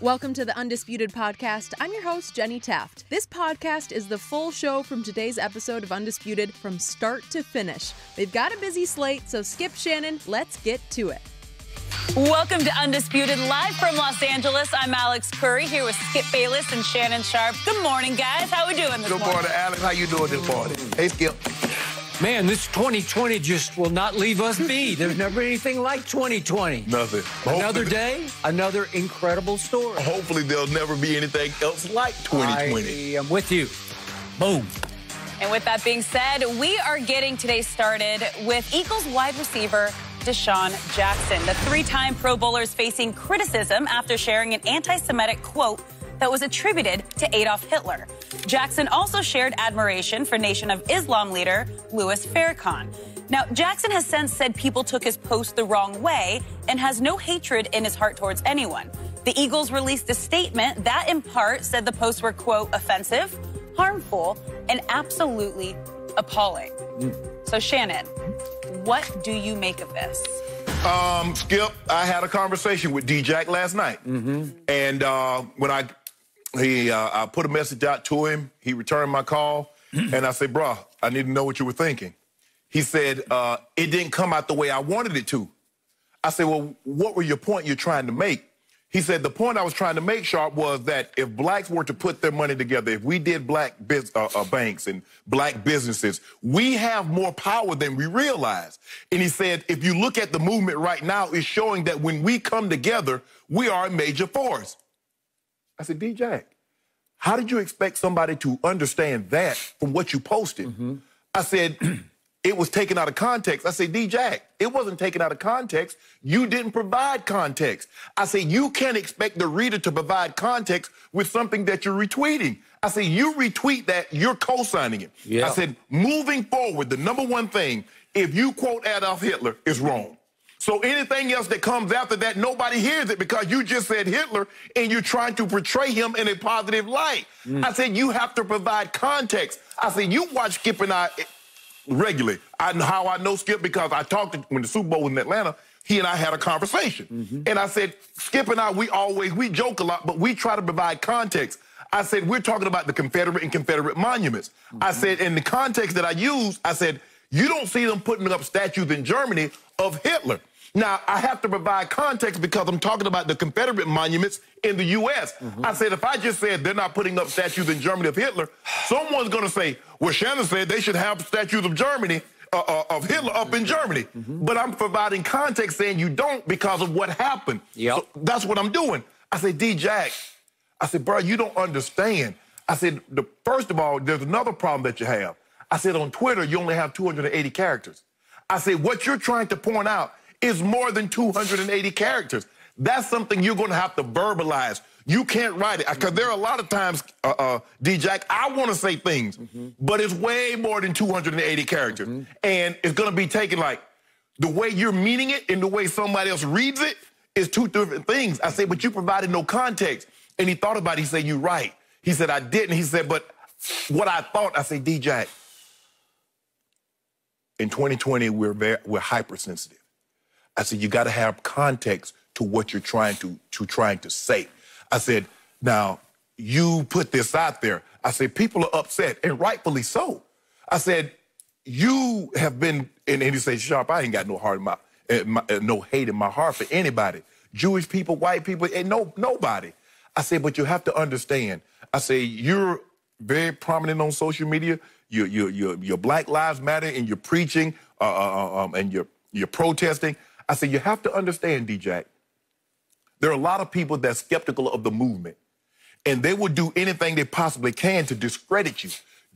Welcome to the Undisputed Podcast. I'm your host, Jenny Taft. This podcast is the full show from today's episode of Undisputed from start to finish. We've got a busy slate, so skip Shannon, let's get to it. Welcome to Undisputed, live from Los Angeles. I'm Alex Curry here with Skip Bayless and Shannon Sharpe. Good morning, guys. How are we doing this Good morning? Good morning, Alex. How you doing this morning? Hey, Skip. Man, this 2020 just will not leave us be. There's never anything like 2020. Nothing. Another Hopefully- day, another incredible story. Hopefully, there'll never be anything else like 2020. I am with you. Boom. And with that being said, we are getting today started with Eagles wide receiver DeSean Jackson. The three time Pro Bowler is facing criticism after sharing an anti Semitic quote that was attributed to Adolf Hitler. Jackson also shared admiration for Nation of Islam leader Louis Farrakhan. Now, Jackson has since said people took his post the wrong way and has no hatred in his heart towards anyone. The Eagles released a statement that, in part, said the posts were, quote, offensive, harmful, and absolutely appalling. So, Shannon, what do you make of this? Um, Skip, I had a conversation with D Jack last night, and uh, when I he uh, I put a message out to him, he returned my call, and I said, "Bruh, I need to know what you were thinking." He said, uh, "It didn't come out the way I wanted it to." I said, "Well, what were your point you're trying to make?" He said, "The point I was trying to make, Sharpe, was that if blacks were to put their money together, if we did black biz- uh, uh, banks and black businesses, we have more power than we realize." And he said, "If you look at the movement right now, it's showing that when we come together, we are a major force." I said, "D Jack, how did you expect somebody to understand that from what you posted?" Mm-hmm. I said, it was taken out of context. I said, D Jack, it wasn't taken out of context. You didn't provide context. I said, you can't expect the reader to provide context with something that you're retweeting. I said, you retweet that, you're co signing it. Yeah. I said, moving forward, the number one thing, if you quote Adolf Hitler, is wrong. So anything else that comes after that, nobody hears it because you just said Hitler and you're trying to portray him in a positive light. Mm. I said you have to provide context. I said you watch Skip and I regularly. I know how I know Skip because I talked to when the Super Bowl was in Atlanta. He and I had a conversation, mm-hmm. and I said Skip and I we always we joke a lot, but we try to provide context. I said we're talking about the Confederate and Confederate monuments. I mm-hmm. said in the context that I use, I said you don't see them putting up statues in Germany of Hitler. Now, I have to provide context because I'm talking about the Confederate monuments in the U.S. I said, if I just said they're not putting up statues in Germany of Hitler, someone's going to say, well, Shannon said they should have statues of Germany, uh, uh, of Hitler up in Germany. But I'm providing context saying you don't because of what happened. Yep. So that's what I'm doing. I said, D. Jack, I said, bro, you don't understand. I said, the, first of all, there's another problem that you have. I said, on Twitter, you only have 280 characters. I said, what you're trying to point out is more than 280 characters. That's something you're going to have to verbalize. You can't write it because there are a lot of times, uh, uh, D. Jack, I want to say things, but it's way more than 280 characters, and it's going to be taken like the way you're meaning it and the way somebody else reads it is two different things. I said, but you provided no context, and he thought about it. He said, "You're right." He said, "I didn't." He said, "But what I thought," I said, D. Jack. In 2020, we're very, we're hypersensitive. I said, you got to have context to what you're trying to, to trying to say. I said, now you put this out there. I said, people are upset, and rightfully so. I said, you have been, and he said, Sharpe, I ain't got no heart in my, uh, my uh, no hate in my heart for anybody. Jewish people, white people, and no nobody. I said, but you have to understand. I say, you're very prominent on social media. You're, you're, you're, you're Black Lives Matter and you're preaching uh, uh, um, and you're, you're protesting. I said, you have to understand, D. Jack. There are a lot of people that's skeptical of the movement, and they will do anything they possibly can to discredit you.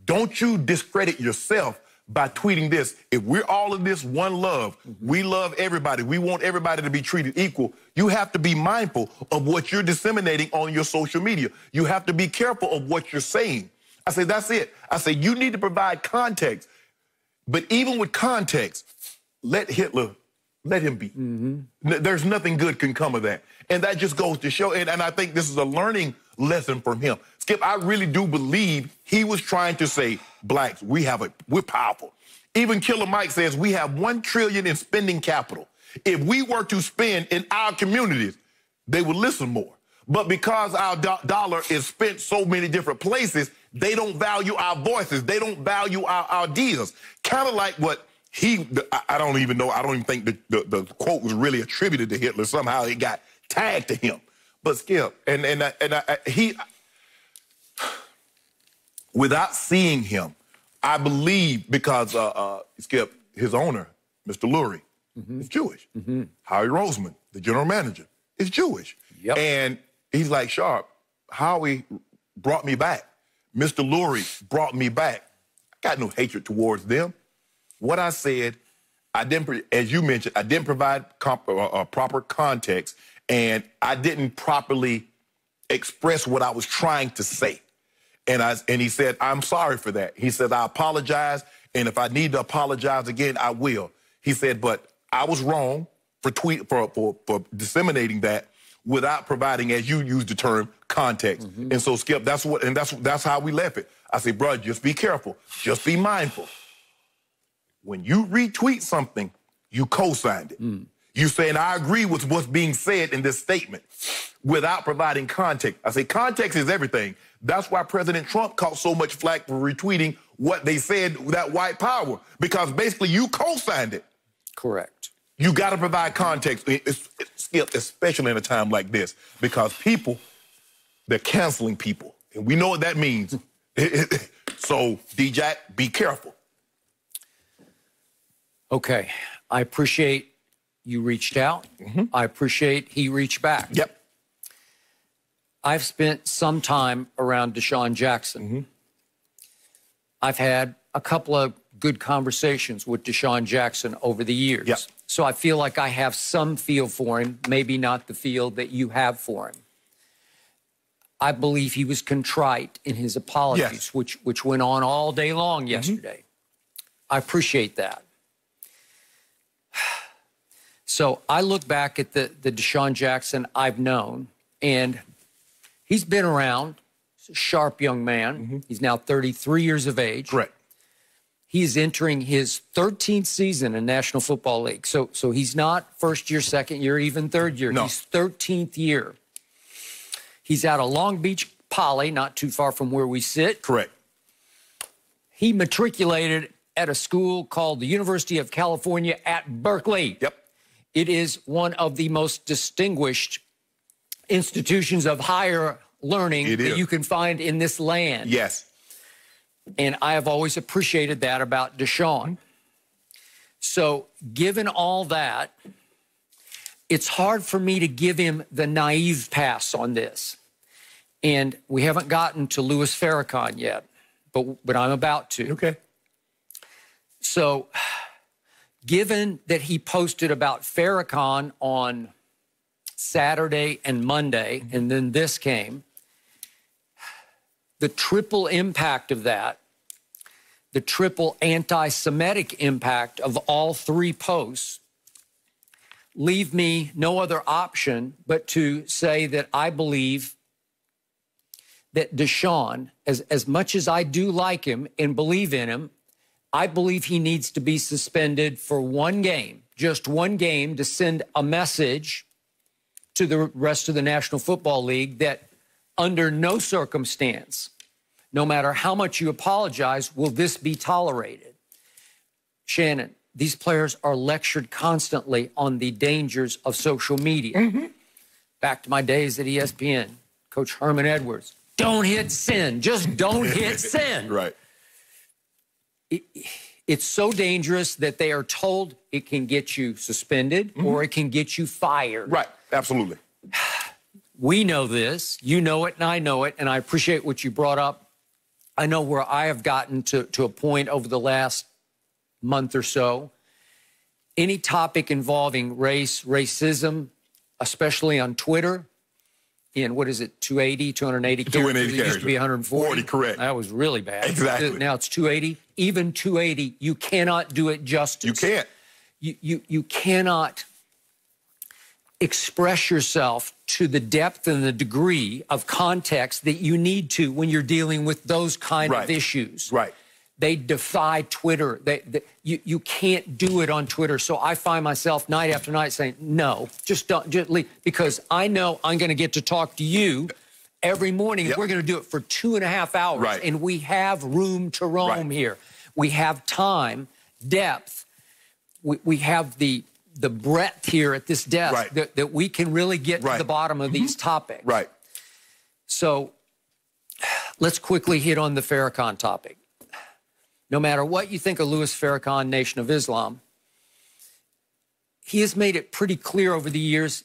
Don't you discredit yourself by tweeting this. If we're all in this one love, mm-hmm. we love everybody, we want everybody to be treated equal, you have to be mindful of what you're disseminating on your social media. You have to be careful of what you're saying. I say, that's it. I say, you need to provide context. But even with context, let Hitler, let him be. Mm-hmm. N- There's nothing good can come of that. And that just goes to show, and, and I think this is a learning lesson from him. Skip, I really do believe he was trying to say, blacks, we have a, we're powerful. Even Killer Mike says we have one trillion in spending capital. If we were to spend in our communities, they would listen more. But because our do- dollar is spent so many different places, they don't value our voices. They don't value our ideas. Kind of like what he, I don't even know, I don't even think the, the, the, quote was really attributed to Hitler. Somehow it got tagged to him. But Skip, and, and, and, and he, without seeing him, I believe because uh, uh, Skip, his owner, Mr. Lurie, mm-hmm. is Jewish. Mm-hmm. Howie Roseman, the general manager, is Jewish. Yep. And he's like, Sharpe, Howie brought me back. Mr. Lurie brought me back. I got no hatred towards them. What I said, I didn't, as you mentioned, I didn't provide comp, uh, uh, proper context, and I didn't properly express what I was trying to say. And I and he said, I'm sorry for that. He said, I apologize, and if I need to apologize again, I will. He said, but I was wrong for tweet for for, for disseminating that without providing, as you used the term, context. Mm-hmm. And so, Skip, that's what, and that's that's how we left it. I say, bro, just be careful, just be mindful. When you retweet something, you co-signed it. Mm. You saying I agree with what's being said in this statement without providing context. I say context is everything. That's why President Trump caught so much flack for retweeting what they said that white power because basically you co-signed it. Correct. You got to provide context, especially in a time like this, because people, they're canceling people. And we know what that means. so, DJ, be careful. Okay. I appreciate you reached out. Mm-hmm. I appreciate he reached back. Yep. I've spent some time around DeSean Jackson. Mm-hmm. I've had a couple of good conversations with DeSean Jackson over the years. Yep. So I feel like I have some feel for him, maybe not the feel that you have for him. I believe he was contrite in his apologies, yes. which which went on all day long mm-hmm. yesterday. I appreciate that. So I look back at the the DeSean Jackson I've known, and he's been around. He's a sharp young man. Mm-hmm. He's now 33 years of age. Correct. He is entering his 13th season in National Football League. So, so he's not first year, second year, even third year. No. He's 13th year. He's out of Long Beach Poly, not too far from where we sit. Correct. He matriculated at a school called the University of California at Berkeley. Yep. It is one of the most distinguished institutions of higher learning that you can find in this land. Yes. And I have always appreciated that about DeSean. So, given all that, it's hard for me to give him the naive pass on this. And we haven't gotten to Louis Farrakhan yet, but, but I'm about to. Okay. So, given that he posted about Farrakhan on Saturday and Monday, and then this came, the triple impact of that, the triple anti Semitic impact of all three posts, leave me no other option but to say that I believe that DeSean, as, as much as I do like him and believe in him, I believe he needs to be suspended for one game, just one game, to send a message to the rest of the National Football League that under no circumstance, no matter how much you apologize, will this be tolerated. Shannon, these players are lectured constantly on the dangers of social media. Mm-hmm. Back to my days at ESPN, Coach Herman Edwards, don't hit sin, just don't hit sin. Right. It, it's so dangerous that they are told it can get you suspended mm-hmm. or it can get you fired. Right, absolutely. We know this, you know it, and I know it, and I appreciate what you brought up. I know where I have gotten to, to a point over the last month or so. Any topic involving race, racism, especially on Twitter, in what is it, 280, 280 characters? 280 it used to be 140. 40, correct. That was really bad. Exactly. Now it's 280. Even 280, you cannot do it justice. You can't. You, you, you cannot express yourself to the depth and the degree of context that you need to when you're dealing with those kind right. of issues. Right. They defy Twitter. They, they, you, you can't do it on Twitter. So I find myself night after night saying, no, just don't, just leave. Because I know I'm going to get to talk to you every morning. Yep. We're going to do it for two and a half hours. Right. And we have room to roam Right. here. We have time, depth. We, we have the the breadth here at this desk Right. that, that we can really get to the bottom of these mm-hmm. topics. Right. So let's quickly hit on the Farrakhan topic. No matter what you think of Louis Farrakhan, Nation of Islam, he has made it pretty clear over the years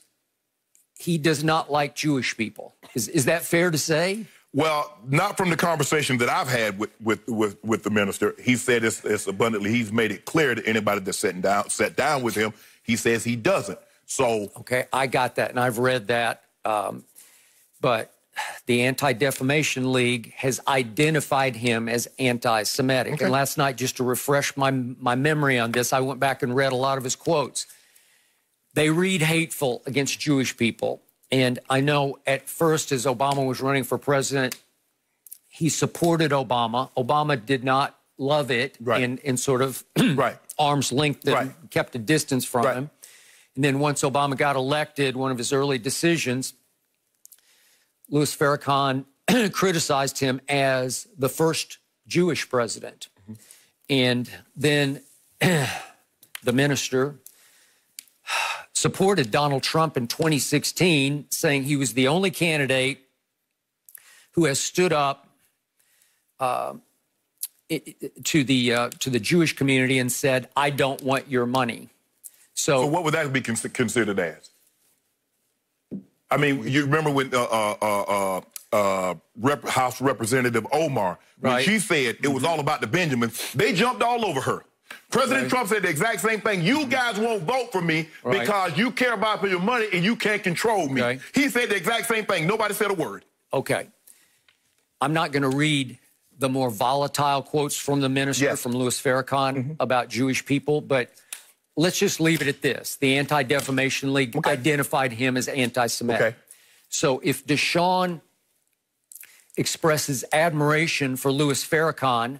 he does not like Jewish people. Is, is that fair to say? Well, not from the conversation that I've had with with with, with the minister. He said it's, it's abundantly. He's made it clear to anybody that's sitting down sat down with him. He says he doesn't. So Okay, I got that, and I've read that. Um, but the Anti Defamation League has identified him as anti Semitic. And last night, just to refresh my, my memory on this, I went back and read a lot of his quotes. They read hateful against Jewish people. And I know at first, as Obama was running for president, he supported Obama. Obama did not love it Right. and, and sort of right, arm's length and Right. kept a distance from Right. him. And then once Obama got elected, one of his early decisions, Louis Farrakhan criticized him as the first Jewish president. Mm-hmm. And then the minister supported Donald Trump in 2016, saying he was the only candidate who has stood up uh, to the uh, to the Jewish community and said, "I don't want your money." So, so what would that be cons- considered as? I mean, you remember when uh, uh, uh, uh, uh, Rep- House Representative Omar, when Right. she said it was all about the Benjamins, they jumped all over her. President Trump said the exact same thing. You mm-hmm. guys won't vote for me Right. because you care about your money and you can't control me. Okay. He said the exact same thing. Nobody said a word. okay, I'm not going to read the more volatile quotes from the minister Yes. from Louis Farrakhan mm-hmm. about Jewish people, but let's just leave it at this: the Anti Defamation League identified him as anti-Semitic. Okay. So if DeSean expresses admiration for Louis Farrakhan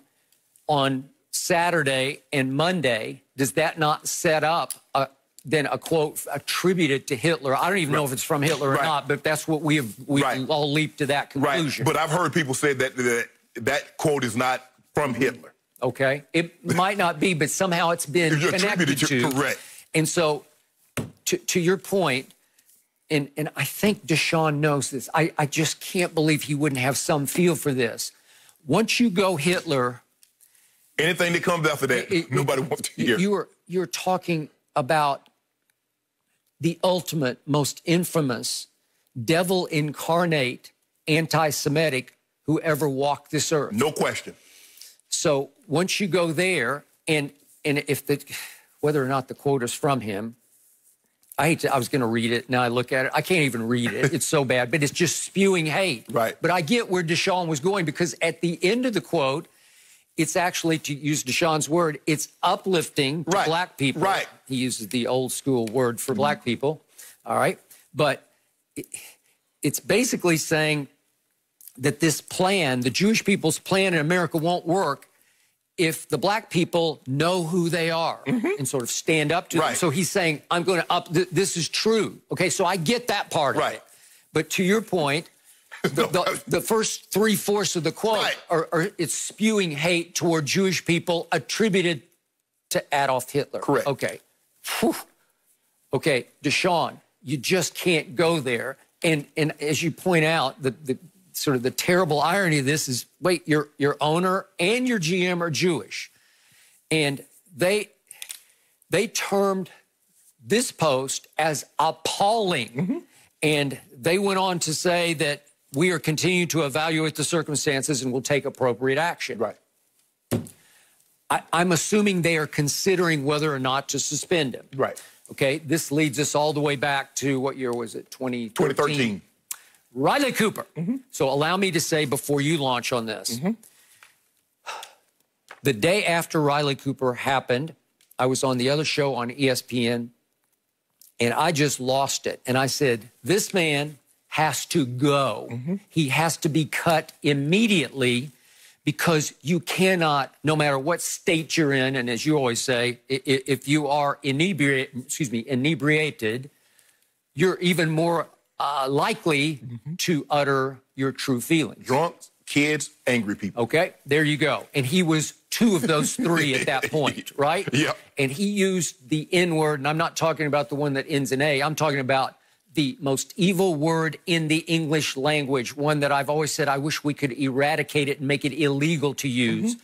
on Saturday and Monday, does that not set up a, then a quote attributed to Hitler? I don't even know if it's from Hitler or Right. not, but that's what we have we Right. all leaped to that Right. conclusion. But I've heard people say that that, that quote is not from Hitler. Okay. It might not be, but somehow it's been You're connected to- correct. And so, to, to your point, and, and I think DeSean knows this, I, I just can't believe he wouldn't have some feel for this. Once you go Hitler, Anything that comes after that, it- nobody wants to hear. you are you're talking about the ultimate, most infamous, devil incarnate, anti-Semitic who ever walked this earth. no question. So once you go there, and and if the whether or not the quote is from him, I hate to. I was going to read it. Now I look at it. I can't even read it. It's so bad. But it's just spewing hate. Right. But I get where DeSean was going because at the end of the quote, it's actually to use DeSean's word. It's uplifting to black people. Right. He uses the old school word for black people. All right. But it, it's basically saying that this plan, the Jewish people's plan in America, won't work if the black people know who they are and sort of stand up to them. Mm-hmm. Right. So he's saying, I'm going to up, th- this is true. Okay, so I get that part of Right. it. But to your point, the, the, the first three fourths of the quote Right. are, are it's spewing hate toward Jewish people attributed to Adolf Hitler. Correct. Okay. Whew. Okay, DeSean, you just can't go there. And and as you point out, the, the sort of the terrible irony of this is wait, your your owner and your GM are Jewish. And they they termed this post as appalling. Mm-hmm. And they went on to say that we are continuing to evaluate the circumstances and will take appropriate action. Right. I, I'm assuming they are considering whether or not to suspend him. Right. Okay, this leads us all the way back to what year was it? 2013. 2013. Riley Cooper. Mm-hmm. So allow me to say before you launch on this. Mm-hmm. The day after Riley Cooper happened, I was on the other show on ESPN and I just lost it. And I said, This man has to go. He has to be cut immediately because you cannot, no matter what state you're in, and as you always say, if you are inebriated, excuse me, inebriated, you're even more uh, likely mm-hmm. to utter your true feelings. Drunks, kids, angry people. Okay, there you go. And he was two of those three at that point, right? Yeah. And he used the N word, and I'm not talking about the one that ends in A. I'm talking about the most evil word in the English language, one that I've always said I wish we could eradicate it and make it illegal to use. Mm-hmm.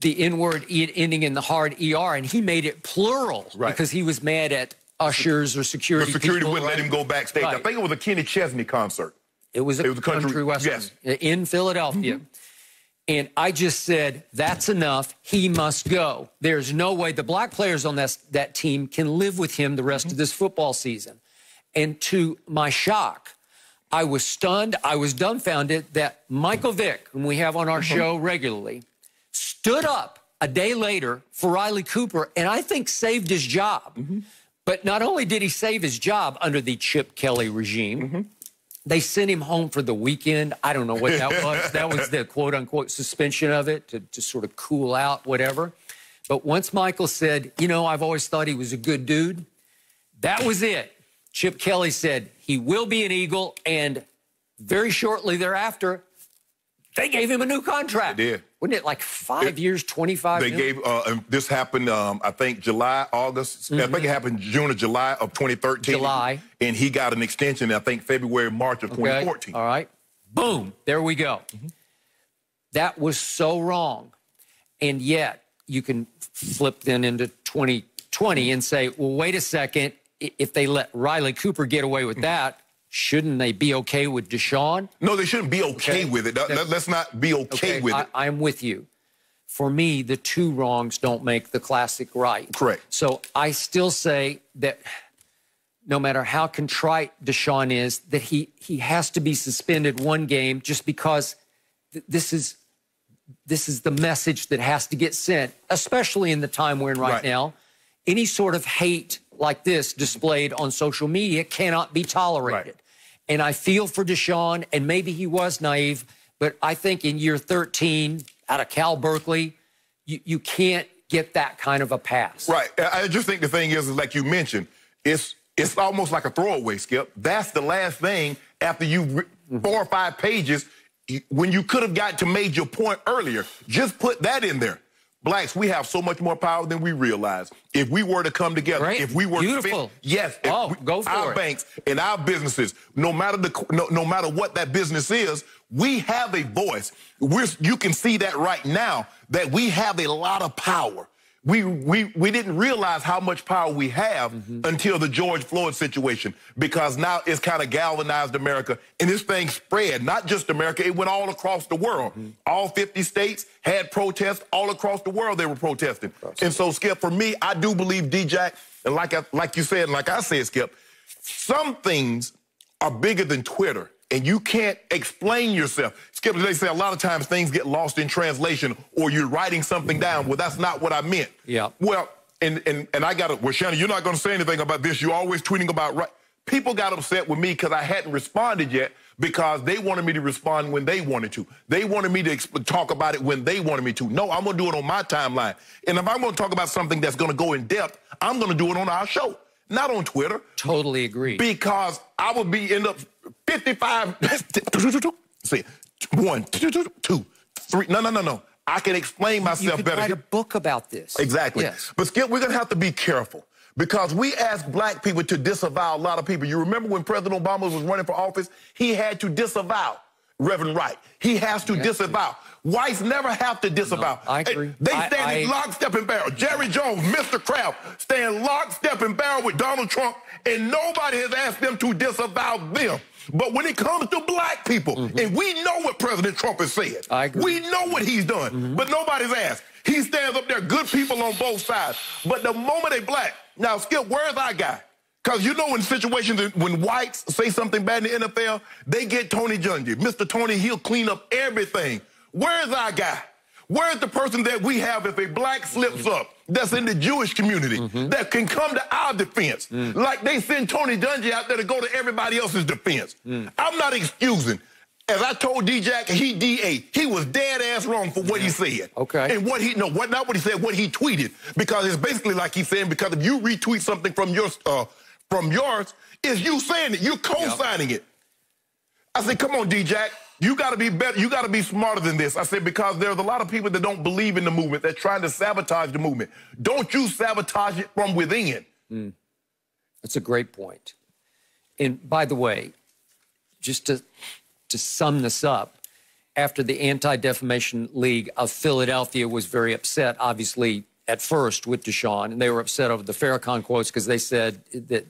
The N word ending in the hard ER, and he made it plural right. because he was mad at ushers or security. The security people, wouldn't right? let him go backstage. Right. I think it was a Kenny Chesney concert. It was a, it was a country, country western yes. in Philadelphia. Mm-hmm. And I just said, that's enough. He must go. There's no way the black players on that, that team can live with him the rest mm-hmm. of this football season. And to my shock, I was stunned. I was dumbfounded that Michael Vick, whom we have on our mm-hmm. show regularly, stood up a day later for Riley Cooper and I think saved his job. Mm-hmm. But not only did he save his job under the Chip Kelly regime, mm-hmm. they sent him home for the weekend. I don't know what that was. that was the quote unquote suspension of it to, to sort of cool out, whatever. But once Michael said, you know, I've always thought he was a good dude, that was it. Chip Kelly said he will be an Eagle, and very shortly thereafter, they gave him a new contract. They did. Wasn't it like five it, years, 25 They million? gave, uh, this happened, um, I think, July, August. Mm-hmm. I think it mm-hmm. happened June or July of 2013. July. And he got an extension, I think, February, March of okay. 2014. All right. Boom. There we go. Mm-hmm. That was so wrong. And yet, you can flip then into 2020 and say, well, wait a second if they let Riley Cooper get away with that, shouldn't they be okay with DeSean? No, they shouldn't be okay, okay. with it. Let's not be okay, okay with I, it. I'm with you. For me, the two wrongs don't make the classic right. Correct. So I still say that no matter how contrite DeSean is, that he he has to be suspended one game just because th- this is this is the message that has to get sent, especially in the time we're in right, right. now. Any sort of hate like this displayed on social media cannot be tolerated. Right. And I feel for DeSean, and maybe he was naive, but I think in year 13 out of Cal Berkeley, you, you can't get that kind of a pass. Right. I just think the thing is, is like you mentioned, it's it's almost like a throwaway, Skip. That's the last thing after you mm-hmm. four or five pages when you could have got to made your point earlier. Just put that in there blacks, we have so much more power than we realize. If we were to come together, Great. if we were beautiful, fit, yes, oh, we, go for our it. banks and our businesses, no matter the no, no matter what that business is, we have a voice. We're, you can see that right now that we have a lot of power we, we, we didn't realize how much power we have mm-hmm. until the George Floyd situation, because now it's kind of galvanized America and this thing spread, not just America, it went all across the world. Mm-hmm. All 50 states had protests all across the world, they were protesting. And so, Skip, for me, I do believe D-Jack, and like, I, like you said, and like I said, Skip, some things are bigger than Twitter and you can't explain yourself. Skip, they say a lot of times things get lost in translation or you're writing something down. Well, that's not what I meant. Yeah. Well, and and and I got to, well, Shannon, you're not going to say anything about this. You're always tweeting about right. People got upset with me because I hadn't responded yet because they wanted me to respond when they wanted to. They wanted me to exp- talk about it when they wanted me to. No, I'm going to do it on my timeline. And if I'm going to talk about something that's going to go in depth, I'm going to do it on our show, not on Twitter. Totally agree. Because I would be end up 55. See, one, two, two, three. No, no, no, no. I can explain myself you could better. Write a book about this. Exactly. Yes. But Skip, we're gonna have to be careful because we ask black people to disavow a lot of people. You remember when President Obama was running for office, he had to disavow Reverend Wright. He has to disavow. Whites never have to disavow. No, I agree. They stand I, in lockstep and barrel. Jerry Jones, Mr. Kraft, stand lockstep and barrel with Donald Trump, and nobody has asked them to disavow them. But when it comes to black people, mm-hmm. and we know what President Trump has said, we know what he's done, mm-hmm. but nobody's asked. He stands up there, good people on both sides. But the moment they black, now Skip, where's our guy? Because you know in situations when whites say something bad in the NFL, they get Tony Dungy. Mr. Tony, he'll clean up everything. Where's our guy? Where's the person that we have if a black slips up that's in the Jewish community mm-hmm. that can come to our defense? Mm. Like they send Tony Dungy out there to go to everybody else's defense. Mm. I'm not excusing. as I told D-Jack, he DA, he was dead ass wrong for what he said. Okay. And what he no, what not what he said, what he tweeted, because it's basically like he's saying because if you retweet something from your uh, from yours, is you saying it, you're co-signing it. I said, come on, D-Jack. You got to be better. You got to be smarter than this. I said, because there's a lot of people that don't believe in the movement. They're trying to sabotage the movement. Don't you sabotage it from within. Hmm. That's a great point. And by the way, just to to sum this up, after the Anti-Defamation League of Philadelphia was very upset, obviously at first with DeSean, and they were upset over the Farrakhan quotes because they said that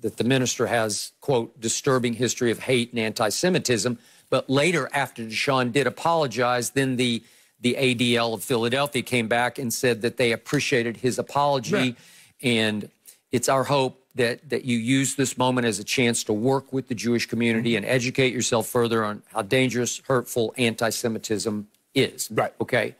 that the minister has quote disturbing history of hate and anti-Semitism. But later, after DeSean did apologize, then the the ADL of Philadelphia came back and said that they appreciated his apology, Right. and it's our hope that that you use this moment as a chance to work with the Jewish community and educate yourself further on how dangerous, hurtful anti-Semitism is. Right. Okay.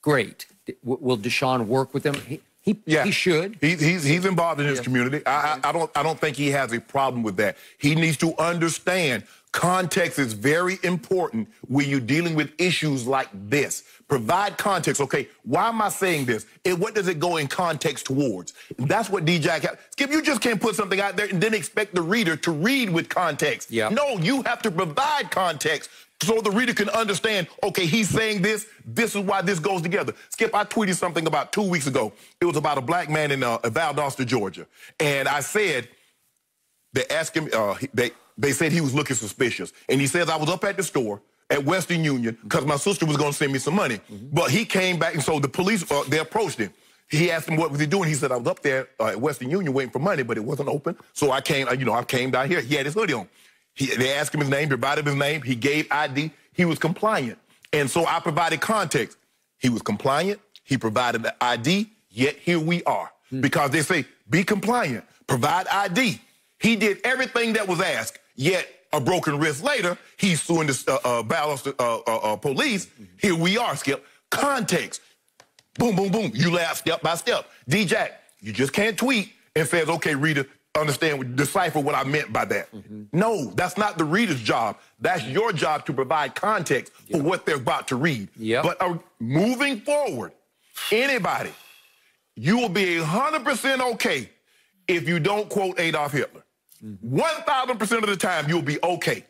Great. W- will DeSean work with them? He he, Yeah, he should. He, he's he's involved in his community. I, I I don't I don't think he has a problem with that. He needs to understand context is very important when you're dealing with issues like this. Provide context. Okay, why am I saying this? And what does it go in context towards? And that's what has. Skip, you just can't put something out there and then expect the reader to read with context. Yeah. No, you have to provide context so the reader can understand, okay, he's saying this, this is why this goes together. Skip, I tweeted something about two weeks ago. It was about a black man in uh, Valdosta, Georgia. And I said, they asked him, uh, they, they said he was looking suspicious. And he says, I was up at the store at Western Union because my sister was going to send me some money. But he came back, and so the police, uh, they approached him. He asked him what was he doing. He said, I was up there uh, at Western Union waiting for money, but it wasn't open. So I came, uh, you know, I came down here. He had his hoodie on. He, they asked him his name, provided his name. He gave ID. He was compliant. And so I provided context. He was compliant. He provided the ID. Yet here we are. Because they say, be compliant, provide ID. He did everything that was asked. Yet a broken wrist later, he's suing the uh, uh, Valdosta, uh, uh, uh, police. Here we are, Skip. Context. Boom, boom, boom. You laugh step by step. D-Jack, you just can't tweet and says, okay, reader, understand, decipher what I meant by that. No, that's not the reader's job. That's your job to provide context for what they're about to read. Yep. But uh, moving forward, anybody, you will be 100% okay if you don't quote Adolf Hitler. Mm-hmm. 1,000% of the time, you'll be okay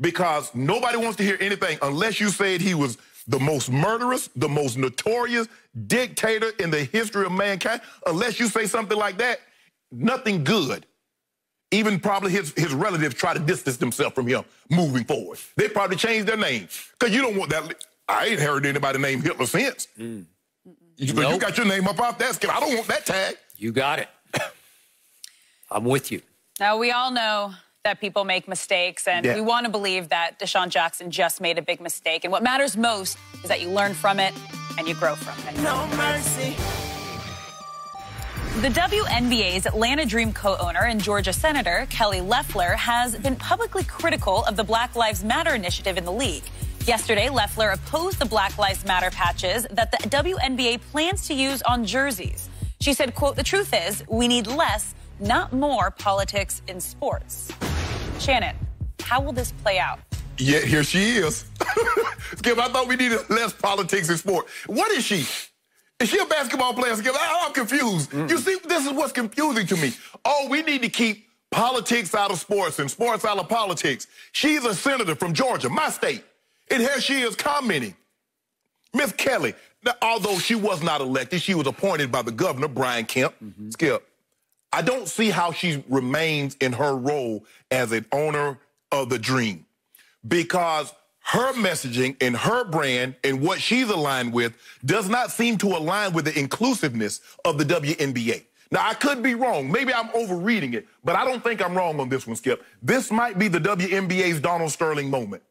because nobody wants to hear anything unless you said he was the most murderous, the most notorious dictator in the history of mankind. Unless you say something like that, nothing good. Even probably his, his relatives try to distance themselves from him moving forward. They probably change their name because you don't want that. I ain't heard anybody named Hitler since. Mm. You- But you got your name up off that. Skip. I don't want that tag. You got it. I'm with you. Now, we all know that people make mistakes, and Yeah. we want to believe that DeSean Jackson just made a big mistake. And what matters most is that you learn from it and you grow from it. No mercy. The WNBA's Atlanta Dream co owner and Georgia Senator Kelly Loeffler has been publicly critical of the Black Lives Matter initiative in the league. Yesterday, Loeffler opposed the Black Lives Matter patches that the WNBA plans to use on jerseys. She said, quote, the truth is we need less, not more politics in sports. Shannon, how will this play out? Yeah, here she is. Skip, I thought we needed less politics in sport. What is she? Is she a basketball player? Skip, I- I'm confused. You see, this is what's confusing to me. Oh, we need to keep politics out of sports and sports out of politics. She's a senator from Georgia, my state. And here she is commenting. Miss Kelly, now, although she was not elected, she was appointed by the governor, Brian Kemp. Mm-hmm. Skip, I don't see how she remains in her role as an owner of the dream because her messaging and her brand and what she's aligned with does not seem to align with the inclusiveness of the WNBA. Now, I could be wrong. Maybe I'm overreading it, but I don't think I'm wrong on this one, Skip. This might be the WNBA's Donald Sterling moment.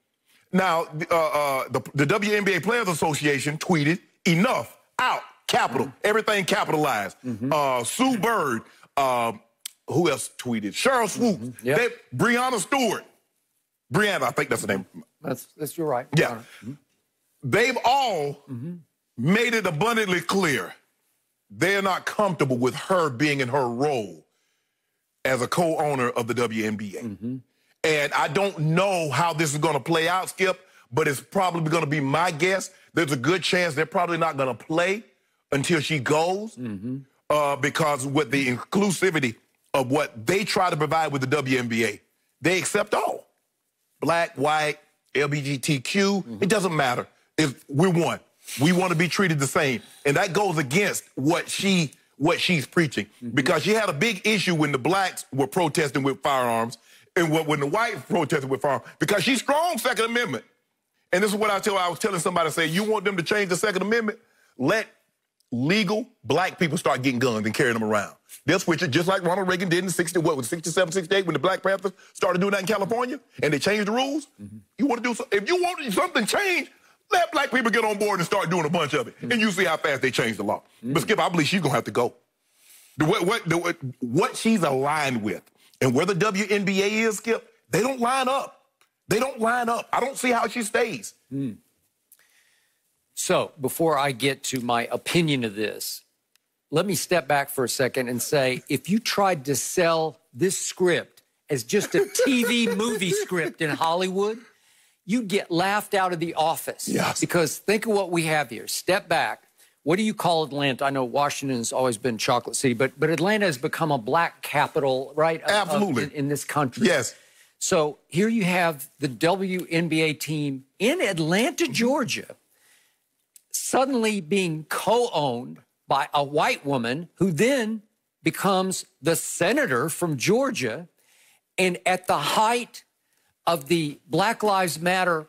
Now, uh, uh, the, the WNBA Players Association tweeted, enough, out, capital, everything capitalized. Uh, Sue Bird, uh, who else tweeted? Sheryl Swoopes, Yep. they, Breanna Stewart, Brianna, I think that's the name. That's that's you're right. Yeah. They've all made it abundantly clear they're not comfortable with her being in her role as a co-owner of the WNBA. And I don't know how this is going to play out, Skip, but it's probably going to be my guess. There's a good chance they're probably not going to play until she goes Mm-hmm. Uh, because with the inclusivity of what they try to provide with the WNBA, they accept all black, white, LGBTQ. It doesn't matter. If we're one, we want to be treated the same, and that goes against what she what she's preaching because she had a big issue when the blacks were protesting with firearms and what when the whites protested with firearms because she's strong Second Amendment. And this is what I tell I was telling somebody say you want them to change the Second Amendment, let legal black people start getting guns and carrying them around. They'll switch it just like Ronald Reagan did in 60, what was 67, 68 when the Black Panthers started doing that in California and they changed the rules. Mm-hmm. You want to do so, if you want something changed, let black people get on board and start doing a bunch of it. And you see how fast they change the law. Mm-hmm. But Skip, I believe she's gonna have to go. The, what, what, the, what, what she's aligned with and where the WNBA is, Skip, they don't line up. They don't line up. I don't see how she stays. Mm. So before I get to my opinion of this, let me step back for a second and say if you tried to sell this script as just a TV movie script in Hollywood, you'd get laughed out of the office. Yes. Because think of what we have here. Step back. What do you call Atlanta? I know Washington's always been chocolate city, but but Atlanta has become a black capital, right? of- of- Absolutely. in, in this country. Yes. So here you have the WNBA team in Atlanta, mm-hmm. Georgia, suddenly being co owned by a white woman who then becomes the senator from Georgia. And at the height of the Black Lives Matter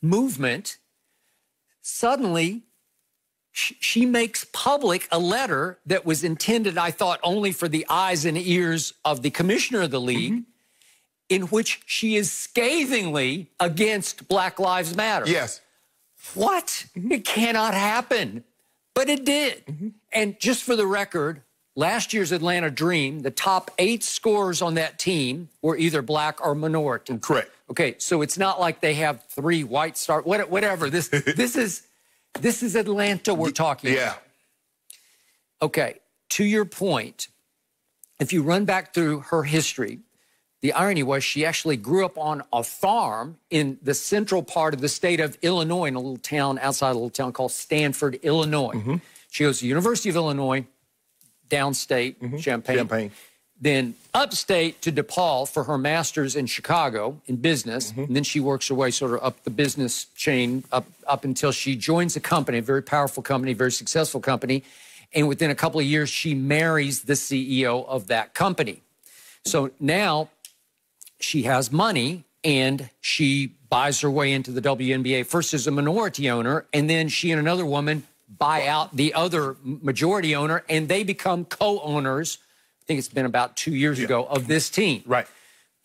movement, suddenly she makes public a letter that was intended, I thought, only for the eyes and ears of the commissioner of the league, mm-hmm. in which she is scathingly against Black Lives Matter. Yes. What? Mm-hmm. It cannot happen. But it did. Mm-hmm. And just for the record, last year's Atlanta Dream, the top eight scorers on that team were either black or minority. Correct. Okay, so it's not like they have three white star, what- whatever. This this is this is Atlanta we're talking Yeah. about. Okay, to your point, if you run back through her history, the irony was she actually grew up on a farm in the central part of the state of Illinois, in a little town outside a little town called Stanford, Illinois. Mm-hmm. She goes to the University of Illinois, downstate, mm-hmm. Champaign. Champaign. Then upstate to DePaul for her master's in Chicago in business. Mm-hmm. And then she works her way sort of up the business chain up, up until she joins a company, a very powerful company, very successful company. And within a couple of years, she marries the CEO of that company. So now she has money and she buys her way into the WNBA first as a minority owner, and then she and another woman buy out the other majority owner, and they become co-owners. I think it's been about two years ago of this team. Right.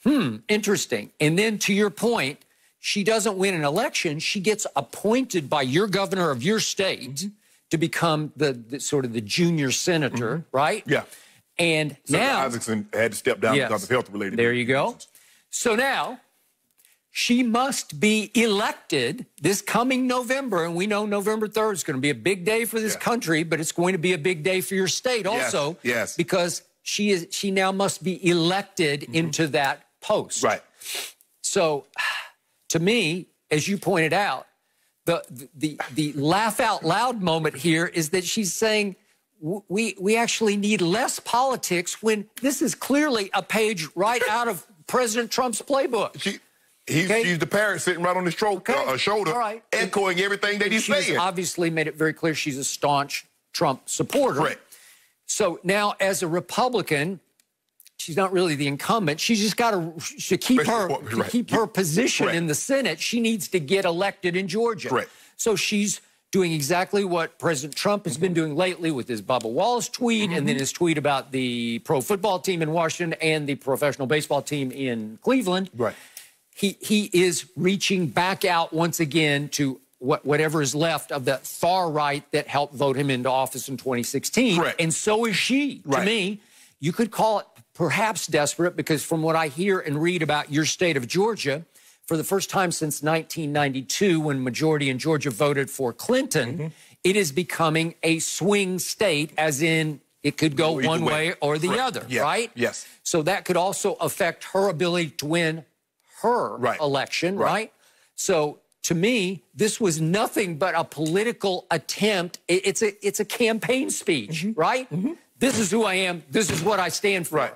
Hmm. Interesting. And then to your point, she doesn't win an election. She gets appointed by your governor of your state to become the, the sort of the junior senator, right? Yeah. And Senator now Isakson had to step down Yes. because of health related. There you go. So now she must be elected this coming November. And we know November 3rd is going to be a big day for this Yeah. country, but it's going to be a big day for your state also. yes. Because she is she now must be elected mm-hmm. into that post. Right. So to me, as you pointed out, the the the laugh out loud moment here is that she's saying we we actually need less politics when this is clearly a page right out of President Trump's playbook. She, he's, Okay. she's the parent sitting right on his tro- Okay. uh, shoulder, right. echoing everything that he's She's saying. obviously made it very clear she's a staunch Trump supporter. Correct. So now, as a Republican, she's not really the incumbent. She's just got to, to keep her Right. to keep her position Correct. in the Senate. She needs to get elected in Georgia. Right. So she's doing exactly what President Trump has been doing lately with his Bubba Wallace tweet, and then mm-hmm. his tweet about the pro football team in Washington and the professional baseball team in Cleveland Right. he he is reaching back out once again to what whatever is left of the far right that helped vote him into office in 2016. Correct. And so is she. To Right. me, you could call it perhaps desperate because from what I hear and read about your state of Georgia, for the first time since 1992, when majority in Georgia voted for Clinton, Mm-hmm. it is becoming a swing state, as in It could go one way. way or the Correct. other, Yeah. right? Yes. So that could also affect her ability to win her Right. election, Right. right? So to me, this was nothing but a political attempt. It's a it's a campaign speech, Mm-hmm. right? This is who I am. This is what I stand for. Right.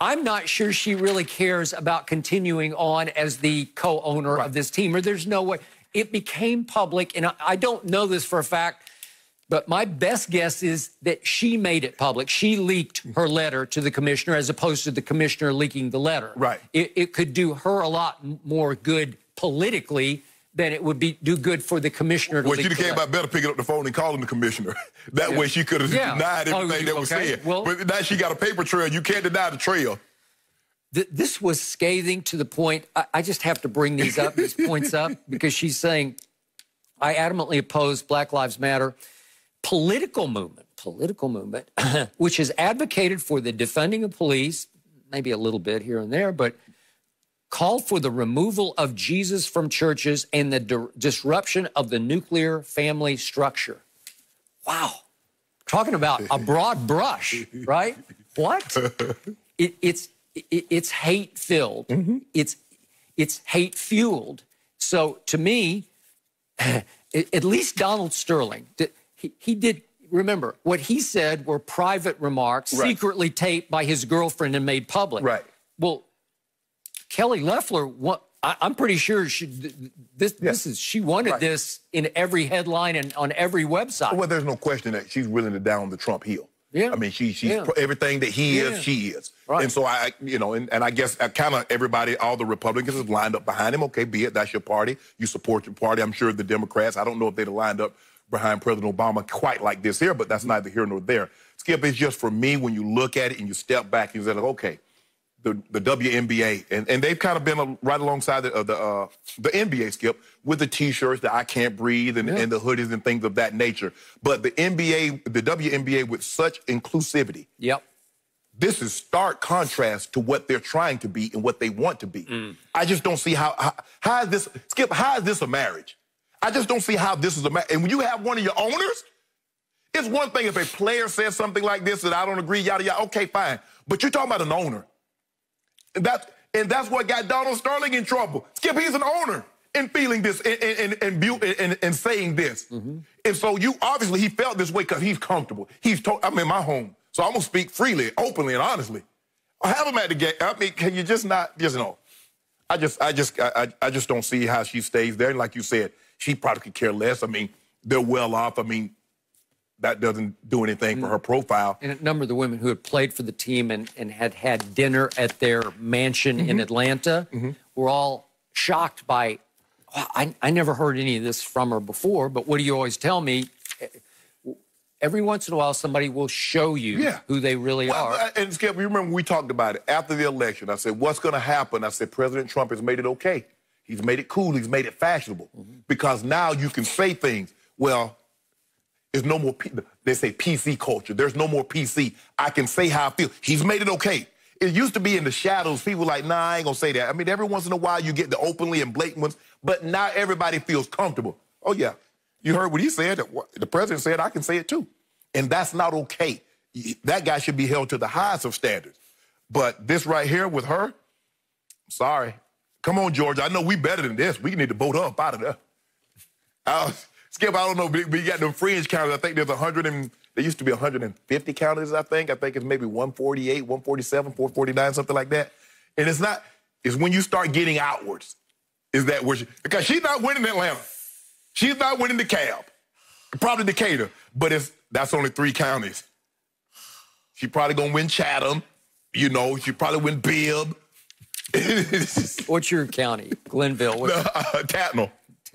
I'm not sure she really cares about continuing on as the co-owner Right. of this team, or there's no way. It became public, and I, I don't know this for a fact, but my best guess is that she made it public. She leaked mm-hmm. her letter to the commissioner as opposed to the commissioner leaking the letter. Right. It, it could do her a lot more good politically than it would be do good for the commissioner to Well, she'd have came out better picking up the phone and calling the commissioner. that way she could have Yeah. denied Oh, everything you- that was okay. said. Well- but now she got a paper trail. You can't deny the trail. Th- this was scathing to the point. I, I just have to bring these up, these points up, because she's saying, I adamantly oppose Black Lives Matter political movement, political movement, which has advocated for the defunding of police, maybe a little bit here and there, but called for the removal of Jesus from churches and the di- disruption of the nuclear family structure. Wow. Talking about a broad brush, right? What? It, it's it, it's hate filled. Mm-hmm. It's it's hate fueled. So to me, at at least Donald Sterling, did- he, he did. Remember what he said were private remarks, Right. secretly taped by his girlfriend and made public. Right. Well, Kelly Loeffler, what, I, I'm pretty sure she, th- this this is she wanted Right. this in every headline and on every website. Well, there's no question that she's willing to down the Trump hill. Yeah. I mean, she she's Yeah. everything that he Yeah. is, she is. Right. And so I, you know, and, and I guess uh, kind of everybody, all the Republicans have lined up behind him. Okay, be it that's your party, you support your party. I'm sure the Democrats. I don't know if they'd have lined up behind President Obama quite like this here, but that's mm-hmm. neither here nor there. Skip, it's just for me when you look at it and you step back and you say, like, okay, the, the WNBA, and, and they've kind of been uh, right alongside the, uh, the, uh, the NBA, Skip, with the T-shirts, the I Can't Breathe, and, and the hoodies and things of that nature. But the NBA, the WNBA, with such inclusivity, Yep. this is stark contrast to what they're trying to be and what they want to be. I just don't see how, how how is this Skip? How is this a marriage? I just don't see how this is a marriage. And when you have one of your owners, it's one thing if a player says something like this that I don't agree, yada yada. Okay, fine. But you're talking about an owner, and that's and that's what got Donald Sterling in trouble. Skip, he's an owner in feeling this and and and, and, and, and saying this. Mm-hmm. And so you obviously he felt this way because he's comfortable. He's to, I'm in my home, so I'm gonna speak freely, openly, and honestly. I have him at the game. I mean, can you just not just know? I just, I just, I, I- I just don't see how she stays there. And like you said, she probably could care less. I mean, they're well off. I mean, that doesn't do anything for her profile. And a number of the women who had played for the team and, and had had dinner at their mansion in mm-hmm. Atlanta mm-hmm. were all shocked by, wow, I, I never heard any of this from her before, but what do you always tell me? Every once in a while, somebody will show you Yeah. who they really Well, are. and Skip, you remember we talked about it after the election. I said, what's going to happen? I said, President Trump has made it okay. He's made it cool. He's made it fashionable mm-hmm. because now you can say things. Well, there's no more. P- they say PC culture. There's no more PC. I can say how I feel. He's made it okay. It used to be in the shadows. People like, nah, I ain't gonna say that. I mean, every once in a while you get the openly and blatant ones, but now everybody feels comfortable. Oh yeah, you heard what he said. The president said I can say it too, and that's not okay. That guy should be held to the highest of standards. But this right here with her, sorry. Come on, Georgia. I know we better than this. We need to vote up out of there. Uh, Skip, I don't know. We, we got them fringe counties. I think there's 100 and there used to be 150 counties. I think. I think it's maybe 148, 147, 449, something like that. And it's not. It's when you start getting outwards. Is that where she? Because she's not winning Atlanta. She's not winning the Cobb. Probably Decatur, but it's that's only three counties. She probably gonna win Chatham. You know, she probably win Bibb. What's your county? Glennville. What- uh,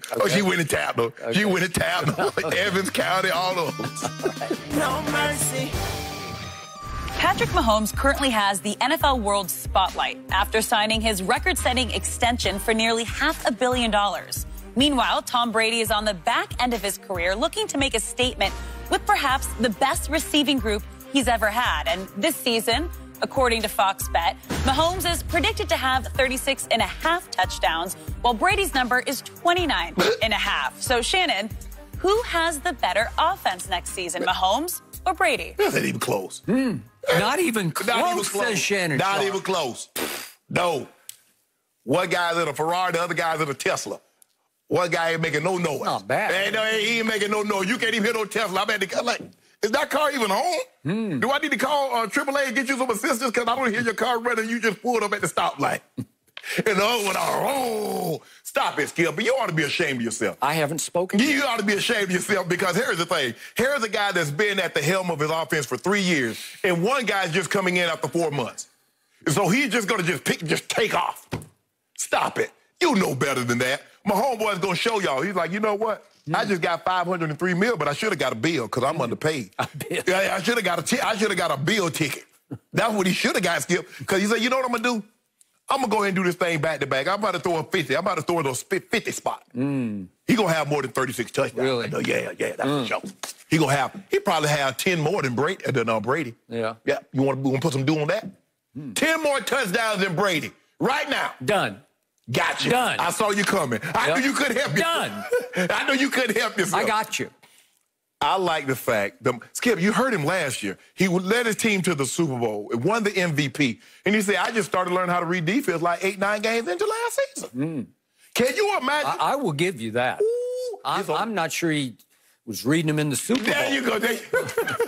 Tattnall. Oh, she went in Tattnall. She went in Tattnall. Evans County, all of them. No mercy. Patrick Mahomes currently has the NFL World Spotlight after signing his record setting extension for nearly half a billion dollars. Meanwhile, Tom Brady is on the back end of his career looking to make a statement with perhaps the best receiving group he's ever had. And this season, according to Fox Bet, Mahomes is predicted to have 36 and a half touchdowns, while Brady's number is 29 and a half. So, Shannon, who has the better offense next season, Mahomes or Brady? That's hmm. not even close. Not even close, Not even says Shannon. Not Sharpe. even close. No. One guy's in a Ferrari, the other guy's in a Tesla. One guy ain't making no noise. Not bad. Ain't, no, he ain't making no noise. You can't even hear no Tesla. I'm at the like, is that car even on? Hmm. Do I need to call uh, AAA and get you some assistance? Because I don't hear your car running. You just pulled up at the stoplight. and the other one, oh, stop it, Skip. But you ought to be ashamed of yourself. I haven't spoken. You ought to be ashamed of yourself because here's the thing. Here's a guy that's been at the helm of his offense for three years, and one guy's just coming in after four months. So he's just gonna just pick, just take off. Stop it. You know better than that. My homeboy's gonna show y'all. He's like, you know what? I just got 503 mil, but I should have got a bill because I'm underpaid. bill. Yeah, I should have got a should have got a bill ticket. That's what he should have got, Skip. Because he said, you know what I'm gonna do? I'm gonna go ahead and do this thing back to back. I'm about to throw a 50. I'm about to throw in those 50 spot. Mm. He gonna have more than 36 touchdowns. Really? Yeah, yeah, that's for mm. sure. He gonna have. He probably have 10 more than Brady. Uh, than uh, Brady. Yeah. Yeah. You want to put some do on that? Hmm. 10 more touchdowns than Brady right now. Done. Gotcha. Done. I saw you coming. I Yep. knew you couldn't help yourself. Done. I know you couldn't help yourself. I got you. I like the fact, that Skip, you heard him last year. He led his team to the Super Bowl, won the MVP. And he said, I just started learning how to read defense like eight, nine games into last season. Mm. Can you imagine? I, I will give you that. Ooh, I'm, I'm not sure he was reading them in the Super Bowl. there you go. There you-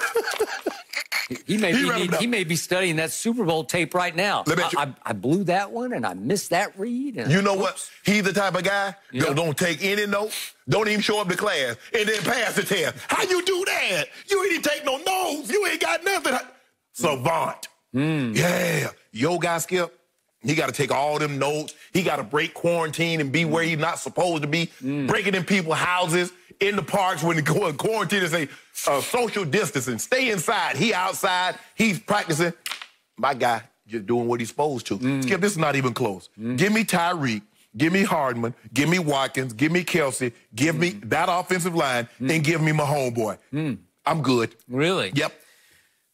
He may, He be, need- he may be studying that Super Bowl tape right now. I, you- I, I blew that one and I missed that read. And You know what? He's the type of guy Yeah. that don't take any notes, don't even show up to class, and then pass the test. How you do that? You ain't even take no notes. You ain't got nothing. Savant. Hmm. Yeah. Yo guy Skip, he got to take all them notes. He got to break quarantine and be where he's not supposed to be, Hmm. breaking in people's houses, in the parks when they go in quarantine and say uh, social distancing. Stay inside. He outside. He's practicing. My guy just doing what he's supposed to. Mm. Skip, this is not even close. Give me Tyreek. Give me Hardman. Give me Watkins. Give me Kelce. Give me Mm. that offensive line, and give me my homeboy. I'm good. Really? Yep.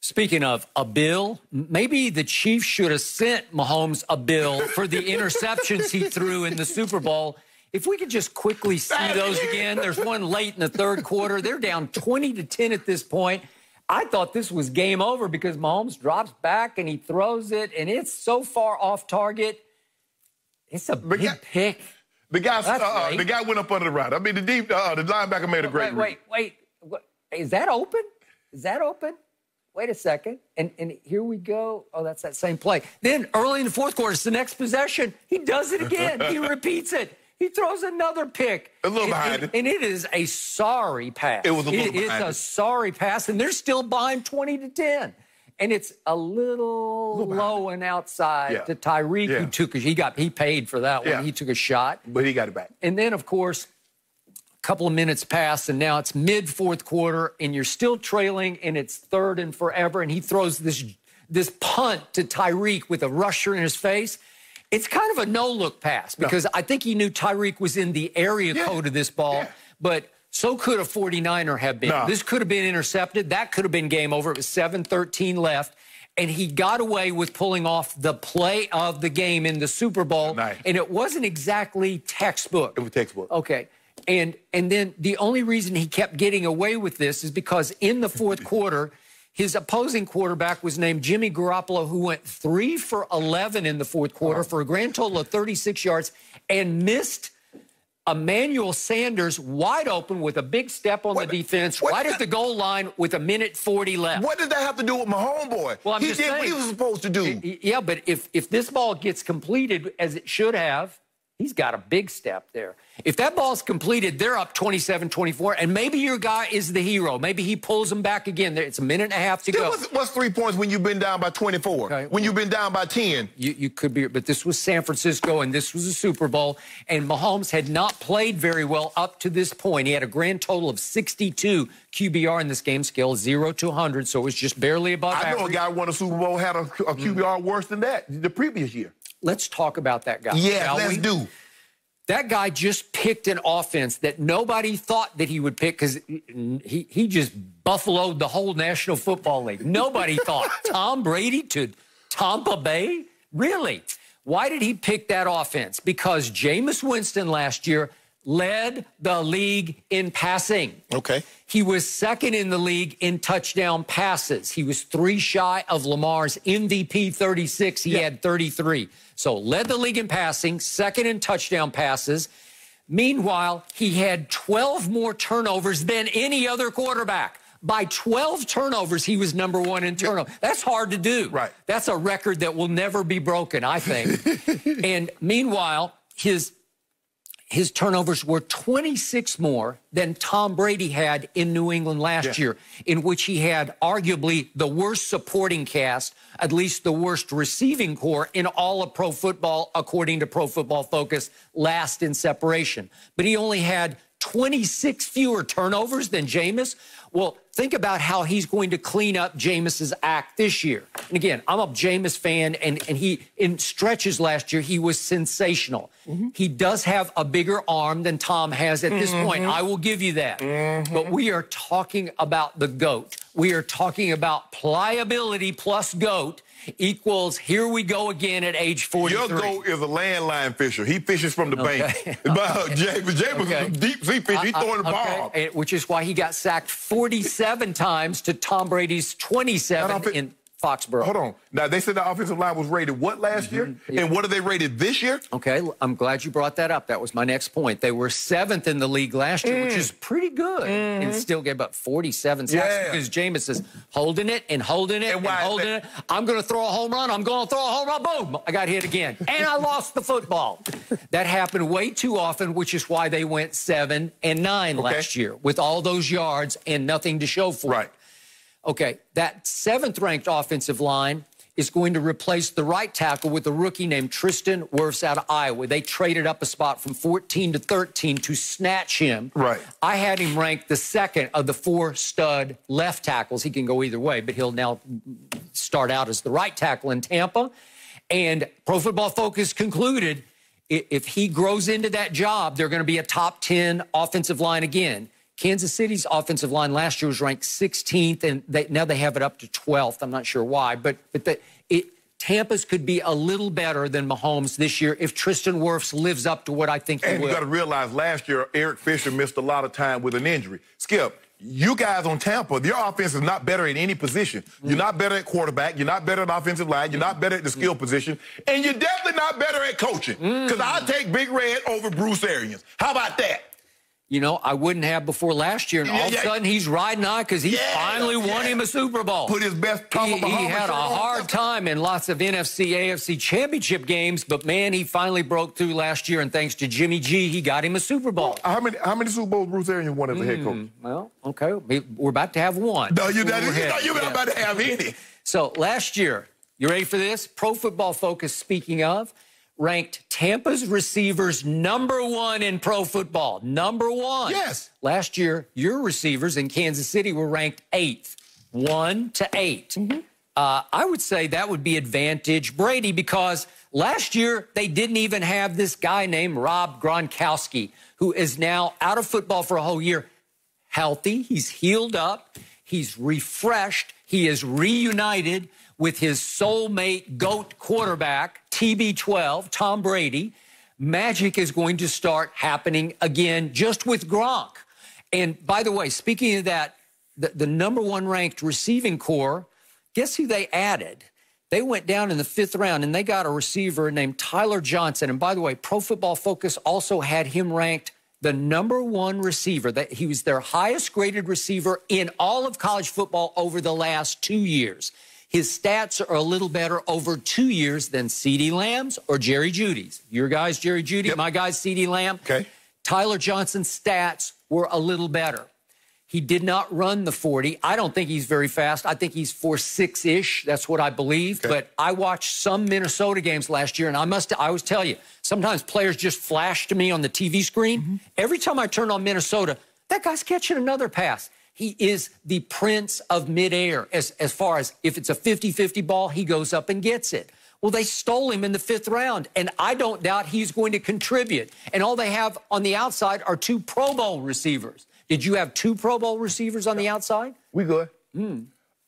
Speaking of a bill, maybe the Chiefs should have sent Mahomes a bill for the interceptions he threw in the Super Bowl. If we could just quickly see those again, there's one late in the third quarter. They're down 20 to 10 at this point. I thought this was game over because Mahomes drops back and he throws it, and it's so far off target. It's a big pick. The guy, uh, uh, the guy went up under the route. I mean, the deep, uh, the linebacker made a great Wait, wait, wait. What, is that open? Is that open? Wait a second. And and here we go. Oh, that's that same play. Then early in the fourth quarter, it's the next possession. He does it again. he repeats it. He throws another pick. A little And- behind and, it. and it is a sorry pass. It was a little It is behind a it. sorry pass, and they're still behind 20 to 10. And it's a little, low and outside Yeah. to Tyreek, Yeah. who took a, he got he paid for that one. He took a shot. But he got it back. And then, of course, a couple of minutes pass, and now it's mid fourth quarter, and you're still trailing, and it's third and forever. And he throws this this punt to Tyreek with a rusher in his face. It's kind of a no look pass because I think he knew Tyreek was in the area Yeah. code of this ball, Yeah. but so could a 49er have been. No. This could have been intercepted. That could have been game over. It was 7 13 left. And he got away with pulling off the play of the game in the Super Bowl. Nice. And it wasn't exactly textbook. It was textbook. Okay. And and then the only reason he kept getting away with this is because in the fourth quarter, his opposing quarterback was named Jimmy Garoppolo, who went three for 11 in the fourth quarter for a grand total of 36 yards and missed Emmanuel Sanders wide open with a big step on the defense, what- right at the goal line with a minute 40 left. What did that have to do with my homeboy? Well, I'm he did what he was supposed to do. Yeah, but if if this ball gets completed as it should have, he's got a big step there. If that ball's completed, they're up 27-24, and maybe your guy is the hero. Maybe he pulls them back again. It's a minute and a half to Then go. What's, what's three points when you've been down by 24? Okay, when you've been down by 10? You, you could be, but this was San Francisco and this was a Super Bowl. And Mahomes had not played very well up to this point. He had a grand total of 62 QBR in this game, scale 0 to 100, so it was just barely above I know a guy who won a Super Bowl had a, a QBR worse than that the previous year. Let's talk about that guy. Yeah, let's we? do. That guy just picked an offense that nobody thought that he would pick because he, he just buffaloed the whole National Football League. Nobody thought Tom Brady to Tampa Bay? Really? Why did he pick that offense? Because Jameis Winston last year led the league in passing. Okay. He was second in the league in touchdown passes. He was three shy of Lamar's MVP 36. He Yeah. had 33. So led the league in passing, second in touchdown passes. Meanwhile, he had 12 more turnovers than any other quarterback. By 12 turnovers, he was number one in turnover. That's hard to do. Right. That's a record that will never be broken, I think. and meanwhile, his his turnovers were 26 more than Tom Brady had in New England last Yeah. year, in which he had arguably the worst supporting cast, at least the worst receiving corps in all of pro football, according to Pro Football Focus, last in separation. But he only had 26 fewer turnovers than Jameis. Well, think about how he's going to clean up Jameis's act this year. And again, I'm a Jameis fan, and, and he, in stretches last year, he was sensational. Mm-hmm. He does have a bigger arm than Tom has at this point. Mm-hmm. I will give you that. Mm-hmm. But we are talking about the GOAT. We are talking about pliability plus GOAT equals here we go again at age 43. Your goat is a landline fisher. He fishes from the Okay. bank. But Jameis, Jameis Okay. is a deep sea fish. He's uh, uh, throwing the Okay, ball. and- which is why he got sacked 47 times to Tom Brady's 27 in Foxborough. Hold on. Now they said the offensive line was rated what last year, Mm-hmm. and what are they rated this year? Okay, I'm glad you brought that up. That was my next point. They were seventh in the league last year, which is pretty good, and still get about 47 sacks Mm. Yeah. because Jameis is holding it and holding it And and, holding it. I'm going to throw a home run. I'm going to throw a home run. Boom! I got hit again, and I lost the football. That happened way too often, which is why they went seven and nine last year with all those yards and nothing to show for it. Okay, that seventh ranked offensive line is going to replace the right tackle with a rookie named Tristan Wirfs out of Iowa. They traded up a spot from 14 to 13 to snatch him. Right. I had him ranked the second of the four stud left tackles. He can go either way, but he'll now start out as the right tackle in Tampa. And Pro Football Focus concluded if he grows into that job, they're going to be a top 10 offensive line again. Kansas City's offensive line last year was ranked 16th, and they, now they have it up to 12th. I'm not sure why, but but the, it, Tampa's could be a little better than Mahomes this year if Tristan Wirfs lives up to what I think he And you will. got to realize last year Eric Fisher missed a lot of time with an injury. Skip, you guys on Tampa, your offense is not better in any position. You're mm-hmm. not better at quarterback. You're not better at offensive line. You're not better at the skill mm-hmm. position, and you're definitely not better at coaching. Because I mm-hmm. take Big Red over Bruce Arians. How about that? You know, I wouldn't have before last year, and Yeah, all of a sudden he's riding on because he Yeah, finally won him a Super Bowl. Put his best he, he had a hard time in lots of NFC, AFC championship games, but man, he finally broke through last year, and thanks to Jimmy G, he got him a Super Bowl. How many how many Super Bowls Bruce Arians won as a head hmm, coach? Well, okay, we- we're about to have one. No, you're not. You're not, you're not Yeah. about to have any. So last year, you ready for this? Pro Football Focus, speaking of, ranked Tampa's receivers number one in pro football. Number one. Yes. Last year, your receivers in Kansas City were ranked eighth, one to 8 Uh, I would say that would be advantage Brady because last year they didn't even have this guy named Rob Gronkowski, who is now out of football for a whole year healthy. He's healed up. He's refreshed. He is reunited with his soulmate GOAT quarterback, TB12, Tom Brady. Magic is going to start happening again just with Gronk. And by the way, speaking of that, the, the number one ranked receiving corps, guess who they added? They went down in the fifth round and they got a receiver named Tyler Johnson. And by the way, Pro Football Focus also had him ranked the number one receiver. That he was their highest graded receiver in all of college football over the last two years. His stats are a little better over two years than CeeDee Lamb's or Jerry Jeudy's. Your guy's Jerry Jeudy, my guy's CeeDee Lamb. Okay. Tyler Johnson's stats were a little better. He did not run the 40. I don't think he's very fast. I think he's 4 6 ish. That's what I believe. But I watched some Minnesota games last year, and I must, I always tell you, sometimes players just flash to me on the TV screen. Mm-hmm. Every time I turn on Minnesota, that guy's catching another pass. He is the prince of midair as, as far as if it's a 50 50 ball, he goes up and gets it. Well, they stole him in the fifth round, and I don't doubt he's going to contribute. And all they have on the outside are two Pro Bowl receivers. Did you have two Pro Bowl receivers on the outside? We good. Hmm.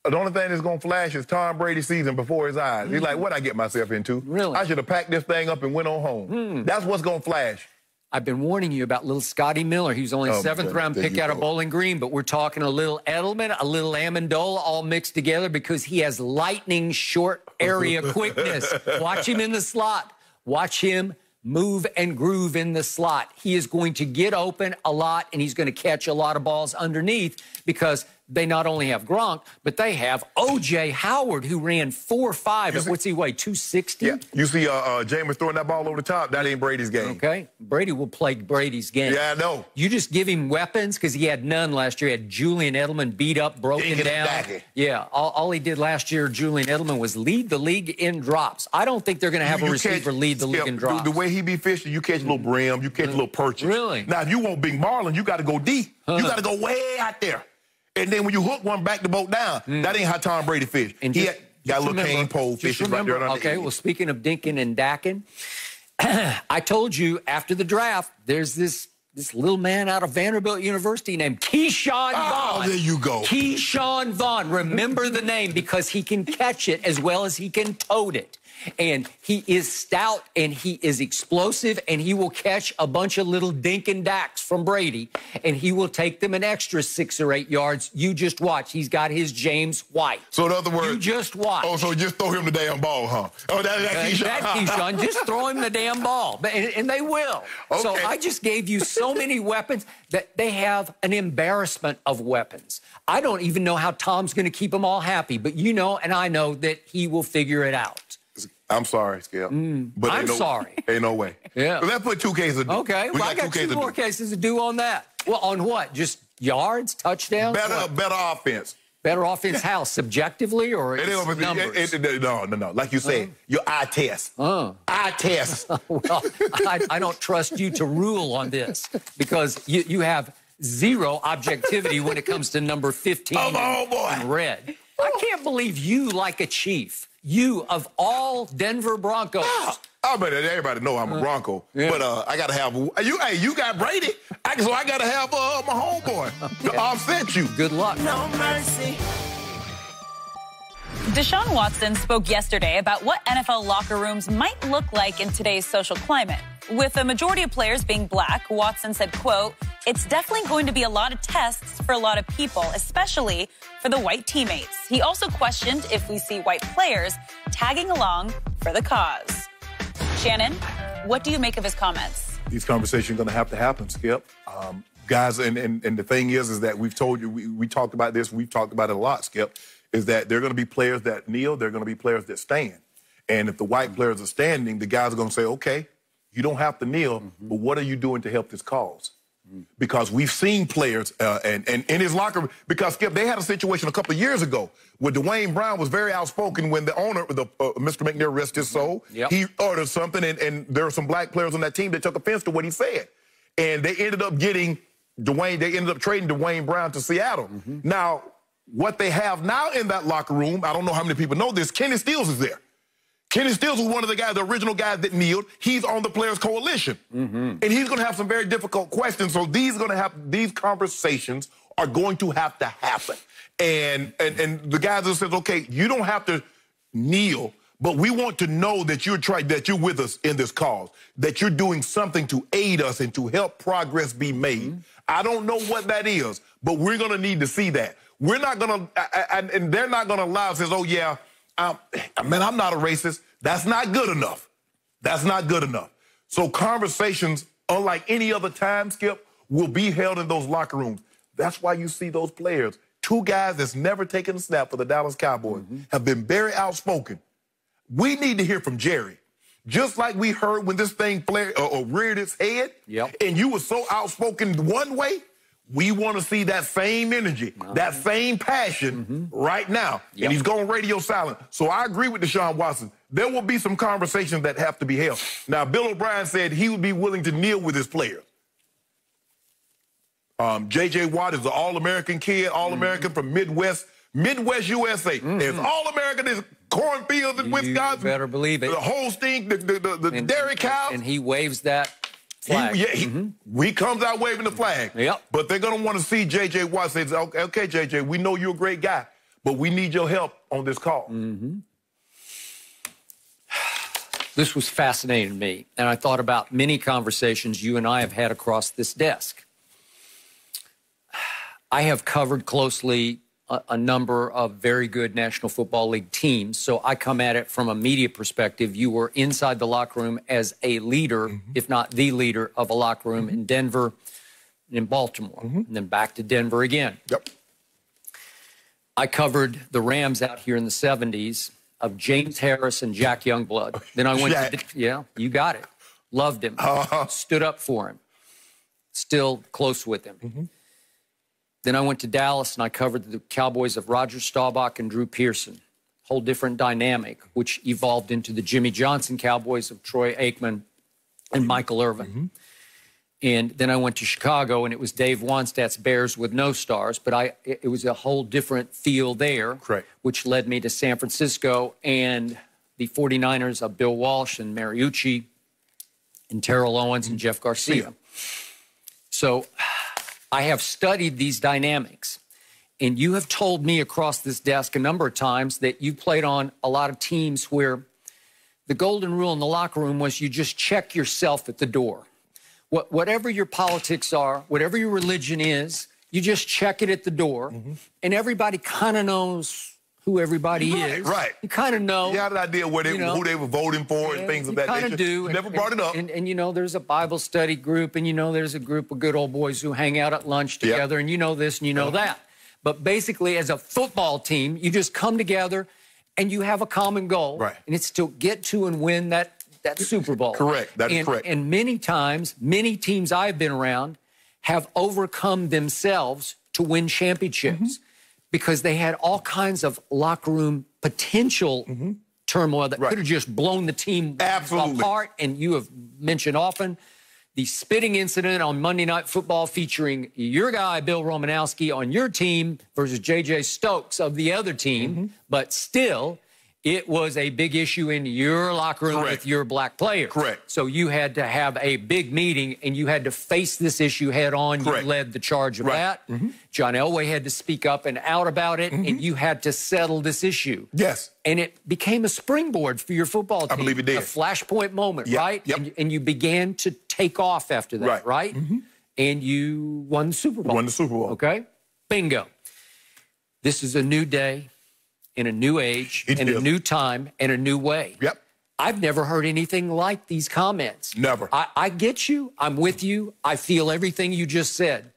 The only thing that's gonna flash is Tom Brady's season before his eyes. He's like, what I get myself into? Hmm. Really? Hmm. I should have packed this thing up and went on home. That's what's gonna flash. I've been warning you about little Scotty Miller. He was only a Oh, seventh round pick out of. Bowling Green, but we're talking a little Edelman, a little Amendola, all mixed together because he has lightning short area quickness. Watch him in the slot. Watch him move and groove in the slot. He is going to get open a lot and he's going to catch a lot of balls underneath because they not only have Gronk, but they have OJ Howard who ran 4-5 at what's he weigh, 260? Yeah. You see uh, uh, Jameis throwing that ball over the top. That ain't Brady's game. Okay. Brady will play Brady's game. Yeah, I know. You just give him weapons because he had none last year. He had Julian Edelman beat up, broken down. Yeah. All, all he did last year, Julian Edelman, was lead the league in drops. I don't think they're going to have You- a you receiver catch- lead the league Skip, in the- drops. The, way he be fishing, you catch a little brim, you catch a little purchase. Really? Now, if you want big marlin, you got to go deep. You got to go way out there. And then when you hook one back the boat down, that ain't how Tom Brady fish. Mm. And he just- had, got a little remember- cane pole fishing right there. on the Okay, well, speaking of Dinkin and Dakin, I told you after the draft, there's this this little man out of Vanderbilt University named Ke'Shawn Vaughn. Oh, there you go. Ke'Shawn Vaughn. Remember the name because he can catch it as well as he can tote it. And he is stout and he is explosive and he will catch a bunch of little dink and dacks from Brady and he will take them an extra six or eight yards. You just watch. He's got his James White. So in other words, You just watch. Oh, so just throw him the damn ball, huh? Oh, that, that Uh, Ke'Shawn. that Ke'Shawn, just throw him the damn ball, and, and they will. Okay. So I just gave you so many weapons that they have an embarrassment of weapons. I don't even know how Tom's going to keep them all happy, but you know, and I know that he will figure it out. I'm sorry, Skip. but Mm. I'm ain't no, sorry. Ain't no way. Yeah. So let's put two cases. Okay, we well, I got two two more cases to do on that. Well, on what? Just yards, touchdowns, Better, What? better offense. better offense. How subjectively or It ain't- numbers? Uh-huh. it- it- no, no, no. Like you said, your eye test. Eye test. well, I, I don't trust you to rule on this because you, you have zero objectivity when it comes to number 15 Come on, boy. in red. I can't believe you like a chief. You, of all Denver Broncos. I bet everybody know I'm a Bronco, Uh, yeah. but uh, I gotta have you. Hey, you got Brady, I, so I gotta have uh, my homeboy to offset you. Good luck. No mercy. Deshaun Watson spoke yesterday about what NFL locker rooms might look like in today's social climate. With a majority of players being black, Watson said, quote, it's definitely going to be a lot of tests for a lot of people, especially for the white teammates. He also questioned if we see white players tagging along for the cause. Shannon, what do you make of his comments? These conversations are gonna have to happen, Skip. Um, guys, and, and and the thing is, is that we've told you, we, we talked about this, we've talked about it a lot, Skip. Is that there are gonna be players that kneel, there are gonna be players that stand, and if the white players are standing, the guys are gonna say, okay, you don't have to kneel, but what are you doing to help this cause? because we've seen players uh, and, and in his locker room. Because Skip, they had a situation a couple of years ago where Duane Brown was very outspoken when the owner, the uh, Mr. McNair, rest his soul, Yep. he ordered something, and, and there were some black players on that team that took offense to what he said, and they ended up getting Duane. They ended up trading Duane Brown to Seattle. Now, what they have now in that locker room, I don't know how many people know this. Kenny Stills is there. Kenny Stills was one of the guys, the original guys that kneeled. He's on the Players Coalition. Mm-hmm. And he's going to have some very difficult questions. So these going to have these conversations are going to have to happen. And and and the guys that says, okay, you don't have to kneel, but we want to know that you're trying that you're with us in this cause, that you're doing something to aid us and to help progress be made. Mm-hmm. I don't know what that is, but we're going to need to see that. We're not going to, and they're not going to allow says, oh yeah, um, man, I'm not a racist. That's not good enough. That's not good enough. So conversations, unlike any other time, Skip, will be held in those locker rooms. That's why you see those players. Two guys that's never taken a snap for the Dallas Cowboys have been very outspoken. We need to hear from Jerry. Just like we heard when this thing flared or, or reared its head, Yep. and you were so outspoken one way, we want to see that same energy, uh-huh. that same passion mm-hmm. right now. Yep. And he's going radio silent. So I agree with Deshaun Watson. There will be some conversations that have to be held. Now, Bill O'Brien said he would be willing to kneel with his players. Um, J.J. Watt is an All-American kid, All-American mm-hmm. from Midwest, Midwest USA. Mm-hmm. There's All-American, there's cornfields in You Wisconsin. better believe it. The Holstein, the, the, the, the dairy cows. And he waves that He, yeah, he, mm-hmm. he comes out waving the flag. Yep. But they're going to want to see J.J. Watt say, okay, okay, J.J., we know you're a great guy, but we need your help on this call. Mm-hmm. this was fascinating to me, and I thought about many conversations you and I have had across this desk. I have covered closely a, a, number of very good National Football League teams, so I come at it from a media perspective. You were inside the locker room as a leader, mm-hmm. if not the leader, of a locker room mm-hmm. in Denver and in Baltimore, mm-hmm. and then back to Denver again. Yep. I covered the Rams out here in the 70s of James Harris and Jack Youngblood. Then I went Jack. to, yeah, you got it. Loved him. Uh-huh. Stood up for him. Still close with him. Then I went to Dallas and I covered the Cowboys of Roger Staubach and Drew Pearson. Whole different dynamic, which evolved into the Jimmy Johnson Cowboys of Troy Aikman and Michael Irvin. Mm-hmm. And then I went to Chicago, and it was Dave Wannstedt's Bears with no stars, but I it was a whole different feel there, Correct. which led me to San Francisco and the 49ers of Bill Walsh and Mariucci and Terrell Owens and Jeff Garcia. So I have studied these dynamics. And you have told me across this desk a number of times that you played on a lot of teams where the golden rule in the locker room was you just check yourself at the door what, whatever your politics are, whatever your religion is, you just check it at the door, mm-hmm. and everybody kind of knows who everybody right, is. Right. You kind of know. You have an idea where they, you know, who they were voting for and, things of that nature. do. You never and, brought it up. And, and, you know, there's a Bible study group, and you know, there's a group of good old boys who hang out at lunch together, yep. and you know this and you know uh-huh. that. But basically, as a football team, you just come together and you have a common goal. Right. And it's to get to and win that that Super Bowl. Correct. That is and, correct. And many times, many teams I've been around have overcome themselves to win championships mm-hmm. Because they had all kinds of locker room potential mm-hmm. turmoil that right. could have just blown the team Absolutely. apart. And you have mentioned often the spitting incident on Monday Night Football featuring your guy, Bill Romanowski, on your team versus J.J. Stokes of the other team. Mm-hmm. But still, it was a big issue in your locker room Correct. with your black players. Correct. So you had to have a big meeting and you had to face this issue head on. Correct. You led the charge of right. that. Mm-hmm. John Elway had to speak up and out about it, mm-hmm. and you had to settle this issue. Yes. And it became a springboard for your football team. I believe it did. A flashpoint moment, yep. right? Yep. And, and, you began to take off after that, right? right? Mm-hmm. And you won the Super Bowl. Won the Super Bowl. Okay. Bingo. This is a new day in a new age, in is. a new time, in a new way. Yep. I've never heard anything like these comments. Never. I, I get you. I'm with you. I feel everything you just said.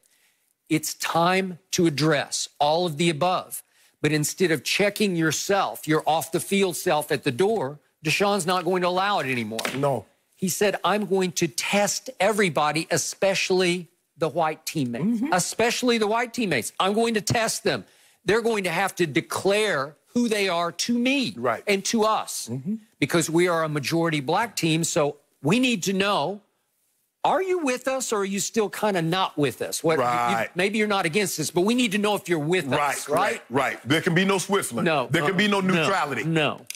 It's time to address all of the above. But instead of checking yourself, your off the field self at the door, Deshaun's not going to allow it anymore. No. He said, I'm going to test everybody, especially the white teammates, mm-hmm. especially the white teammates. I'm going to test them. They're going to have to declare who they are to me right. and to us mm-hmm. because we are a majority black team. So we need to know are you with us or are you still kind of not with us? What, right. You, maybe you're not against us, but we need to know if you're with right, us, right? Right, right. There can be no Switzerland. No. There can be no neutrality. No, no.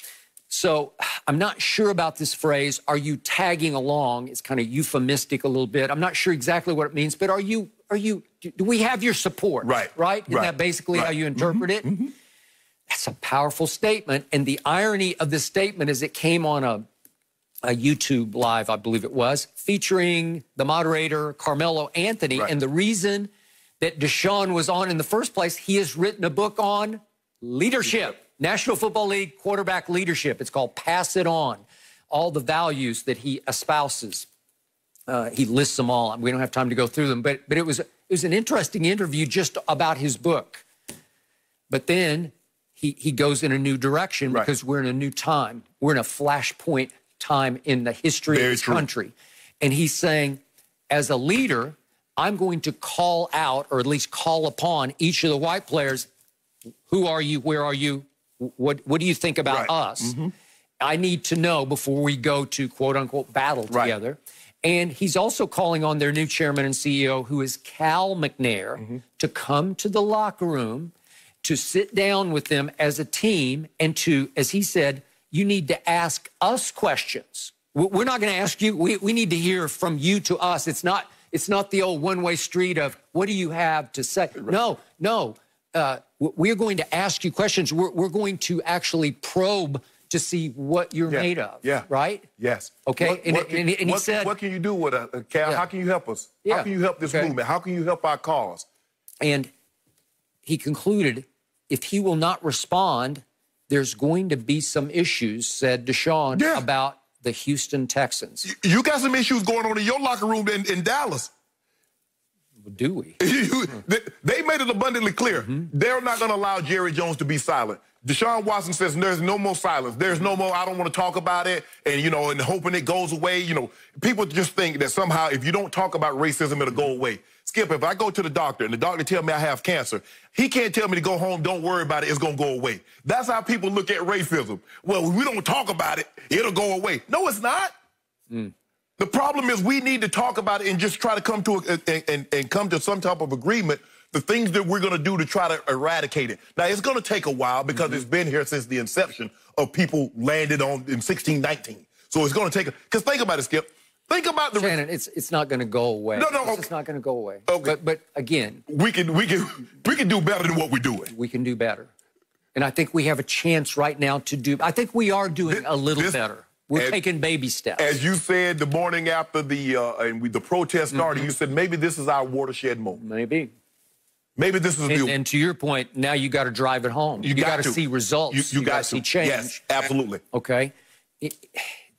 So I'm not sure about this phrase. Are you tagging along? It's kind of euphemistic a little bit. I'm not sure exactly what it means, but are you, are you, do we have your support? Right. Right? Isn't right. that basically right. how you interpret mm-hmm. it? Mm-hmm. That's a powerful statement. And the irony of this statement is it came on a, a YouTube live, I believe it was, featuring the moderator, Carmelo Anthony. Right. And the reason that Deshaun was on in the first place, he has written a book on leadership, National Football League quarterback leadership. It's called Pass It On. All the values that he espouses. Uh, he lists them all. We don't have time to go through them, but but it was it was an interesting interview just about his book. But then he, he goes in a new direction right. because we're in a new time. We're in a flashpoint time in the history Very of this true. country. And he's saying, as a leader, I'm going to call out or at least call upon each of the white players. Who are you? Where are you? What, what do you think about right. us? Mm-hmm. I need to know before we go to quote unquote battle together. And he's also calling on their new chairman and CEO, who is Cal McNair, mm-hmm. to come to the locker room to sit down with them as a team and to, as he said, you need to ask us questions. We're not going to ask you. We, we need to hear from you to us. It's not, it's not the old one way street of what do you have to say? Right. No, no. Uh, we're going to ask you questions. We're, we're going to actually probe to see what you're Yeah. made of. Yeah. Right? Yes. Okay, What, and- what can, and- and he what, said- what can you do with a, Cal? Yeah. How can you help us? Yeah. How can you help this Okay. movement? How can you help our cause? And he concluded if he will not respond, there's going to be some issues, said Deshaun, Yeah. about the Houston Texans. You got some issues going on in your locker room in, in Dallas. Do we? They, they made it abundantly clear. Mm-hmm. They're not going to allow Jerry Jones to be silent. Deshaun Watson says there's no more silence. There's no more, I don't want to talk about it. And, you know, and hoping it goes away. You know, people just think that somehow if you don't talk about racism, it'll go away. Skip, if I go to the doctor and the doctor tell me I have cancer, he can't tell me to go home, don't worry about it, it's going to go away. That's how people look at racism. Well, if we don't talk about it, it'll go away. No, it's not. Mm. The problem is we need to talk about it and just try to come to a, and, and, and come to some type of agreement. The things that we're going to do to try to eradicate it. Now it's going to take a while because mm-hmm. it's been here since the inception of people landed on in 1619. So it's going to take. A because think about it, Skip. Think about the. Shannon, it's it's not going to go away. No, no, It's okay. just not going to go away. Okay. But but again, We can we can we can do better than what we're doing. we can do better. And I think we have a chance right now to do I think we are doing This- a little this- better. We're as- taking baby steps. As you said the morning after the uh, and we, the protest started, you said maybe this is our watershed moment. Maybe. Maybe this is And, the and to your point, now you got to drive it home. You, got to see results. You, you got gotta to see change. Yes, absolutely. Okay. It-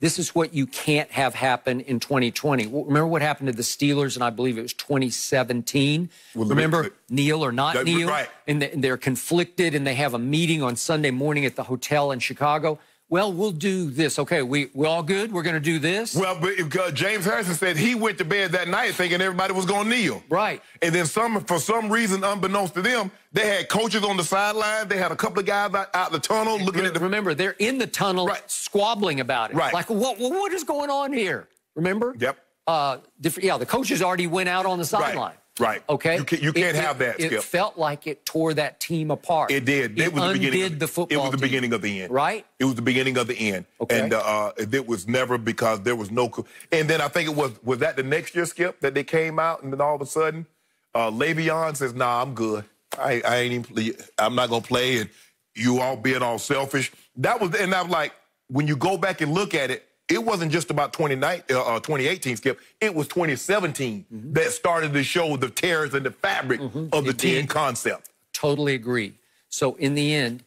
this is what you can't have happen in 2020. Remember what happened to the Steelers, and I believe it was 2017. Well, Remember but- kneel or not That- kneel, right. and they're conflicted, and they have a meeting on Sunday morning at the hotel in Chicago. Well, we'll do this. Okay, we we're all good. We're going to do this. Well, but if, uh, James Harrison said he went to bed that night thinking everybody was going to kneel. Right. And then some, for some reason, unbeknownst to them, they had coaches on the sideline. They had a couple of guys out, out the tunnel looking at the. Remember, they're in the tunnel Right. squabbling about it. Right. Like, what, what what is going on here? Remember? Yep. Uh, yeah, the coaches already went out on the sideline. right. Okay. You can't- you can't have that, It, Skip. felt like it tore that team apart. It did. It, was the beginning. the football. It was the team. beginning of the end. Right. It was the beginning of the end. Okay. And uh, it was never because there was no. And then I think it was was that the next year, Skip, that they came out, and then all of a sudden, uh, Le'Veon says, "Nah, I'm good. I, I ain't even. Play. I'm not gonna play." And you all being all selfish. That was, and I'm like, when you go back and look at it. It wasn't just about 29, uh, uh, 2018, Skip. It was 2017 that started to show the tears and the fabric of the. It team did. concept. Totally agree. So in the end,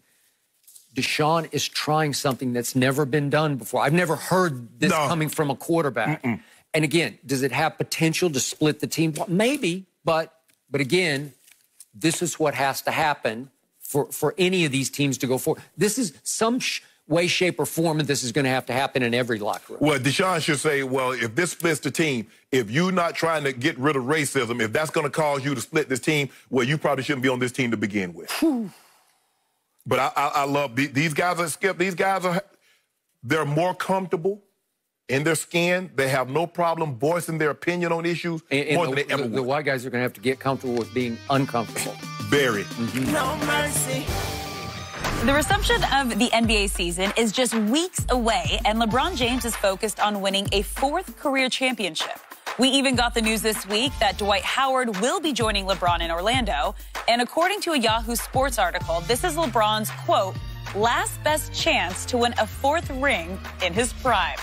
Deshaun is trying something that's never been done before. I've never heard this No. coming from a quarterback. And again, does it have potential to split the team? Well, Maybe, but but again, this is what has to happen for for any of these teams to go forward. This is some sh- way, shape, or form, and this is going to have to happen in every locker room. Well, Deshaun should say, well, if this splits the team, if you're not trying to get rid of racism, if that's going to cause you to split this team, well, you probably shouldn't be on this team to begin with. but I, I, I love the, these guys are Skip. These guys are they're more comfortable in their skin. They have no problem voicing their opinion on issues And, and more the, than they ever the- the white guys are going to have to get comfortable with being uncomfortable. Very. Mm-hmm. No mercy. The resumption of the NBA season is just weeks away, and LeBron James is focused on winning a fourth career championship. We even got the news this week that Dwight Howard will be joining LeBron in Orlando. And according to a Yahoo Sports article, this is LeBron's quote, last best chance to win a fourth ring in his prime.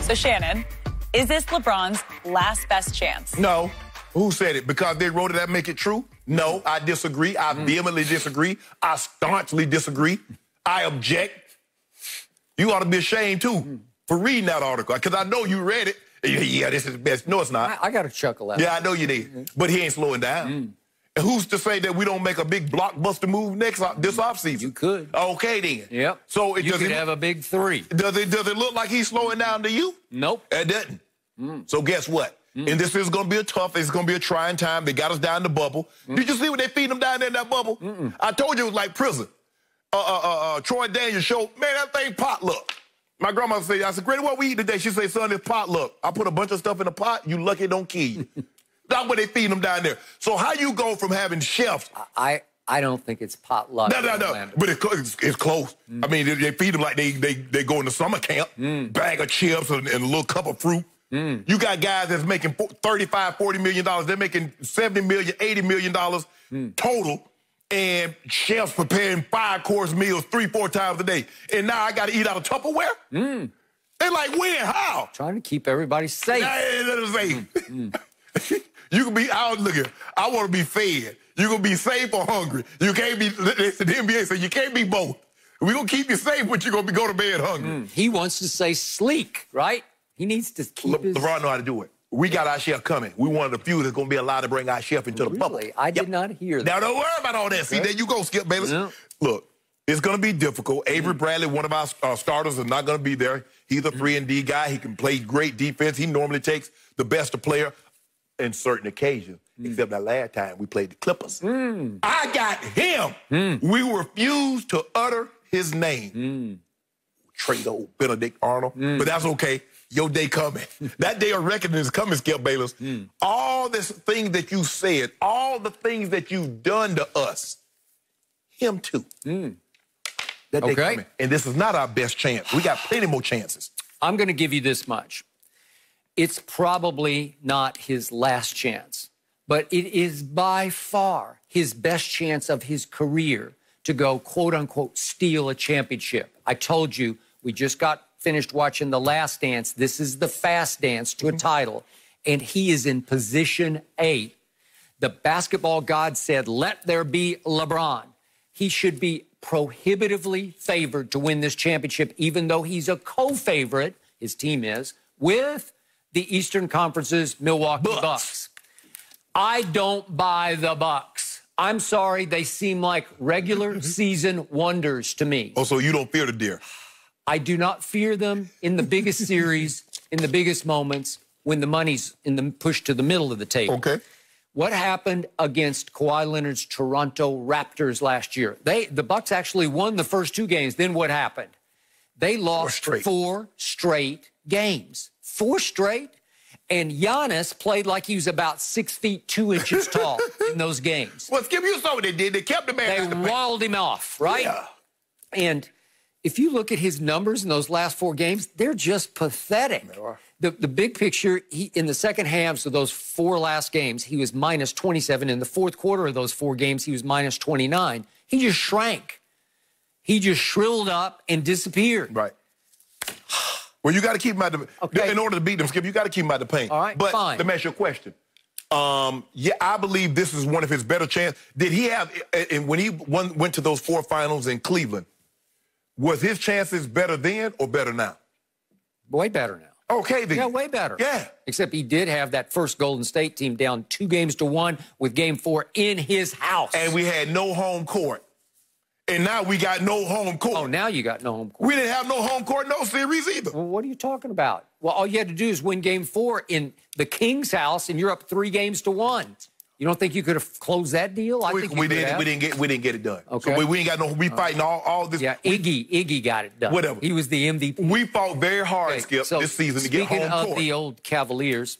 So, Shannon, is this LeBron's last best chance? No. Who said it? Because they wrote it, that make it true? No, I disagree. I mm. vehemently disagree. I staunchly disagree. I object. You ought to be ashamed too mm. for reading that article because I know you read it. Yeah, yeah, this is the best. No, it's not. I, I got to chuckle at Yeah, I know you did. Mm-hmm. But he ain't slowing down. Mm. And who's to say that we don't make a big blockbuster move next this offseason? You could. Okay then. Yep. So it you could it, have a big three. does it does it look like he's slowing down to you? Nope. It doesn't. So guess what? And this is going to be a tough, it's going to be a trying time. They got us down in the bubble. Did you see what they feed them down there in that bubble? I told you it was like prison. Uh, uh, uh, uh, Troy Daniels showed, man, that thing potluck. My grandma said, I said, Granny, what we eat today? She said, son, it's potluck. I put a bunch of stuff in a pot. You lucky it don't kill you. That's what they feed them down there. So how you go from having chefs I I don't think it's potluck. no, no, no. Orlando. But it's, it's, it's close. I mean, they, they feed them like they they they go into summer camp, bag of chips and, and a little cup of fruit. You got guys that's making fo- 35, 40 million dollars. They're making 70 million, 80 million dollars total. and chefs preparing five course meals three, four times a day. And now I got to eat out of Tupperware? Mm. They like, when? How? Trying to keep everybody safe. Nah, safe. Mm. you can be out looking. I want to be fed. You can be safe or hungry. You can't be, the NBA said you can't be both. We're going to keep you safe, but you're going to be go to bed hungry. Mm. He wants to say sleek, right? He needs to keep Le- his... LeBron know how to do it. We got our chef coming. We one of the few that's going to be allowed to bring our chef into the really? public. I did yep. not hear that. Now, don't worry about all that. Okay. See, there you go, Skip Bayless. Yeah. Look, it's going to be difficult. Avery mm. Bradley, one of our uh, starters, is not going to be there. He's a 3 and D guy. He can play great defense. He normally takes the best of player in certain occasions. Mm. Except that last time we played the Clippers. Mm. I got him. Mm. We refused to utter his name. Mm. Trade old Benedict Arnold. Mm. But that's okay your day coming. that day of reckoning is coming, Skip Bayless. Mm. All this thing that you said, all the things that you've done to us, him too. Mm. That day okay. coming. And this is not our best chance. We got plenty more chances. I'm going to give you this much. It's probably not his last chance, but it is by far his best chance of his career to go, quote unquote, steal a championship. I told you, we just got finished watching The Last Dance. This is the fast dance to a mm-hmm. title. And he is in position eight. The basketball god said, let there be LeBron. He should be prohibitively favored to win this championship, even though he's a co favorite, his team is, with the Eastern Conference's Milwaukee Bucks. Bucks. I don't buy the Bucks. I'm sorry, they seem like regular mm-hmm. season wonders to me. Oh, so you don't fear the deer? I do not fear them in the biggest series, in the biggest moments, when the money's in the push to the middle of the table. Okay. What happened against Kawhi Leonard's Toronto Raptors last year? They the Bucks actually won the first two games. Then what happened? They lost four straight, four straight games. Four straight. And Giannis played like he was about six feet two inches tall in those games. Well, Skip, you saw what they did. They kept the man. They walled him off, right? Yeah. And if you look at his numbers in those last four games, they're just pathetic. They are. the, the big picture, he, in the second halves of those four last games, he was minus 27. In the fourth quarter of those four games, he was minus 29. He just shrank. He just shrilled up and disappeared. Right. Well, you got to keep him out the okay. in order to beat them, Skip. You got to keep him out the paint. All right, but fine. let me ask you a question. Um, yeah, I believe this is one of his better chances. Did he have? And when he won, went to those four finals in Cleveland, was his chances better then or better now? Way better now. Okay, then. Yeah, way better. Yeah. Except he did have that first Golden State team down two games to one with game four in his house. And we had no home court. And now we got no home court. Oh, now you got no home court. We didn't have no home court, no series either. Well, what are you talking about? Well, all you had to do is win game four in the King's house, and you're up three games to one. You don't think you could have closed that deal? I we, think we didn't. We didn't get. We didn't get it done. Okay. So we, we ain't got no. We fighting all, all this. Yeah. We, Iggy. Iggy got it done. Whatever. He was the MVP. We fought very hard, okay, Skip, so this season to get home Speaking of the old Cavaliers,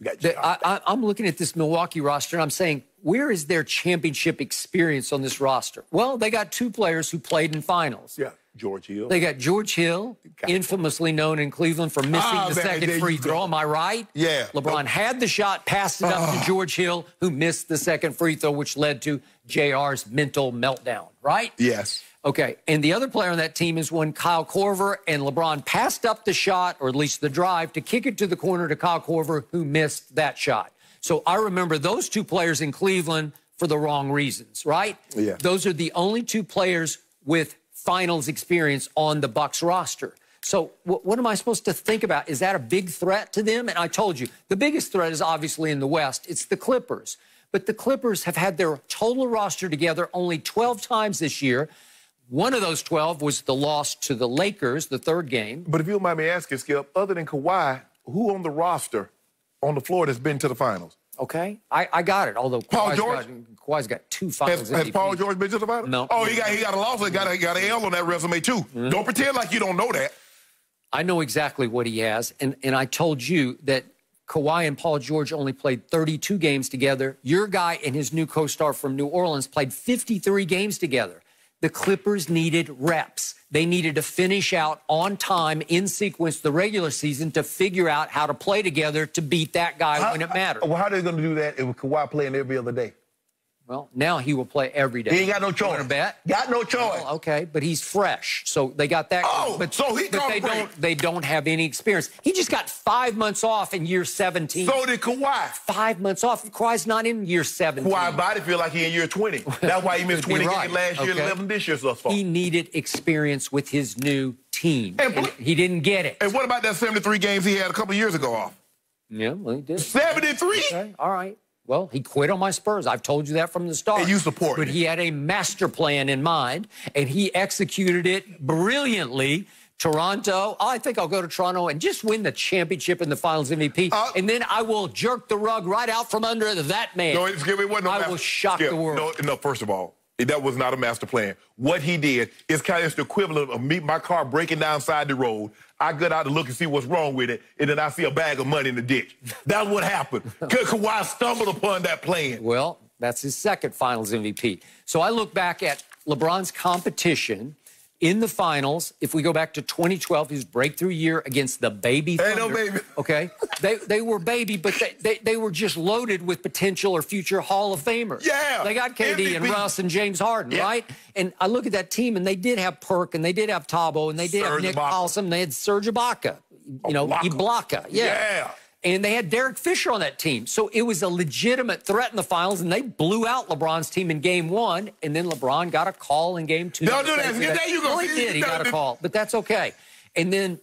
the, I, I'm looking at this Milwaukee roster and I'm saying, where is their championship experience on this roster? Well, they got two players who played in finals. Yeah. George Hill. They got George Hill, infamously known in Cleveland for missing ah, the man, second free throw. Am I right? Yeah. LeBron had the shot, passed it up to ah. George Hill, who missed the second free throw, which led to JR's mental meltdown, right? Yes. Okay. And the other player on that team is one Kyle Korver and LeBron passed up the shot, or at least the drive, to kick it to the corner to Kyle Korver, who missed that shot. So I remember those two players in Cleveland for the wrong reasons, right? Yeah. Those are the only two players with finals experience on the Bucks roster. So what, am I supposed to think about? Is that a big threat to them? And I told you, the biggest threat is obviously in the West. It's the Clippers. But the Clippers have had their total roster together only 12 times this year. One of those 12 was the loss to the Lakers, the third game. But if you don't mind me asking, Skip, other than Kawhi, who on the roster on the floor that's been to the finals? Okay, I, I got it. Although Paul Kawhi's George, got, Kawhi's got two finals. Has, has Paul George been to the finals? No. Oh, he got he got a loss. He got a, got an L on that resume too. Mm-hmm. Don't pretend like you don't know that. I know exactly what he has, and and I told you that Kawhi and Paul George only played 32 games together. Your guy and his new co-star from New Orleans played 53 games together. The Clippers needed reps. They needed to finish out on time in sequence the regular season to figure out how to play together to beat that guy how, when it mattered. Well, how are they going to do that if Kawhi playing every other day? Well, now he will play every day. He ain't got no choice. bet? Got no oh, choice. Well, okay, but he's fresh, so they got that. Oh, but so he but they break. don't. They don't have any experience. He just got five months off in year 17. So did Kawhi. five months off. Kawhi's not in year 17. Kawhi body feel like he in year 20. That's why he missed 20 right, games last year, okay. 11 this year thus far. He needed experience with his new team, And and he didn't get it. and what about that 73 games he had a couple years ago off? yeah, well, he did. 73? Okay, all right. Well, he quit on my Spurs. I've told you that from the start. And you support But he had a master plan in mind, and he executed it brilliantly. Toronto, I think I'll go to Toronto and just win the championship and the Finals MVP, Uh, and then I will jerk the rug right out from under that man. No, it's, it wasn't no I master- will shock the world. No, no, first of all, that was not a master plan. What he did is kind of the equivalent of me, my car breaking down side the road. I get out to look and see what's wrong with it, and then I see a bag of money in the ditch. That's what happened. Ka- Kawhi stumbled upon that plan. Well, that's his second finals MVP. So I look back at LeBron's competition in the finals. If we go back to 2012, his breakthrough year against the baby Ain't no Thunder. baby. Okay. They they were baby, but they, they, they were just loaded with potential or future Hall of Famers. Yeah. They got KD and MVP. Russ and James Harden, Yeah. right? And I look at that team and they did have Perk and they did have Thabo and they did have Nick. Paulson. They had Serge Ibaka. You know, Ibaka. Ibaka. Yeah. Yeah. And they had Derek Fisher on that team. So it was a legitimate threat in the finals, and they blew out LeBron's team in game one. And then LeBron got a call in game two. Don't do that. There you go. Well, he did. He got a call, but that's okay. And then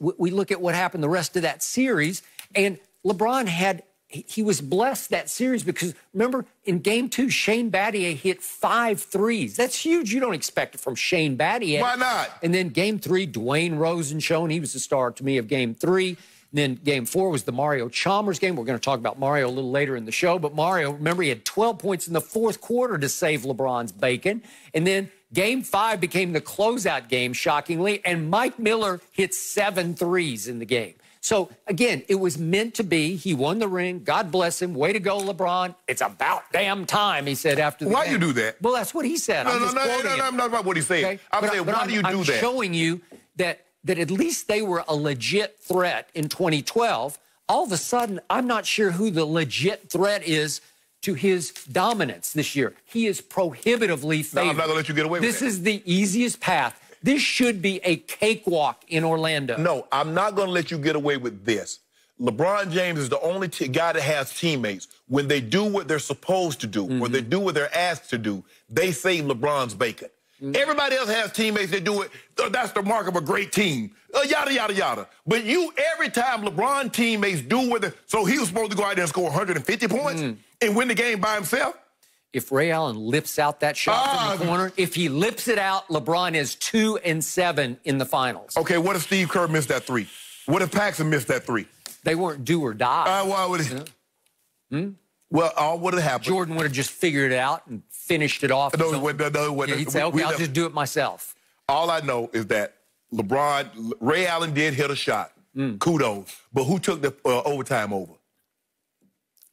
we- look at what happened the rest of that series, and LeBron had. he- He was blessed that series because remember in game two, Shane Battier hit five threes. That's huge. You don't expect it from Shane Battier. Why not? And then game three, Dwyane Rosen shown. He was the star to me of game three. And then game four was the Mario Chalmers game. We're going to talk about Mario a little later in the show. But Mario, remember, he had 12 points in the fourth quarter to save LeBron's bacon. And then game five became the closeout game, shockingly. And Mike Miller hit seven threes in the game. So again, it was meant to be. He won the ring. God bless him. Way to go, LeBron. It's about damn time, he said after the Why game. you do that? Well, that's what he said. No, I'm no, no, no, no, no, I'm not about what he said. Okay? I'm But saying, but why I'm- do you I'm do that? showing you that that at least they were a legit threat in 2012. All of a sudden, I'm not sure who the legit threat is to his dominance this year. He is prohibitively favored. No, I'm not gonna let you get away with This is the easiest path. This should be a cakewalk in Orlando. No, I'm not going to let you get away with this. LeBron James is the only t- guy that has teammates. When they do what they're supposed to do, when they mm-hmm. do what they're asked to do, they save LeBron's bacon. Everybody else has teammates that do it. That's the mark of a great team. Uh, yada, yada, yada. But you, every time LeBron teammates do with it, so he was supposed to go out there and score 150 points and win the game by himself? If Ray Allen lips out that shot Ah. from the corner, if he lips it out, LeBron is two and seven in the finals. Okay, what if Steve Kerr missed that three? What if Paxson missed that three? They weren't do or die. Uh, why would it? Well, all would have happened. Jordan would have just figured it out and finished it off. No, no, no, no, Yeah, he'd say, okay, I'll never- just do it myself. All I know is that LeBron, Ray Allen did hit a shot. Mm. Kudos. But who took the uh, overtime over?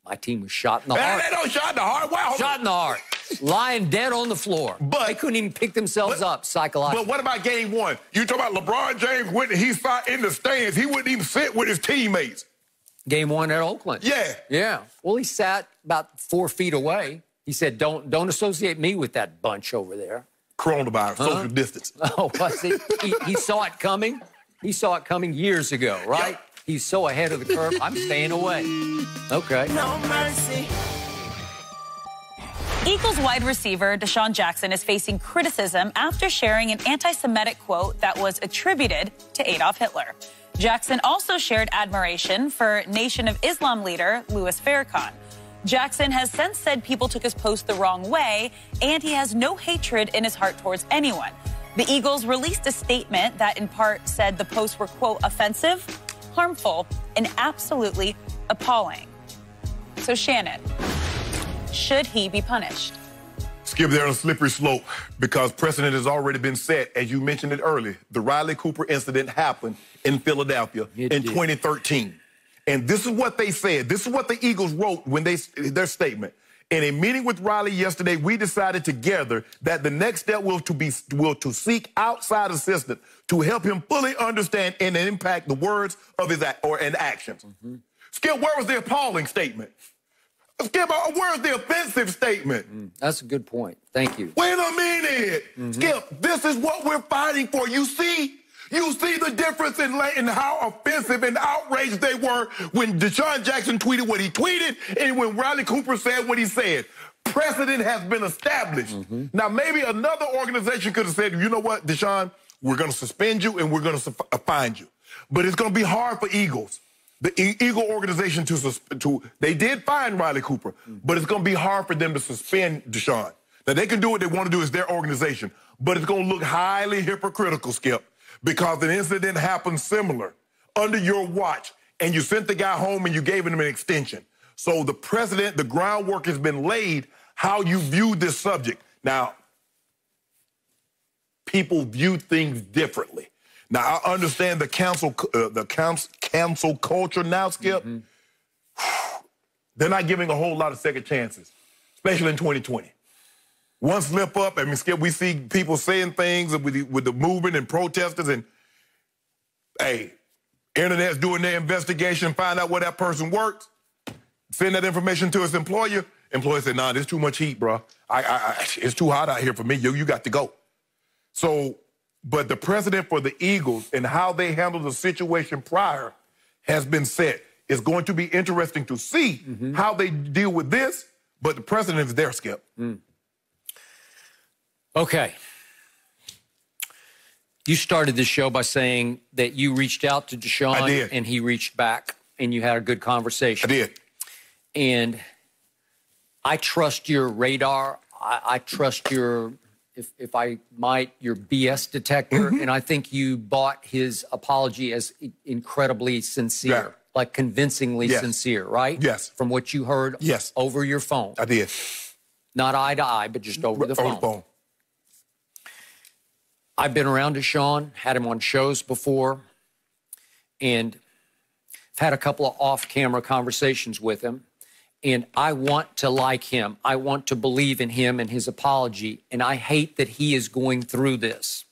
My team was shot in the Man, heart. they don't shot in the heart. Wow. Shot in the heart. Lying dead on the floor. But- they couldn't even pick themselves but- up psychologically. But what about game one? You talk about LeBron James when he sat in the stands, he wouldn't even sit with his teammates. Game one at Oakland. Yeah. Yeah. Well, he sat about four feet away. He said, "Don't don't associate me with that bunch over there." Coronavirus, social distance. Oh, was he? he? He saw it coming. He saw it coming years ago, right? Yep. He's so ahead of the curve. I'm staying away. Okay. No mercy. Eagles wide receiver DeSean Jackson is facing criticism after sharing an anti Semitic quote that was attributed to Adolf Hitler. Jackson also shared admiration for Nation of Islam leader Louis Farrakhan. Jackson has since said people took his post the wrong way, and he has no hatred in his heart towards anyone. The Eagles released a statement that, in part, said the posts were, quote, offensive, harmful, and absolutely appalling. So, Shannon, should he be punished? Skip they're on a slippery slope because precedent has already been set. As you mentioned it earlier, the Riley Cooper incident happened in Philadelphia It in did. 2013. And this is what they said. This is what the Eagles wrote when they their statement. In a meeting with Riley yesterday, we decided together that the next step will to be will to seek outside assistance to help him fully understand and impact the words of his act or and actions. Mm-hmm. Skip, where was the appalling statement? Skip, uh, where's the offensive statement? Mm-hmm. That's a good point. Thank you. Wait a minute. Mm-hmm. Skip, this is what we're fighting for. You see? You see the difference in, in how offensive and outraged they were when DeSean Jackson tweeted what he tweeted and when Riley Cooper said what he said. Precedent has been established. Mm-hmm. Now, maybe another organization could have said, you know what, DeSean, we're going to suspend you and we're going to uh, find you. But it's going to be hard for Eagles the E- Eagle organization to to they did find Riley Cooper, mm-hmm. but it's going to be hard for them to suspend DeSean. Now they can do what they want to do; it's their organization, but it's going to look highly hypocritical, Skip, because an incident happened similar under your watch, and you sent the guy home and you gave him an extension. So the president, the groundwork has been laid. How you view this subject now? People view things differently. Now I understand the council, uh, the council, council culture now, Skip. They're not giving a whole lot of second chances, especially in 2020. One slip up, Skip, we see people saying things with the, with the movement and protesters, and hey, internet's doing their investigation, find out where that person works, send that information to his employer. Employer said, "Nah, there's too much heat, bro. I, I, I, it's too hot out here for me. You, you got to go." So, but the president for the Eagles and how they handled the situation prior has been set. It's going to be interesting to see mm-hmm. how they deal with this, but the president is there, Skip. Mm. Okay. You started this show by saying that you reached out to DeSean I did. and he reached back and you had a good conversation. I did. And I trust your radar. I, I trust your, if, if I might, your BS detector. Mm-hmm. And I think you bought his apology as incredibly sincere, Yeah. like convincingly Yes. sincere, right? Yes. From what you heard Yes. over your phone. I did. Not eye to eye, but just over the On phone. the phone. I've been around DeSean, had him on shows before, and I've had a couple of off camera conversations with him. And I want to like him. I want to believe in him and his apology. And I hate that he is going through this.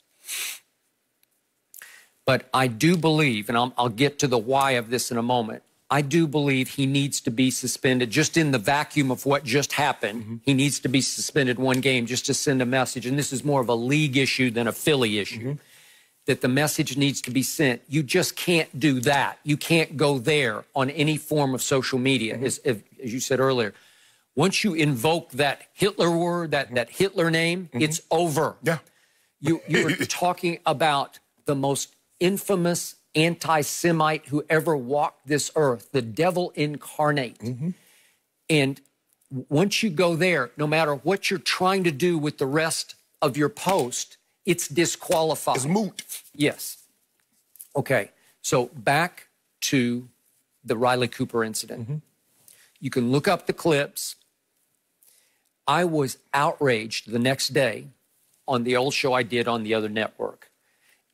But I do believe, and I'll, I'll get to the why of this in a moment. I do believe he needs to be suspended just in the vacuum of what just happened. Mm-hmm. He needs to be suspended one game just to send a message. And this is more of a league issue than a Philly issue. Mm-hmm. That the message needs to be sent. You just can't do that. You can't go there on any form of social media, mm-hmm. as, as you said earlier. Once you invoke that Hitler word, that, that Hitler name, it's over. Yeah. You you were talking about the most infamous anti-Semite who ever walked this earth, the devil incarnate. Mm-hmm. And once you go there, no matter what you're trying to do with the rest of your post, it's disqualified. It's moot. Yes. Okay. So back to the Riley Cooper incident. Mm-hmm. You can look up the clips. I was outraged the next day on the old show I did on the other network.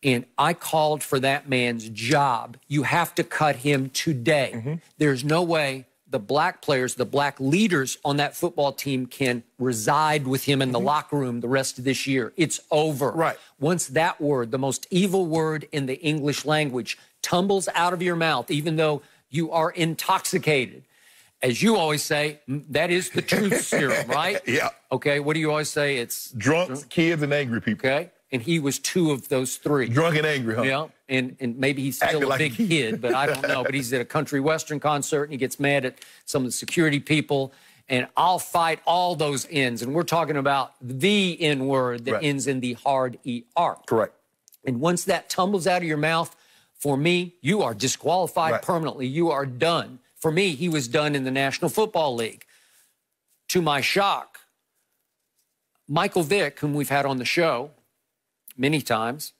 And I called for that man's job. You have to cut him today. Mm-hmm. There's no way the black players, the black leaders on that football team can reside with him in the mm-hmm. locker room the rest of this year. It's over. Right. Once that word, the most evil word in the English language, tumbles out of your mouth, even though you are intoxicated, as you always say, that is the truth serum, right? Yeah. Okay. What do you always say? It's Drunks, kids, and angry people. okay. And he was two of those three. Drunk and angry, huh? Yeah, and and maybe he's still a like big kid, but I don't know. But he's at a country western concert and he gets mad at some of the security people. And I'll fight all those ends. And we're talking about the N word that Right. ends in the hard ER. Correct. And once that tumbles out of your mouth, for me, you are disqualified Right. permanently. You are done. For me, he was done in the National Football League. To my shock, Michael Vick, whom we've had on the show many times,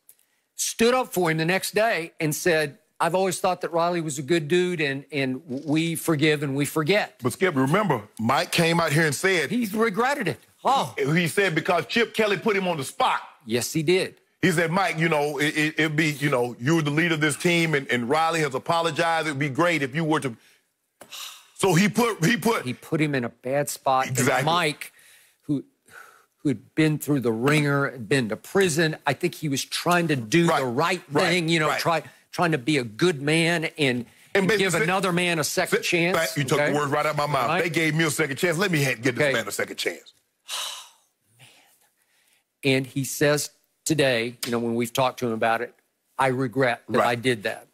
stood up for him the next day and said, I've always thought that Riley was a good dude and, and we forgive and we forget. But Skip, remember, Mike came out here and said He regretted it. Oh, he said because Chip Kelly put him on the spot. yes, he did. He said, Mike, you know, it, it, it'd be, you know, you're the leader of this team, and, and Riley has apologized. It'd be great if you were to. So he put, he put, He put him in a bad spot. And Exactly. Mike, who had been through the ringer, been to prison. I think he was trying to do Right, the right right, thing, you know, right. try trying to be a good man and And basically give another man a second chance. Fact, You took the words right out of my mouth. Right. They gave me a second chance. Let me get this Okay. man a second chance. And he says today, you know, when we've talked to him about it, I regret that. I did that.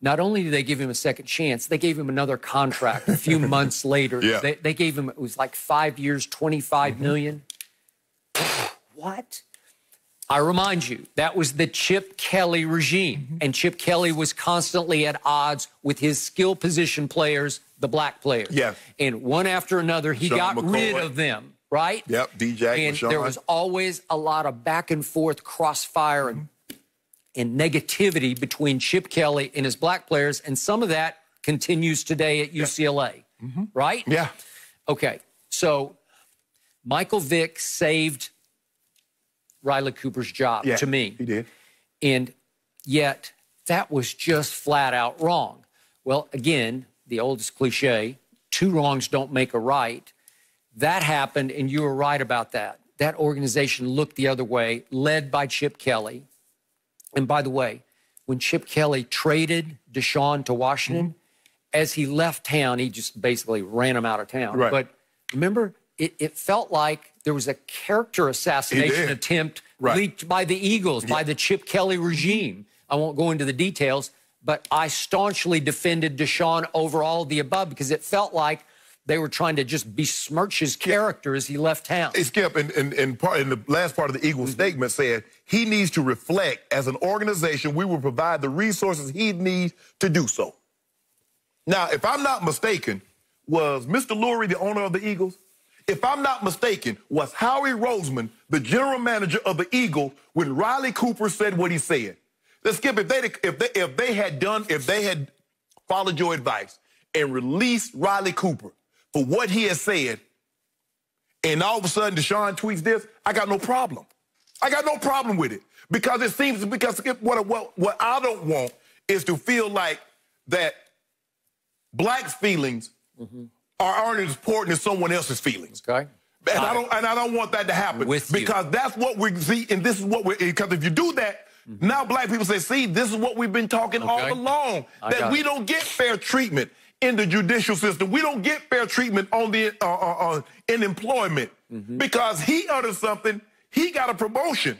Not only did they give him a second chance, they gave him another contract a few months later. Yeah. They, they gave him, it was like five years, twenty-five Mm-hmm. million. What? I remind you, that was the Chip Kelly regime. Mm-hmm. And Chip Kelly was constantly at odds with his skill position players, the black players. Yeah. And one after another, he Sean got McCoy. rid of them, right? Yep, DJ, And Rashawn. there was always a lot of back and forth crossfire and, and negativity between Chip Kelly and his black players. And some of that continues today at UCLA, right? Mm-hmm. Yeah. Okay. So Michael Vick saved Riley Cooper's job Yeah. to me. He did. And yet, that was just flat out wrong. Well, again, the oldest cliche two wrongs don't make a right. That happened, and you were right about that. That organization looked the other way, led by Chip Kelly. And by the way, when Chip Kelly traded DeSean to Washington, Mm-hmm. as he left town, he just basically ran him out of town. Right. But remember, it, it felt like there was a character assassination attempt Right. leaked by the Eagles, by the Chip Kelly regime. I won't go into the details, but I staunchly defended DeSean over all of the above because it felt like they were trying to just besmirch his character as he left town. Hey, Skip, in, in, in, part, in the last part of the Eagles mm-hmm. statement said he needs to reflect as an organization, we will provide the resources he needs to do so. Now, if I'm not mistaken, was Mr. Lurie the owner of the Eagles? If I'm not mistaken, was Howie Roseman the general manager of the Eagles when Riley Cooper said what he said? Let's skip if they if they if they had done if they had followed your advice and released Riley Cooper for what he has said, and all of a sudden DeSean tweets this, I got no problem. I got no problem with it because it seems because what what what I don't want is to feel like that black feelings mm-hmm. Are aren't as important as someone else's feelings. Okay. And Got I don't and I don't want that to happen. With you. because that's what we see, and this is what we because if you do that, now black people say, see, this is what we've been talking all along. That we it. don't get fair treatment in the judicial system. We don't get fair treatment on the uh, uh, uh, in employment Mm-hmm. because he uttered something, he got a promotion.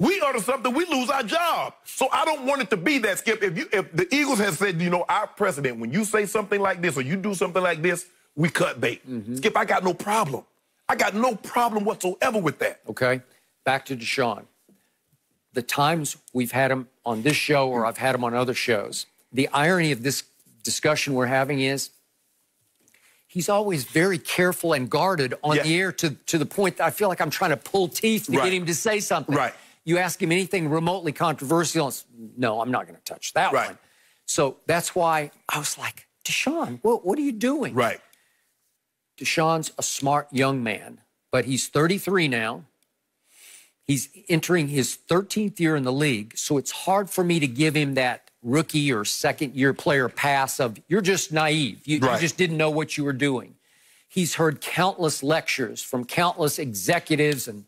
We utter something, we lose our job. So I don't want it to be that, Skip. If you if the Eagles have said, you know, our president, when you say something like this or you do something like this, we cut bait. Mm-hmm. Skip, I got no problem. I got no problem whatsoever with that. Okay. Back to DeSean. The times we've had him on this show or I've had him on other shows, the irony of this discussion we're having is he's always very careful and guarded on Yeah. the air to, to the point that I feel like I'm trying to pull teeth to Right. get him to say something. Right. You ask him anything remotely controversial, it's, no, I'm not going to touch that Right. one. So that's why I was like, DeSean, what, what are you doing? Right. DeSean's a smart young man, but he's 33 now. He's entering his 13th year in the league, so it's hard for me to give him that rookie or second year player pass of you're just naive. You, you just didn't know what you were doing. He's heard countless lectures from countless executives and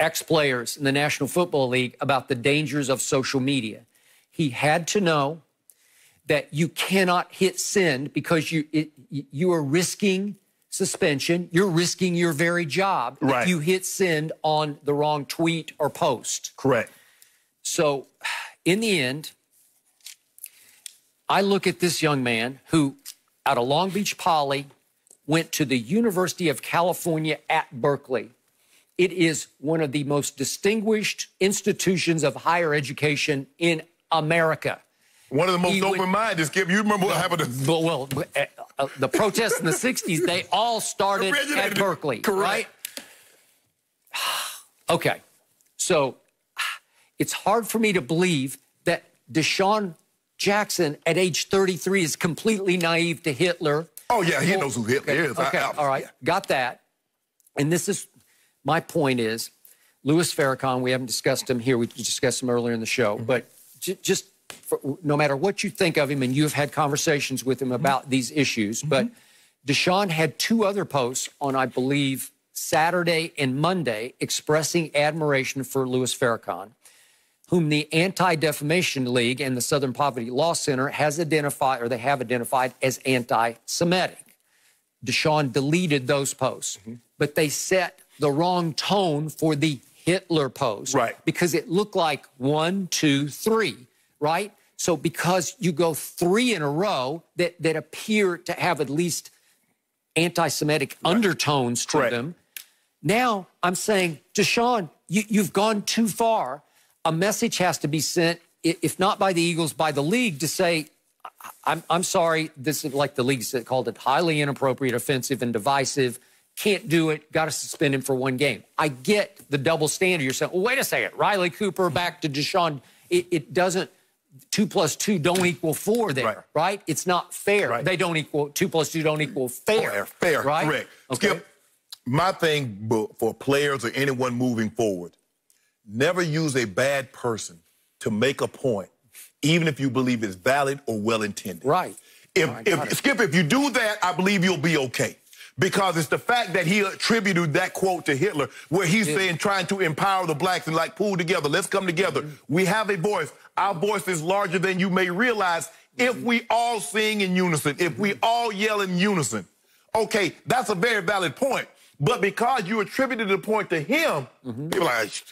ex players in the National Football League about the dangers of social media. He had to know that you cannot hit send because you it, you are risking suspension. You're risking your very job Right. if you hit send on the wrong tweet or post. Correct. So, in the end, I look at this young man who, out of Long Beach Poly, went to the University of California at Berkeley. It is one of the most distinguished institutions of higher education in America. One of the most open-minded, Skip. You remember what happened to well, uh, uh, the protests in the 60s, they all started at Berkeley, correct. right? Okay. So it's hard for me to believe that DeSean Jackson at age 33 is completely naive to Hitler. Oh yeah, he knows who Hitler Okay, is. I- okay, I- all right, got that. And this is my point is Louis Farrakhan. We haven't discussed him here. We discussed him earlier in the show, Mm-hmm. but j- just for, no matter what you think of him, and you have had conversations with him Mm-hmm. about these issues, but DeSean had two other posts on, I believe, Saturday and Monday expressing admiration for Louis Farrakhan. whom the Anti Defamation League and the Southern Poverty Law Center has identified, or they have identified as anti Semitic. DeSean deleted those posts, Mm-hmm. but they set the wrong tone for the Hitler pose. Right. Because it looked like one, two, three, right? So because you go three in a row that, that appear to have at least anti-Semitic undertones to Correct. them, now I'm saying, DeSean, you, you've gone too far. A message has to be sent, if not by the Eagles, by the league to say, I'm, I'm sorry, this is like the league said, called it highly inappropriate, offensive, and divisive. Can't do it. Got to suspend him for one game. I get the double standard. You're saying, well, wait a second. Riley Cooper back to DeSean. It, it doesn't, two plus two don't equal four there, Right. right? It's not fair. Right. They don't equal, two plus two don't equal fair. Fair, fair, right? correct. Okay. Skip, my thing for players or anyone moving forward, never use a bad person to make a point, even if you believe it's valid or well intended. Right. If, oh, got if. Skip, if you do that, I believe you'll be okay. Because it's the fact that he attributed that quote to Hitler, where he's saying trying to empower the blacks and like pull together. Let's come together. Mm-hmm. We have a voice. Our voice is larger than you may realize if Mm-hmm. we all sing in unison, if we all yell in unison. Okay, that's a very valid point. But because you attributed the point to him, Mm-hmm. people are like,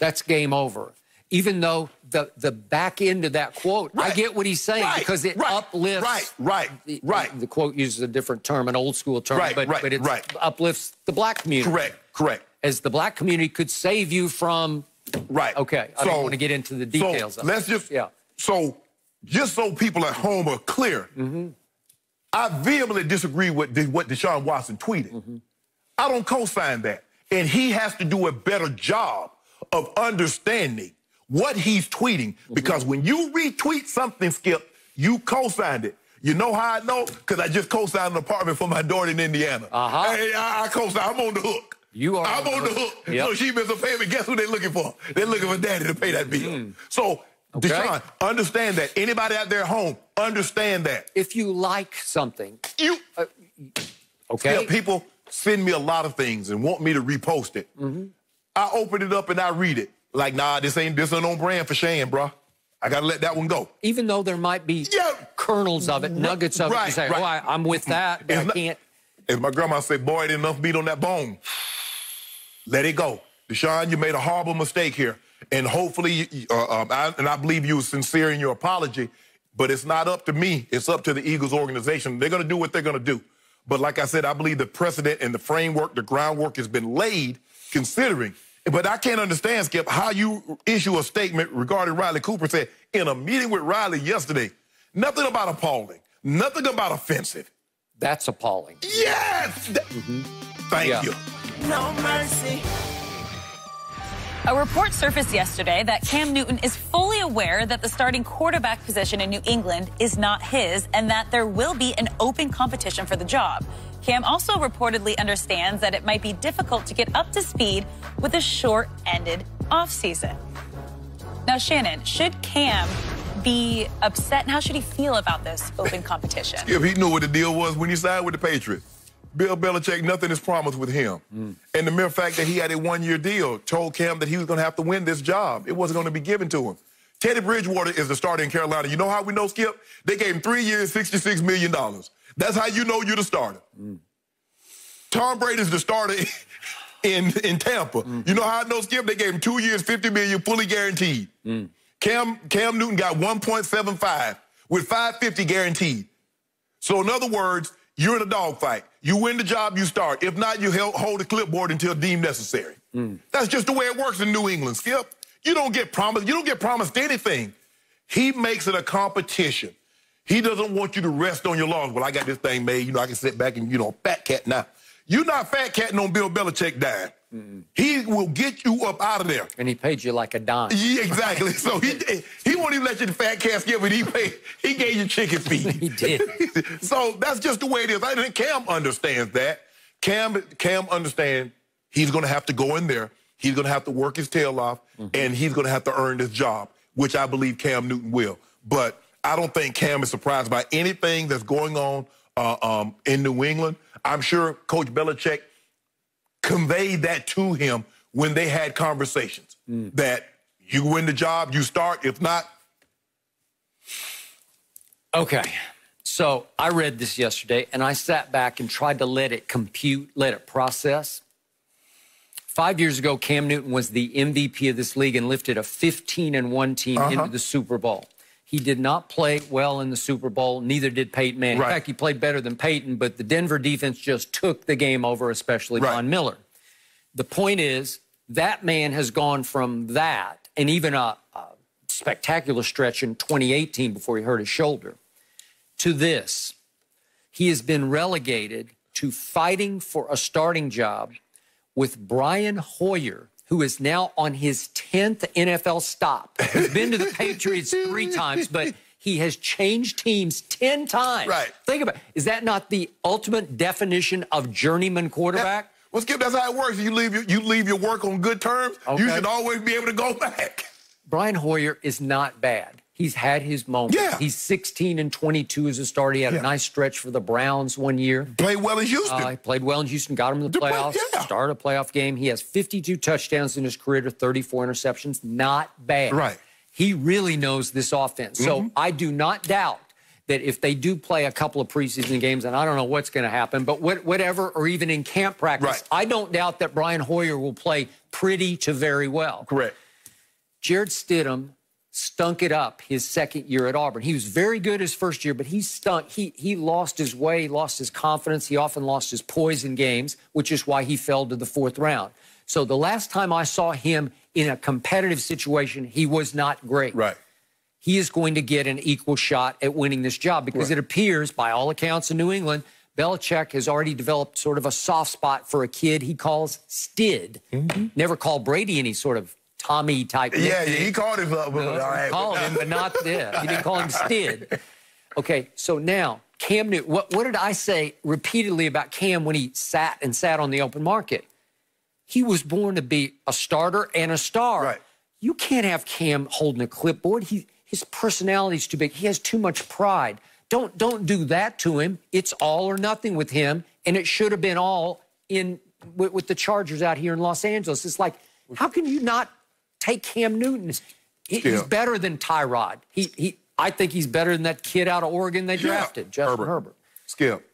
that's game over. Even though the the back end of that quote, I get what he's saying Right. because it Right. uplifts. Right. Right. the- Right. The quote uses a different term, an old school term, Right, but right, but it right. uplifts the black community. correct, correct. As the black community could save you from. Right. Okay, I don't want to get into the details So of it. let's just Yeah. So just so people at home are clear, Mm-hmm. I vehemently disagree with the- what Deshaun Watson tweeted. Mm-hmm. I don't co-sign that, and he has to do a better job of understanding what he's tweeting Mm-hmm. because when you retweet something, Skip, you co-signed it. You know how I know? Because I just co-signed an apartment for my daughter in Indiana. Uh-huh. Hey, I, I co-signed. I'm on the hook. You are I'm on on the the hook. hook. Yep. So she missed a payment. Guess who they're looking for? They're looking for daddy to pay that bill. So, Okay. DeSean, understand that. Anybody out there at home, understand that. if you like something, You, okay, yeah, people send me a lot of things and want me to repost it. I open it up and I read it. Like, nah, this ain't this ain't on brand for Shane, bro. I gotta let that one go. even though there might be Yeah. kernels of it, nuggets of it, you say, right. "Oh, I, I'm with that, but It's I not- can't." As my grandma said, boy, it ain't enough meat on that bone. Let it go. DeSean, you made a horrible mistake here. And hopefully, uh, um, I, and I believe you were sincere in your apology, but it's not up to me. It's up to the Eagles organization. They're going to do what they're going to do. But like I said, I believe the precedent and the framework, the groundwork has been laid considering. But I can't understand, Skip, how you issue a statement regarding Riley Cooper said in a meeting with Riley yesterday, nothing about appalling, nothing about offensive. That's appalling. Yes! Th- mm-hmm. Thank Yeah. you. No mercy. A report surfaced yesterday that Cam Newton is fully aware that the starting quarterback position in New England is not his and that there will be an open competition for the job. Cam also reportedly understands that it might be difficult to get up to speed with a short ended offseason. Now, Shannon, should Cam be upset and how should he feel about this open competition? If he knew what the deal was when he signed with the Patriots. Bill Belichick, nothing is promised with him. Mm. And the mere fact that he had a one-year deal told Cam that he was going to have to win this job. It wasn't going to be given to him. Teddy Bridgewater is the starter in Carolina. You know how we know, Skip? They gave him three years, $66 million. That's how you know you're the starter. Mm. Tom Brady's the starter in, in Tampa. Mm. You know how I know, Skip? They gave him two years, 50 million, fully guaranteed. Cam, Cam Newton got 1.75 with 550 guaranteed. So in other words, you're in a dogfight. You win the job, you start. If not, you hold the clipboard until deemed necessary. Mm. That's just the way it works in New England, Skip. You don't get promised. You don't get promised anything. He makes it a competition. He doesn't want you to rest on your laurels. Well, I got this thing made. You know, I can sit back and you know, fat cat now. You're not fat catting on Bill Belichick dime. He will get you up out of there. And he paid you like a dime. Yeah, exactly. So he he won't even let you the fat cat skip, but he paid, he gave you chicken feet. He did. so that's just the way it is. I think Cam understands that. Cam Cam understands he's going to have to go in there. He's going to have to work his tail off, and he's going to have to earn this job, which I believe Cam Newton will. But I don't think Cam is surprised by anything that's going on uh, um, in New England. I'm sure Coach Belichick conveyed that to him when they had conversations that You win the job, you start. If not, Okay. So I read this yesterday and I sat back and tried to let it compute, let it process. Five years ago, Cam Newton was the MVP of this league and lifted a 15 and 1 team Uh-huh. into the Super Bowl. He did not play well in the Super Bowl, neither did Peyton Manning. Right. In fact, he played better than Peyton, but the Denver defense just took the game over, especially Right. Von Miller. The point is, that man has gone from that and even a, a spectacular stretch in 2018 before he hurt his shoulder to this. He has been relegated to fighting for a starting job with Brian Hoyer, who is now on his 10th NFL stop. He's been to the Patriots three times, but he has changed teams 10 times. Right. Think about it. Is that not the ultimate definition of journeyman quarterback? well, Skip, that's how it works. You leave your, you leave your work on good terms. You should always be able to go back. Brian Hoyer is not bad. He's had his moments. Yeah. He's 16 and 22 as a starter. He had Yeah. a nice stretch for the Browns one year. Played well in Houston. Uh, he played well in Houston, got him to the The play- playoffs, yeah. started a playoff game. He has 52 touchdowns in his career to 34 interceptions. Not bad. Right. Mm-hmm. He really knows this offense. So I do not doubt that if they do play a couple of preseason games, and I don't know what's going to happen, but what, whatever, or even in camp practice, Right. I don't doubt that Brian Hoyer will play pretty to very well. Correct. Jarrett Stidham stunk it up his second year at Auburn. He was very good his first year, but he stunk. He he lost his way, lost his confidence. He often lost his poise in games, which is why he fell to the fourth round. So the last time I saw him in a competitive situation, he was not great. Right. He is going to get an equal shot at winning this job because Right. it appears, by all accounts in New England, Belichick has already developed sort of a soft spot for a kid he calls Stid. Mm-hmm. Never called Brady any sort of Tommy type. Mm-hmm. Yeah, he called him. Uh, all right. Called him, but not yeah. He didn't call him Stid. Okay, so now Cam Newton. What, what did I say repeatedly about Cam when he sat and sat on the open market? He was born to be a starter and a star. Right. You can't have Cam holding a clipboard. He his personality's too big. He has too much pride. Don't don't do that to him. It's all or nothing with him, and it should have been all in with, with the Chargers out here in Los Angeles. It's like, how can you not take Cam Newton? He, he's better than Tyrod. He he. I think he's better than that kid out of Oregon they drafted, Justin Herbert. Skip,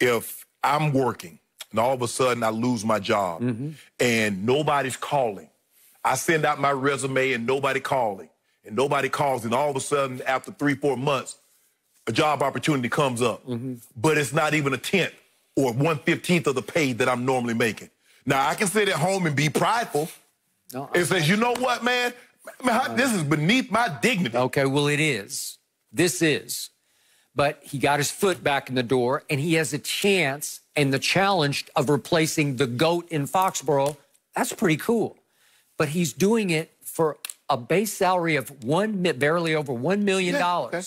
if I'm working and all of a sudden I lose my job Mm-hmm. and nobody's calling, I send out my resume and nobody calling, and nobody calls, and all of a sudden after three, four months, a job opportunity comes up, Mm-hmm. but it's not even a tenth or one fifteenth of the pay that I'm normally making. Now I can sit at home and be prideful No, and say, you know what, man, Man, this is beneath my dignity. Okay, well, it is. This is. But he got his foot back in the door, and he has a chance and the challenge of replacing the GOAT in Foxborough. That's pretty cool. But he's doing it for a base salary of one, barely over 1 million. Yeah, okay.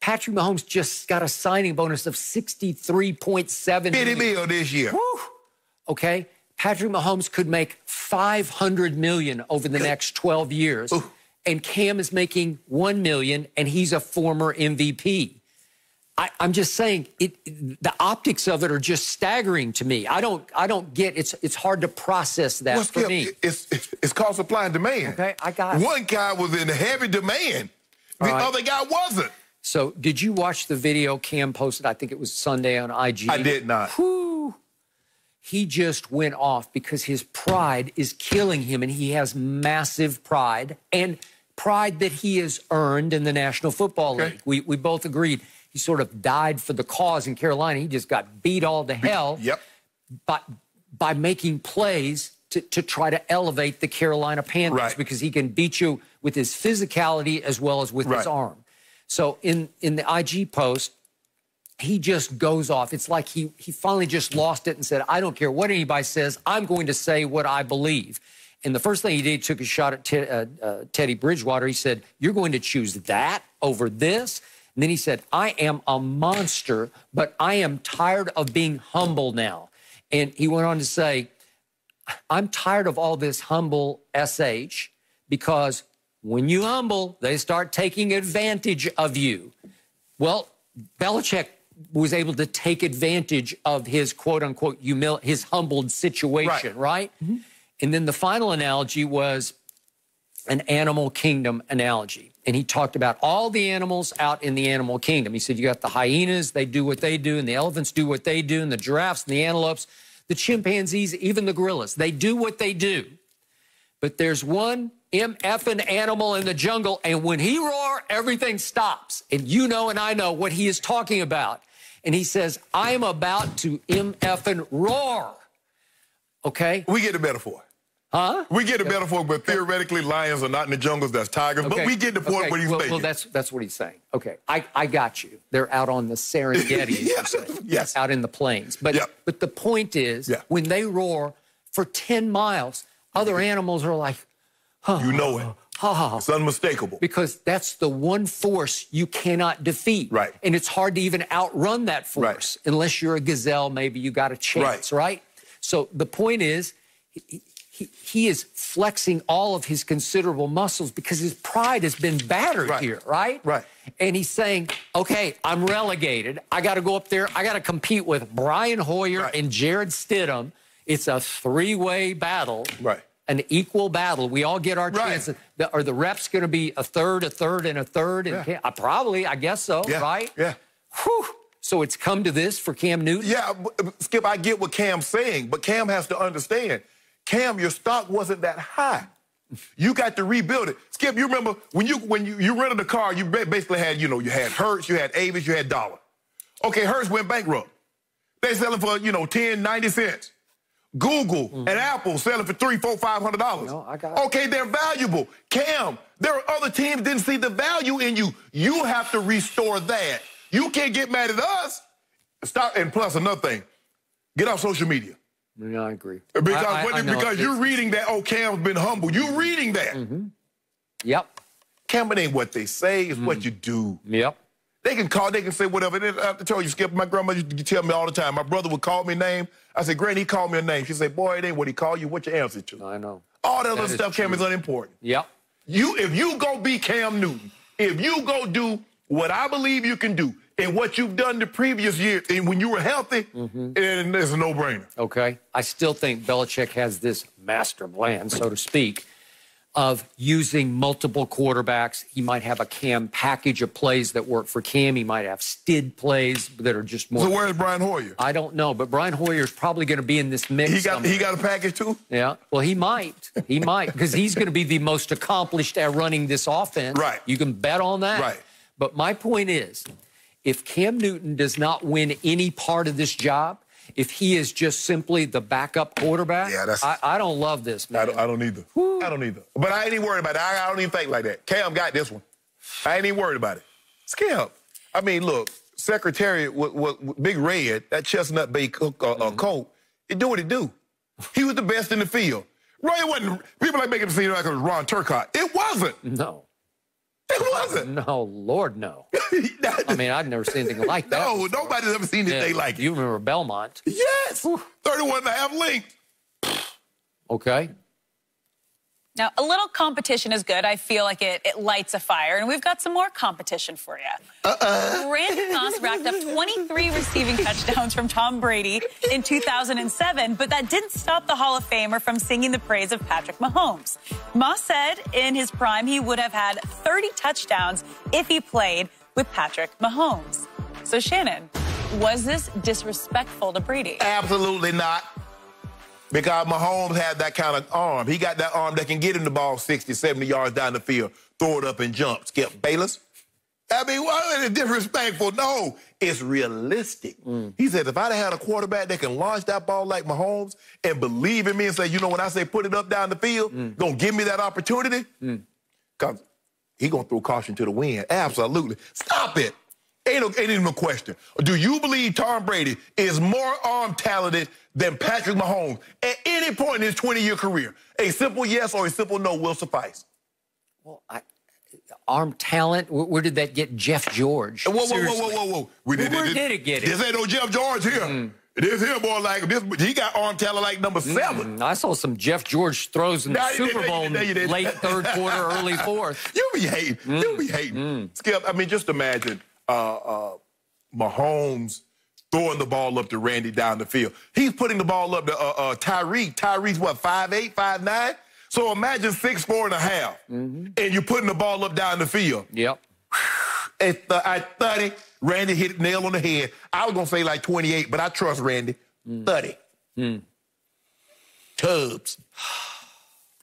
Patrick Mahomes just got a signing bonus of $63.7 50 million. mil this year. Okay? Patrick Mahomes could make 500 million over the next 12 years. And Cam is making 1 million and he's a former MVP. I, I'm just saying it, the optics of it are just staggering to me. I don't I don't get it's it's hard to process that Well, for Skip, me. It's, it's it's called supply and demand. Okay, I got it. One guy was in heavy demand. The right. other guy wasn't. So did you watch the video Cam posted? I think it was Sunday on IG. I did not. Whew. He just went off because his pride is killing him, and he has massive pride and pride that he has earned in the National Football Okay. League. We, we both agreed he sort of died for the cause in Carolina. He just got beat all to hell Yep. by, by making plays to, to try to elevate the Carolina Panthers Right. because he can beat you with his physicality as well as with his arm. So in, in the IG post, he just goes off. It's like he he finally just lost it and said, "I don't care what anybody says. I'm going to say what I believe." And the first thing he did, he took a shot at uh, uh, Teddy Bridgewater. He said, "You're going to choose that over this." And then he said, "I am a monster, but I am tired of being humble now." And he went on to say, "I'm tired of all this humble sh because when you humble, they start taking advantage of you." Well, Belichick was able to take advantage of his quote unquote humil- his humbled situation, right? Mm-hmm. And then the final analogy was an animal kingdom analogy. And he talked about all the animals out in the animal kingdom. He said, You got the hyenas, they do what they do, and the elephants do what they do, and the giraffes and the antelopes, the chimpanzees, even the gorillas. They do what they do. But there's one MFing animal in the jungle, and when he roar, everything stops. And you know, and I know what he is talking about. And he says, I'm about to MFing roar. Okay? We get a metaphor. Huh? We get the metaphor, but theoretically, lions are not in the jungles. That's tigers. But we get the point Okay. what he's well, making. Well, that's that's what he's saying. Okay, I, I got you. They're out on the Serengeti, Yeah. Yes. out in the plains. But Yeah. but the point is, Yeah. when they roar for ten miles, other animals are like, you know it. ha ha. It's unmistakable. Because that's the one force you cannot defeat. Right. And it's hard to even outrun that force unless you're a gazelle, maybe you got a chance, right? So the point is, he, he, he is flexing all of his considerable muscles because his pride has been battered Right. here, right? Right. And he's saying, okay, I'm relegated. I got to go up there. I got to compete with Brian Hoyer Right. and Jarrett Stidham. It's a three way battle. Right. An equal battle. We all get our Right. chances. The, are the reps going to be a third, a third, and a third? And Yeah. Uh, probably, I guess so, Yeah. right? Yeah. Whew. So it's come to this for Cam Newton? Yeah, Skip, I get what Cam's saying, but Cam has to understand. Cam, your stock wasn't that high. You got to rebuild it. Skip, you remember when you when you, you rented a car, you basically had, you know, you had Hertz, you had Avis, you had Dollar. Okay, Hertz went bankrupt. They selling for, you know, 10, 90 cents. Google and Apple selling for three, four, five hundred dollars. No, I got it. Okay, they're valuable. Cam, there are other teams didn't see the value in you. You have to restore that. You can't get mad at us. Stop. And plus, another thing, get off social media Yeah, I agree. because I- I- I because you're reading that. Oh, Cam's been humble. You're reading that. Yep. Cam, it ain't what they say. It's Mm. what you do. Yep. They can call, they can say whatever. They- I have to tell you, Skip, my grandmother used to tell me all the time. My brother would call me name. I said, Granny, he called me a name. She said, boy, it ain't what he called you. What you answer to? I know. All that other That is stuff, Cam, is unimportant. Yep. You, if you go be Cam Newton, if you go do what I believe you can do and what you've done the previous year, and when you were healthy, Mm-hmm. and it's a no-brainer. Okay. I still think Belichick has this master plan, so to speak, of using multiple quarterbacks. He might have a Cam package of plays that work for Cam. He might have Stid plays that are just more. So where's Brian Hoyer? I don't know, but Brian Hoyer is probably going to be in this mix. He got somewhere. he got a package too. Yeah. Well, he might. He might because he's going to be the most accomplished at running this offense. Right. You can bet on that. Right. But my point is, if Cam Newton does not win any part of this job, if he is just simply the backup quarterback, Yeah, that's- I, I don't love this, man. I don't, I don't either. I don't either. But I ain't even worried about it. I, I don't even think like that. Cam got this one. I ain't even worried about it. Cam. I mean, look, Secretariat with, with, with Big Red, that chestnut bay cook, uh, uh, coat, it do what it do. He was the best in the field. Roy wasn't. People like making it seem like it was Ron Turcotte. It wasn't. no. It wasn't. No, Lord, no. I mean, I've never seen anything like that. no, nobody's ever seen Yeah, anything like it. You remember Belmont. Yes. 31 and a half length. Okay. Now, a little competition is good. I feel like it, it lights a fire, and we've got some more competition for you. Uh-uh. Randy Moss racked up 23 receiving touchdowns from Tom Brady in 2007, but that didn't stop the Hall of Famer from singing the praise of Patrick Mahomes. Moss said in his prime he would have had 30 touchdowns if he played with Patrick Mahomes. So, Shannon, was this disrespectful to Brady? Absolutely not. Because Mahomes had that kind of arm. He got that arm that can get him the ball 60, 70 yards down the field, throw it up and jump. Skip Bayless. I mean, what is it disrespectful? No, it's realistic. Mm. He said, if I'd have had a quarterback that can launch that ball like Mahomes and believe in me and say, you know, when I say put it up down the field, mm. gonna give me that opportunity, mm. because he gonna throw caution to the wind. Absolutely. Stop it. Ain't, no, ain't even a question. Do you believe Tom Brady is more arm talented than Patrick Mahomes at any point in his 20-year career? A simple yes or a simple no will suffice. Well, I, arm talent. Where, did that get Jeff George? Whoa, whoa, whoa, Seriously. whoa, whoa, whoa. We Well, where did it get it? This ain't no Jeff George here. Mm. This here boy like this. He got arm talent like number mm, seven. I saw some Jeff George throws in the No, you Super. Bowl No, you didn't. late third quarter, early fourth. You be hating. You be hating. Mm, Skip, I mean, just imagine uh, uh, Mahomes throwing the ball up to Randy down the field. He's putting the ball up to uh, uh, Tyreek. Tyreek's what, 5'8", 5'9"? So imagine six, four and a half, and you're putting the ball up down the field. Yep. At, th- at 30, Randy hit nail on the head. I was gonna say like 28, but I trust Randy. 30. Tubbs.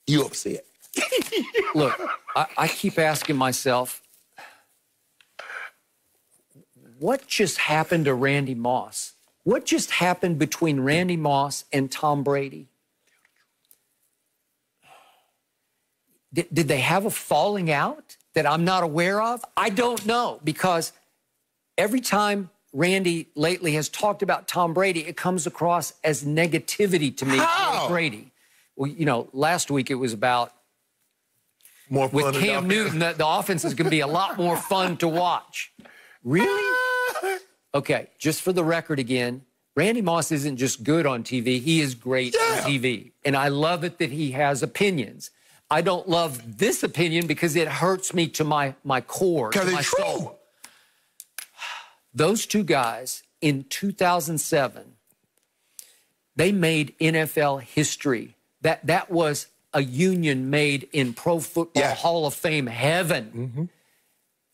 You upset. Look, I, I keep asking myself, what just happened to Randy Moss? What just happened between Randy Moss and Tom Brady? Did, did they have a falling out that I'm not aware of? I don't know because every time Randy lately has talked about Tom Brady, it comes across as negativity to me. How? Brady. Well, you know, last week it was about More with Cam. Newton, the, the offense is going to be a lot more fun to watch. Really? Okay, just for the record again, Randy Moss isn't just good on TV, he is great Yeah. on TV. And I love it that he has opinions. I don't love this opinion because it hurts me to my, my core, to my true. soul. Those two guys in 2007, they made NFL history. That, that was a union made in Pro Football Yeah. Hall of Fame heaven. Mm-hmm.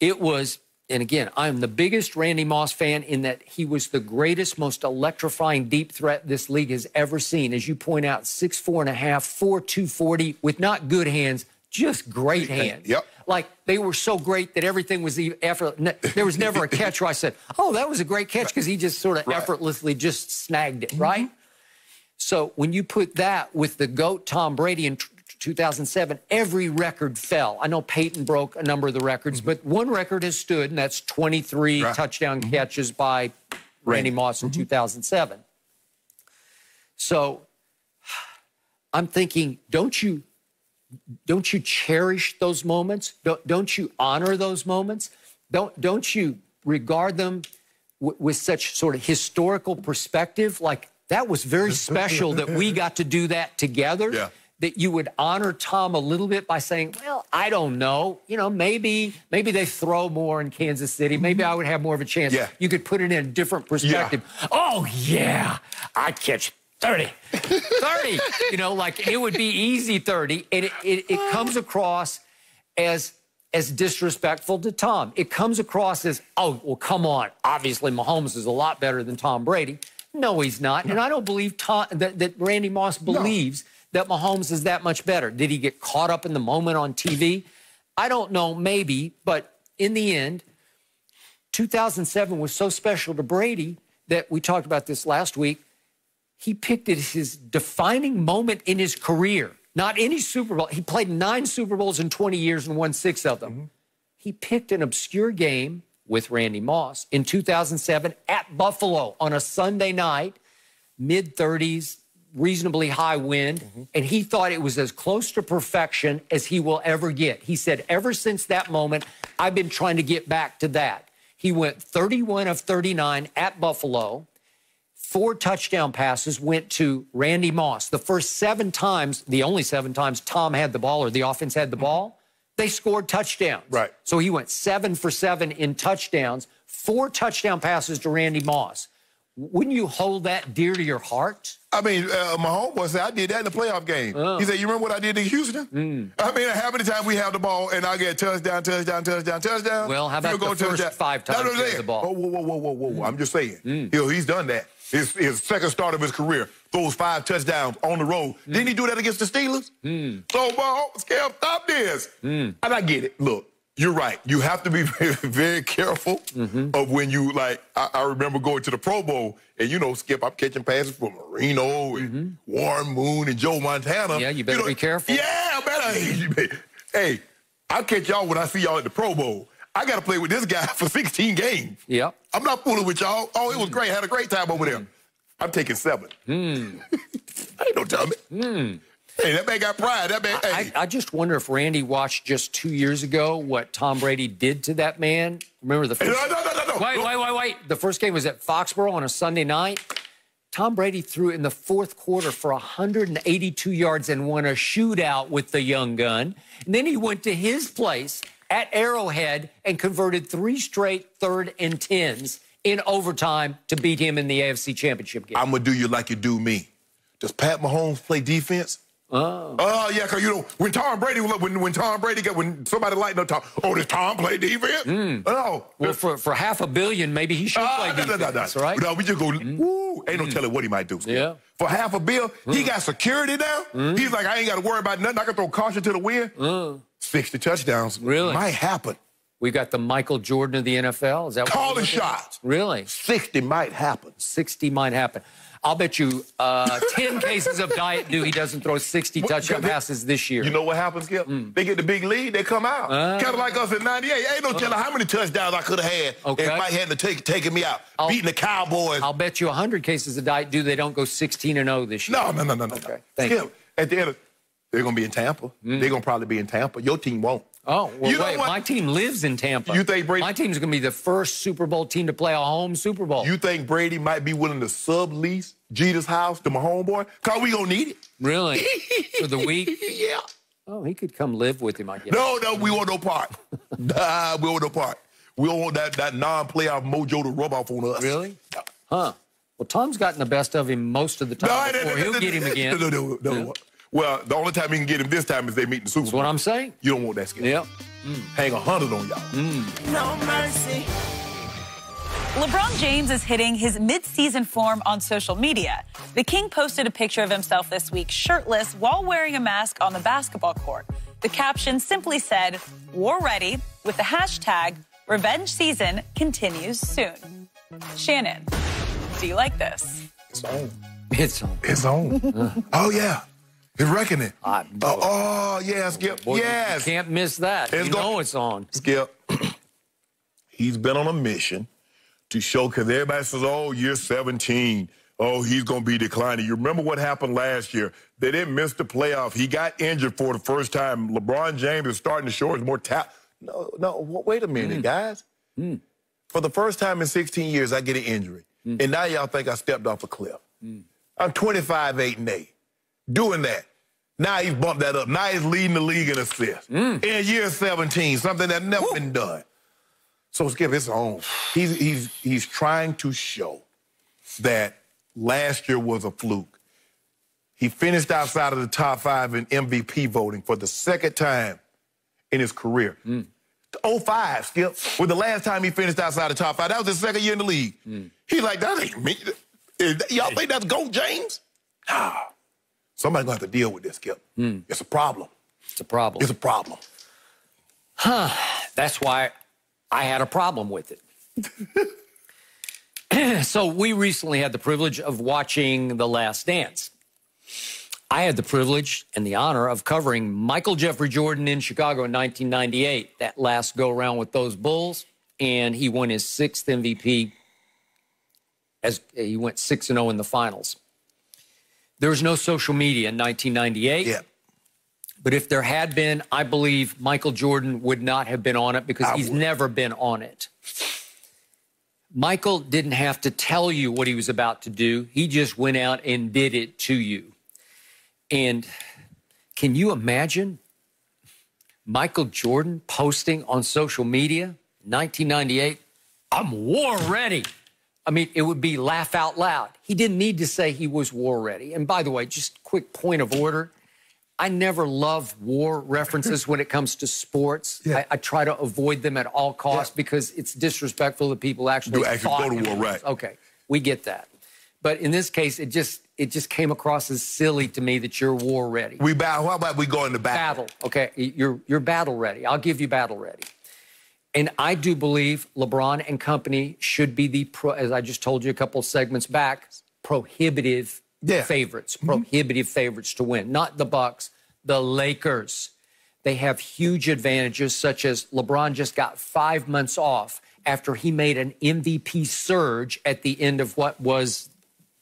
It was, and again, I'm the biggest Randy Moss fan in that he was the greatest, most electrifying deep threat this league has ever seen. As you point out, six, four and a half, four, 240 with not good hands, just great hands. Yep. Like they were so great that everything was e- effort. There was never a catch where I said, "Oh, that was a great catch," because he just sort of Right. effortlessly just snagged it, mm-hmm. right? So when you put that with the GOAT Tom Brady t- 2007, every record fell. I know Peyton broke a number of the records, mm-hmm. but one record has stood, and that's 23 Right. touchdown mm-hmm. catches by Randy Randy. Moss in mm-hmm. 2007. So I'm thinking, don't you don't you cherish those moments? Don't, don't you honor those moments? Don't, don't you regard them with such sort of historical perspective? Like that was very special that we got to do that together. Yeah. That you would honor Tom a little bit by saying, "Well, I don't know. You know, maybe maybe they throw more in Kansas City. Maybe I would have more of a chance." Yeah. You could put it in a different perspective. Oh yeah, I catch 30. 30. You know, like it would be easy 30. And it, it, it comes across as as disrespectful to Tom. It comes across as, oh, well, come on. Obviously, Mahomes is a lot better than Tom Brady. No, he's not. And I don't believe Tom that, that Randy Moss believes that Mahomes is that much better. Did he get caught up in the moment on TV? I don't know, maybe, but in the end, 2007 was so special to Brady that we talked about this last week. He picked it his defining moment in his career. Not any Super Bowl. He played nine Super Bowls in 20 years and won six of them. Mm-hmm. He picked an obscure game with Randy Moss in 2007 at Buffalo on a Sunday night, mid 30s, reasonably high wind, mm-hmm. and he thought it was as close to perfection as he will ever get. He said, Ever since that moment, I've been trying to get back to that. He went 31 of 39 at Buffalo. Four touchdown passes went to Randy Moss. The first seven times, the only seven times Tom had the ball or the offense had the mm-hmm. ball, they scored touchdowns. Right. So he went seven for seven in touchdowns, four touchdown passes to Randy Moss. Wouldn't you hold that dear to your heart? I mean, uh, my homeboy said I did that in the playoff game. Oh. He said, "You remember what I did in Houston?" Mm. I mean, how many times we have the ball and I get touchdown, touchdown, touchdown, touchdown? Well, how about the first five times he saying. the ball? Oh, whoa, whoa, whoa, whoa, whoa, whoa! I'm just saying, mm. He'll- he's done that. His, his second start of his career, those five touchdowns on the road. Mm. Didn't he do that against the Steelers? So, ball, Scale, oh, stop this. And I get it. Look, you're right. You have to be very, very careful mm-hmm. of when you like. I, I remember going to the Pro Bowl, and you know, Skip, I'm catching passes from Marino and mm-hmm. Warren Moon and Joe Montana. Yeah, you better know, be careful. Yeah, better. hey, I'll catch y'all when I see y'all at the Pro Bowl. I got to play with this guy for 16 games. Yep. I'm not fooling with y'all. Oh, it was mm. great. Had a great time over there. Mm. I'm taking seven. Mm. I ain't no dummy. Hey, that man got pride. That man, I, hey. I just wonder if Randy watched just two years ago what Tom Brady did to that man. Remember the first? no, no, no, no, no. Wait, wait, wait, wait. The first game was at Foxborough on a Sunday night. Tom Brady threw in the fourth quarter for 182 yards and won a shootout with the young gun. And then he went to his place at Arrowhead and converted three straight third and tens in overtime to beat him in the AFC Championship game. I'm gonna do you like you do me. Does Pat Mahomes play defense? Oh, oh yeah, because you know when Tom Brady when when Tom Brady got when somebody lighting up Tom, oh, does Tom play defense? Mm. Oh, well, for for half a billion, maybe he should uh, play defense. No, no, no, no. Right? No, we just go. Mm. Woo, ain't no mm. telling what he might do. Yeah. For half a bill, he mm. got security now. Mm. He's like, I ain't got to worry about nothing. I can throw caution to the wind. Mm. Sixty touchdowns. Really? Might happen. We got the Michael Jordan of the NFL. Is that call the shots? Really? Sixty might happen. Sixty might happen. I'll bet you uh, 10 cases of Diet Dew he doesn't throw 60 touchdown passes this year. You know what happens, Skip? Mm. They get the big lead, they come out. Uh, kind of like us in 98. Ain't no uh, telling how many touchdowns I could have had okay. if Mike hadn't take, taken me out, I'll, beating the Cowboys. I'll bet you 100 cases of Diet Dew they don't go 16 and 0 this year. No, no, no, no, no. Okay. Thank Skip, you. at the end of they're going to be in Tampa. Mm. They're going to probably be in Tampa. Your team won't. Oh, well, you wait. My team lives in Tampa. You think Brady? My team's going to be the first Super Bowl team to play a home Super Bowl. You think Brady might be willing to sublease Jeter's house to my homeboy? Cause we gonna need it. Really? For the week? yeah. Oh, he could come live with him, I guess. No, no, we want no part. nah, we want no part. We don't want that, that non-playoff mojo to rub off on us. Really? Huh. Well, Tom's gotten the best of him most of the time no. No, no, He'll get him again. No, no, no. no. Well, the only time he can get him this time is they meet in the Super Bowl. That's what I'm saying. You don't want that skill. Yep. Mm. Hang a hundred on y'all. Mm. No mercy. LeBron James is hitting his midseason form on social media. The King posted a picture of himself this week shirtless while wearing a mask on the basketball court. The caption simply said, War ready, with the hashtag revenge season continues soon. Shannon, do you like this? It's on. It's on. It's on. oh, yeah. It's reckoning. Uh, oh, yeah, Skip. Boy, yes. You can't miss that. It's you go- know it's on. Skip. He's been on a mission to show, because everybody says, oh, you're 17. Oh, he's going to be declining. You remember what happened last year? They didn't miss the playoff. He got injured for the first time. LeBron James is starting to show his more talent. No, no, wait a minute, mm. guys. Mm. For the first time in 16 years, I get an injury. Mm. And now y'all think I stepped off a cliff. Mm. I'm 25, 8, and 8 doing that. Now he's bumped that up. Now he's leading the league in assists. Mm. In year 17, something that never Woo. been done. So Skip, it's on. He's, he's, he's trying to show that last year was a fluke. He finished outside of the top five in MVP voting for the second time in his career. Mm. 05, Skip, was the last time he finished outside of the top five. That was his second year in the league. Mm. He's like, that ain't me. Y'all think that's Goat James? Ah. Somebody's to have to deal with this, Skip. Mm. It's a problem. It's a problem. It's a problem. Huh. That's why I had a problem with it. so we recently had the privilege of watching The Last Dance. I had the privilege and the honor of covering Michael Jeffrey Jordan in Chicago in 1998, that last go around with those Bulls, and he won his sixth MVP as he went 6 0 in the finals. There was no social media in 1998. Yeah. But if there had been, I believe Michael Jordan would not have been on it because I he's would. never been on it. Michael didn't have to tell you what he was about to do. He just went out and did it to you. And can you imagine Michael Jordan posting on social media 1998, I'm war ready. I mean, it would be laugh out loud. He didn't need to say he was war ready. And by the way, just quick point of order. I never love war references when it comes to sports. Yeah. I, I, try to avoid them at all costs yeah. because it's disrespectful to people actually, Do actually go to war, right? Okay, we get that. But in this case, it just it just came across as silly to me that you're war ready. We battle. How about we go into battle? Battle. Okay, you're you're battle ready. I'll give you battle ready. And I do believe LeBron and company should be the, pro, as I just told you a couple segments back, prohibitive yeah. favorites, mm-hmm. prohibitive favorites to win. Not the Bucks, the Lakers. They have huge advantages, such as LeBron just got five months off after he made an MVP surge at the end of what was,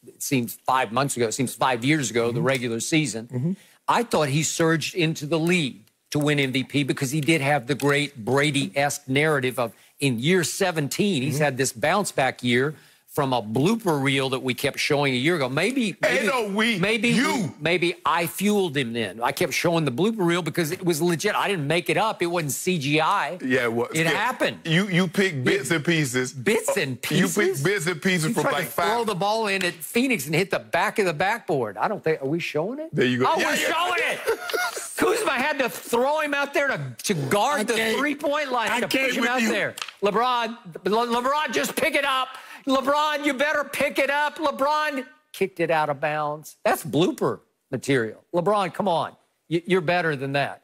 it seems five months ago, it seems five years ago, mm-hmm. the regular season. Mm-hmm. I thought he surged into the lead to win MVP because he did have the great Brady esque narrative of in year 17, he's mm-hmm. had this bounce back year from a blooper reel that we kept showing a year ago. Maybe, maybe no we, maybe you. maybe I fueled him then. I kept showing the blooper reel because it was legit. I didn't make it up. It wasn't CGI. Yeah, well, it happened. You you pick bits and oh, pieces. Bits and pieces. You pick bits and pieces He from tried like to throw the ball in at Phoenix and hit the back of the backboard. I don't think. Are we showing it? There you go. Oh, Yeah, we're yeah. showing it. Kuzma had to throw him out there to, to guard I the three-point line I to can't push him out you. there. LeBron, Le- LeBron, just pick it up. LeBron, you better pick it up. LeBron kicked it out of bounds. That's blooper material. LeBron, come on. You- You're better than that.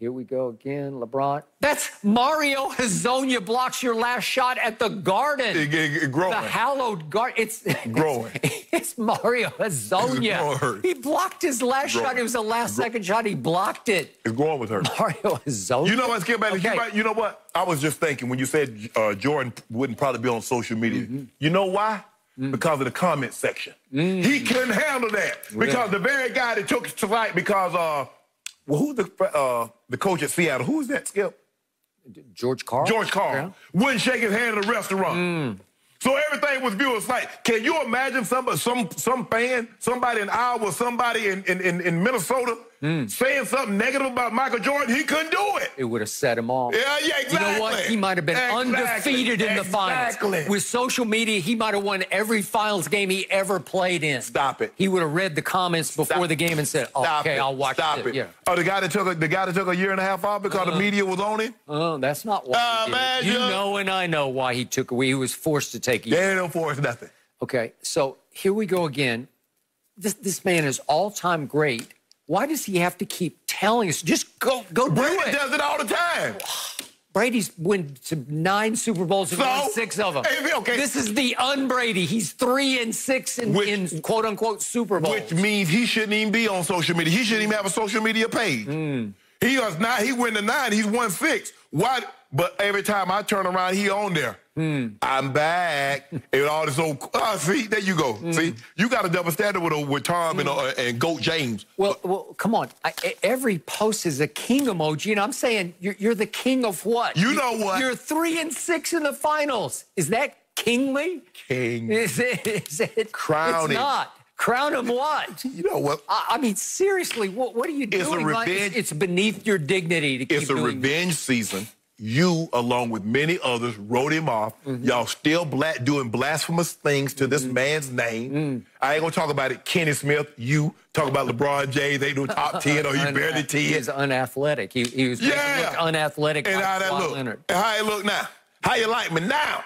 Here we go again, LeBron. That's Mario Hezonja blocks your last shot at the Garden. It- it- it growing. The hallowed garden. It's Growing. It's, it's Mario Hezonja. growing. He blocked his last Growing. shot. It was the last second shot. He blocked it. It's growing with her. Mario Hezonja. You know what, Skip? Man, Okay. you, you know what? I was just thinking when you said uh, Jordan wouldn't probably be on social media. Mm-hmm. You know why? Mm. Because of the comment section. He couldn't handle that because the very guy that took to fight because uh, well, who's the uh, the coach at Seattle? Who's that? Skip George Karl. George Karl Yeah. wouldn't shake his hand at a restaurant. Mm. So everything was viewed. It's like, can you imagine some some some fan, somebody in Iowa, somebody in in, in, in Minnesota Mm. saying something negative about Michael Jordan? He couldn't do it. It would have set him off. Yeah, yeah, You know what? He might have been Exactly. undefeated in the Exactly. finals. With social media, he might have won every finals game he ever played in. Stop it. He would have read the comments before Stop. the game and said, oh, Stop "Okay, it. I'll watch Stop it." it. Yeah. Oh, the guy that took a, the guy that took a year and a half off because the uh-huh. media was on him. Oh, that's not why. Uh, did man, you you- know, and I know why he took away. He was forced to take. a year. They don't force nothing. Okay, so here we go again. This this man is all time great. Why does he have to keep telling us? Just go go do Brady it. does it all the time. Brady's won nine Super Bowls and So? won six of them. Okay. This is the un-Brady. He's three and six in, Which- in quote unquote Super Bowls. Which means he shouldn't even be on social media. He shouldn't even have a social media page. Hmm. He was not. He went to nine. He's won six. Why? But every time I turn around, he on there. I'm back. and all this old. Ah, see, there you go. See, you got a double standard with with Tom and uh, and Goat James. well, well, come on. I, every post is a king emoji, and I'm saying you're, you're the king of what? You know what? You're three and six in the finals. Is that kingly? King. Is it? Is it? Crown it's not. Crown him what? You know what? I, I mean, seriously, what, what are you It's a doing? Like, revenge- It's, it's beneath your dignity to keep It's a doing revenge season. You, along with many others, wrote him off. Mm-hmm. Y'all still black doing blasphemous things to this man's name. Mm. I ain't gonna talk about it. Kenny Smith, you talk about LeBron James. They do top ten, or you barely He was ten. unathletic. He, he was Yeah. unathletic. And like how that look? Leonard. And how it look now? How you like me now?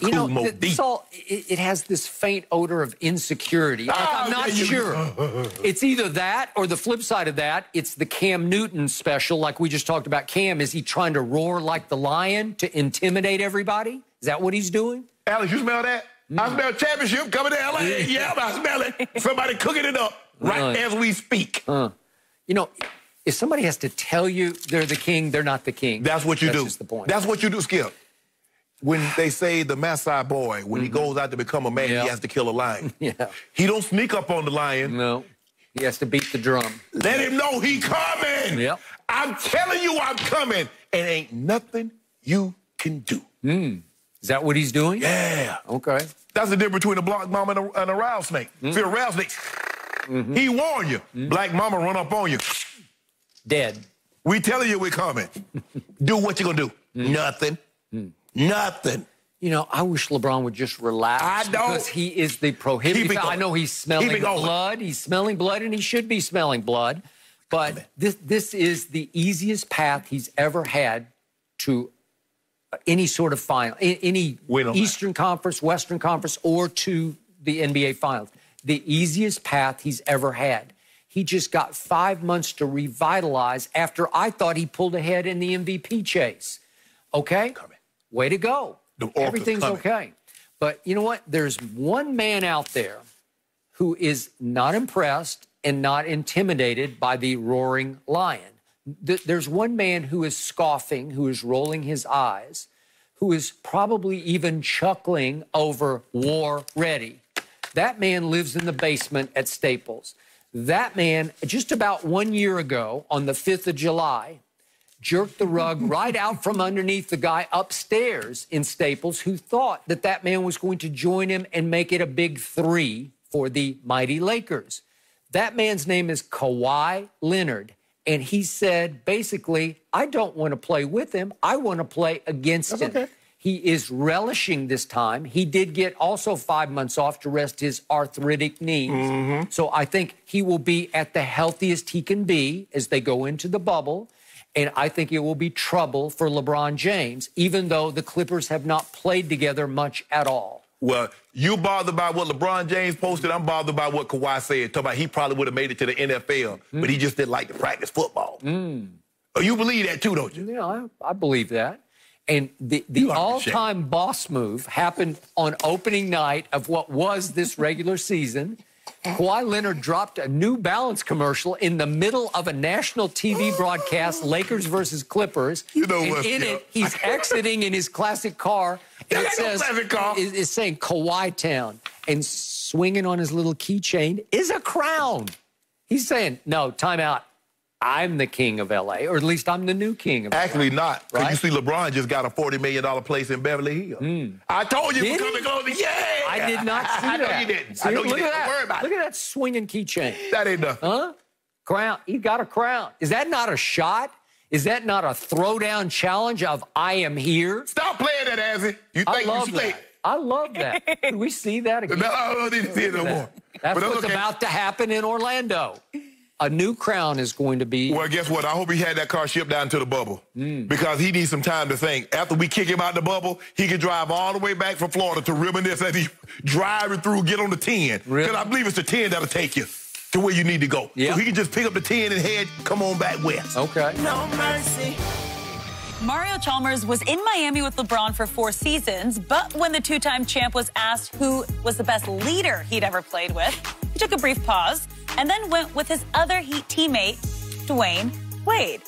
You know, Cool, Mo th- this all it, it has this faint odor of insecurity. Ah, I'm not there sure. it's either that or the flip side of that. It's the Cam Newton special, like we just talked about. Cam is he trying to roar like the lion to intimidate everybody? Is that what he's doing? Alex, you smell that? I Mm. smell championship coming to LA. Yeah, I smell it. Somebody cooking it up right as we speak. You know, if somebody has to tell you they're the king, they're not the king. That's what you That's do. Just the point. That's what you do, Skip. When they say the Maasai boy, when he goes out to become a man, Mm-hmm. Yeah. he has to kill a lion. Yeah. He don't sneak up on the lion. no, he has to beat the drum. Let him know he coming. Yep. I'm telling you I'm coming. And ain't nothing you can do. Is that what he's doing? Yeah. Okay. That's the difference between a black mama and a, and a rattlesnake. Mm-hmm. See, a rattlesnake, he warn you. Black mama run up on you. Dead. We telling you we're coming. do what you gonna do. Mm-hmm. Nothing. Nothing. You know, I wish LeBron would just relax. I don't. Because he is the prohibitive. I know he's smelling blood. He's smelling blood, and he should be smelling blood. But this this is the easiest path he's ever had to any sort of final, any on that. Eastern Conference, Western Conference, or to the NBA Finals. The easiest path he's ever had. He just got five months to revitalize after I thought he pulled ahead in the MVP chase. Okay? Way to go. Everything's coming. okay. But you know what? There's one man out there who is not impressed and not intimidated by the roaring lion. There's one man who is scoffing, who is rolling his eyes, who is probably even chuckling over war ready. That man lives in the basement at Staples. That man, just about one year ago, on the 5th of July, jerked the rug right out from underneath the guy upstairs in Staples who thought that that man was going to join him and make it a big three for the mighty Lakers. That man's name is Kawhi Leonard. And he said, basically, I don't want to play with him. I want to play against him. okay. He is relishing this time. He did get also five months off to rest his arthritic knees. Mm-hmm. So I think he will be at the healthiest he can be as they go into the bubble. And I think it will be trouble for LeBron James, even though the Clippers have not played together much at all. Well, you bothered by what LeBron James posted. I'm bothered by what Kawhi said. Talk about he probably would have made it to the NFL, but he mm. just didn't like to practice football. Mm. Oh, you believe that too, don't you? Yeah, I, I believe that. And the, the all-time boss move happened on opening night of what was this regular season. Kawhi Leonard dropped a New Balance commercial in the middle of a national TV broadcast, Lakers versus Clippers. You know and what, in it, he's exiting in his classic car. And it no says, classic car. Is, is saying Kawhi Town. And swinging on his little keychain is a crown. He's saying, no, time out. I'm the king of LA, or at least I'm the new king of LA. Actually, not. Because Right? you see, LeBron just got a $40 million place in Beverly Hills. Hmm. I told you Did we're coming closer. Yeah. I did not see I know that. you didn't. See, I know you look didn't. At that. Don't worry about look it. at that swinging keychain. That ain't nothing. Huh? Crown. He got a crown. Is that not a shot? Is that not a throwdown challenge of I am here? Stop playing that, Azzy. You I think love you slay? that. I love that. Can we see that again? No, I don't need to see it no more. That's But what's okay. about to happen in Orlando. A new crown is going to be. Well, guess what? I hope he had that car shipped down to the bubble Mm. because he needs some time to think. After we kick him out the bubble, he can drive all the way back from Florida to reminisce as he driving through, get on the 10. Really? Because I believe it's the 10 that'll take you to where you need to go. Yeah. So he can just pick up the 10 and head, come on back west. Okay. No mercy. Mario Chalmers was in Miami with LeBron for four seasons, but when the two time champ was asked who was the best leader he'd ever played with, he took a brief pause and then went with his other Heat teammate, Dwyane Wade.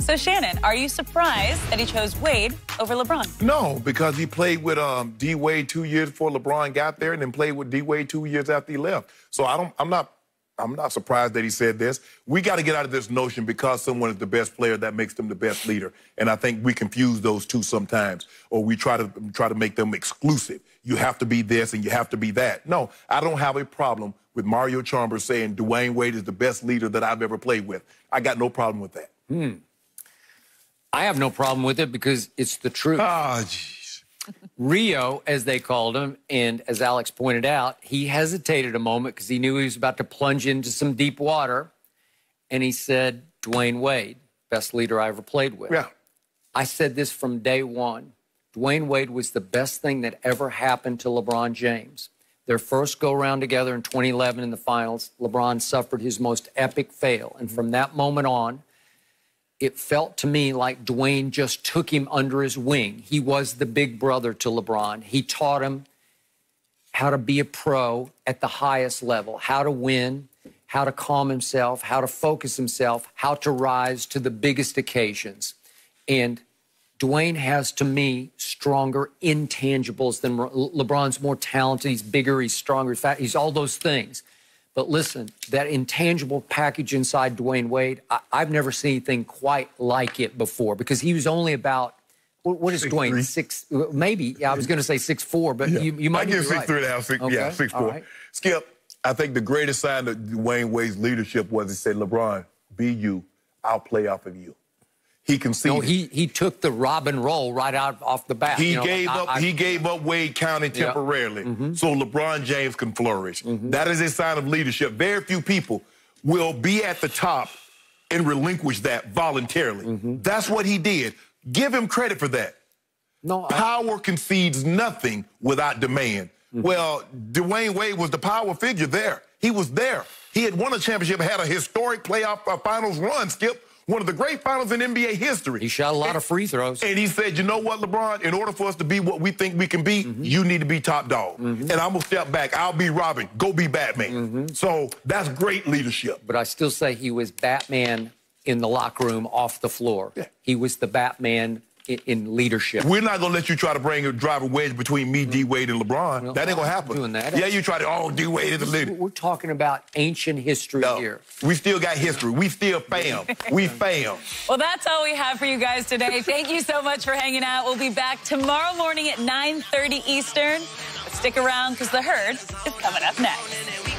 So, Shannon, are you surprised that he chose Wade over LeBron? No, because he played with um, D Wade two years before LeBron got there, and then played with D Wade two years after he left. So I don't. I'm not. I'm not surprised that he said this. We got to get out of this notion because someone is the best player that makes them the best leader, and I think we confuse those two sometimes, or we try to try to make them exclusive. You have to be this and you have to be that. No, I don't have a problem with Mario Chalmers saying Dwyane Wade is the best leader that I've ever played with. I got no problem with that. Hmm. I have no problem with it because it's the truth. Ah, jeez. Rio, as they called him, and as Alex pointed out, he hesitated a moment because he knew he was about to plunge into some deep water. And he said, Dwyane Wade, best leader I ever played with. Yeah. I said this from day one. Dwyane Wade was the best thing that ever happened to LeBron James. Their first go round together in 2011 in the finals, LeBron suffered his most epic fail. And from that moment on, it felt to me like Dwyane just took him under his wing. He was the big brother to LeBron. He taught him how to be a pro at the highest level, how to win, how to calm himself, how to focus himself, how to rise to the biggest occasions. And Dwyane has, to me, stronger intangibles than Le- LeBron's more talented. He's bigger, he's stronger, he's fat, he's all those things. But listen, that intangible package inside Dwyane Wade, I, I've never seen anything quite like it before because he was only about, what, what is Six Dwyane? three. Six, maybe. Yeah, I was going to say six four, but you, you might I be give six right. three and a half, six, Okay, yeah, six four. right. Skip, I think the greatest sign of Dwyane Wade's leadership was he said, LeBron, be you. I'll play off of you. He conceded. No, he he took the Robin role right out off the bat. He You know, gave I- up. I- he gave up Wade County Yeah. temporarily, Mm-hmm. so LeBron James can flourish. That is a sign of leadership. Very few people will be at the top and relinquish that voluntarily. Mm-hmm. That's what he did. Give him credit for that. no, I- Power concedes nothing without demand. Mm-hmm. Well, Dwyane Wade was the power figure there. He was there. He had won a championship, had a historic playoff uh, finals run, Skip, one of the great finals in NBA history. he shot a lot of free throws. And he said, you know what, LeBron, in order for us to be what we think we can be, Mm-hmm. you need to be top dog. And I'm going to step back. I'll be Robin. Go be Batman. Mm-hmm. So that's great leadership. but I still say he was Batman in the locker room off the floor. Yeah. He was the Batman in, in leadership. We're not gonna let you try to bring a drive a wedge between me, D Wade, and LeBron. Well, that ain't gonna happen. doing that. Yeah, you try to. Oh, D Wade is the leader. We're talking about ancient history No, here. we still got history. We still fam. we fam. Well, that's all we have for you guys today. Thank you so much for hanging out. We'll be back tomorrow morning at 9:30 Eastern. But stick around because the herd is coming up next.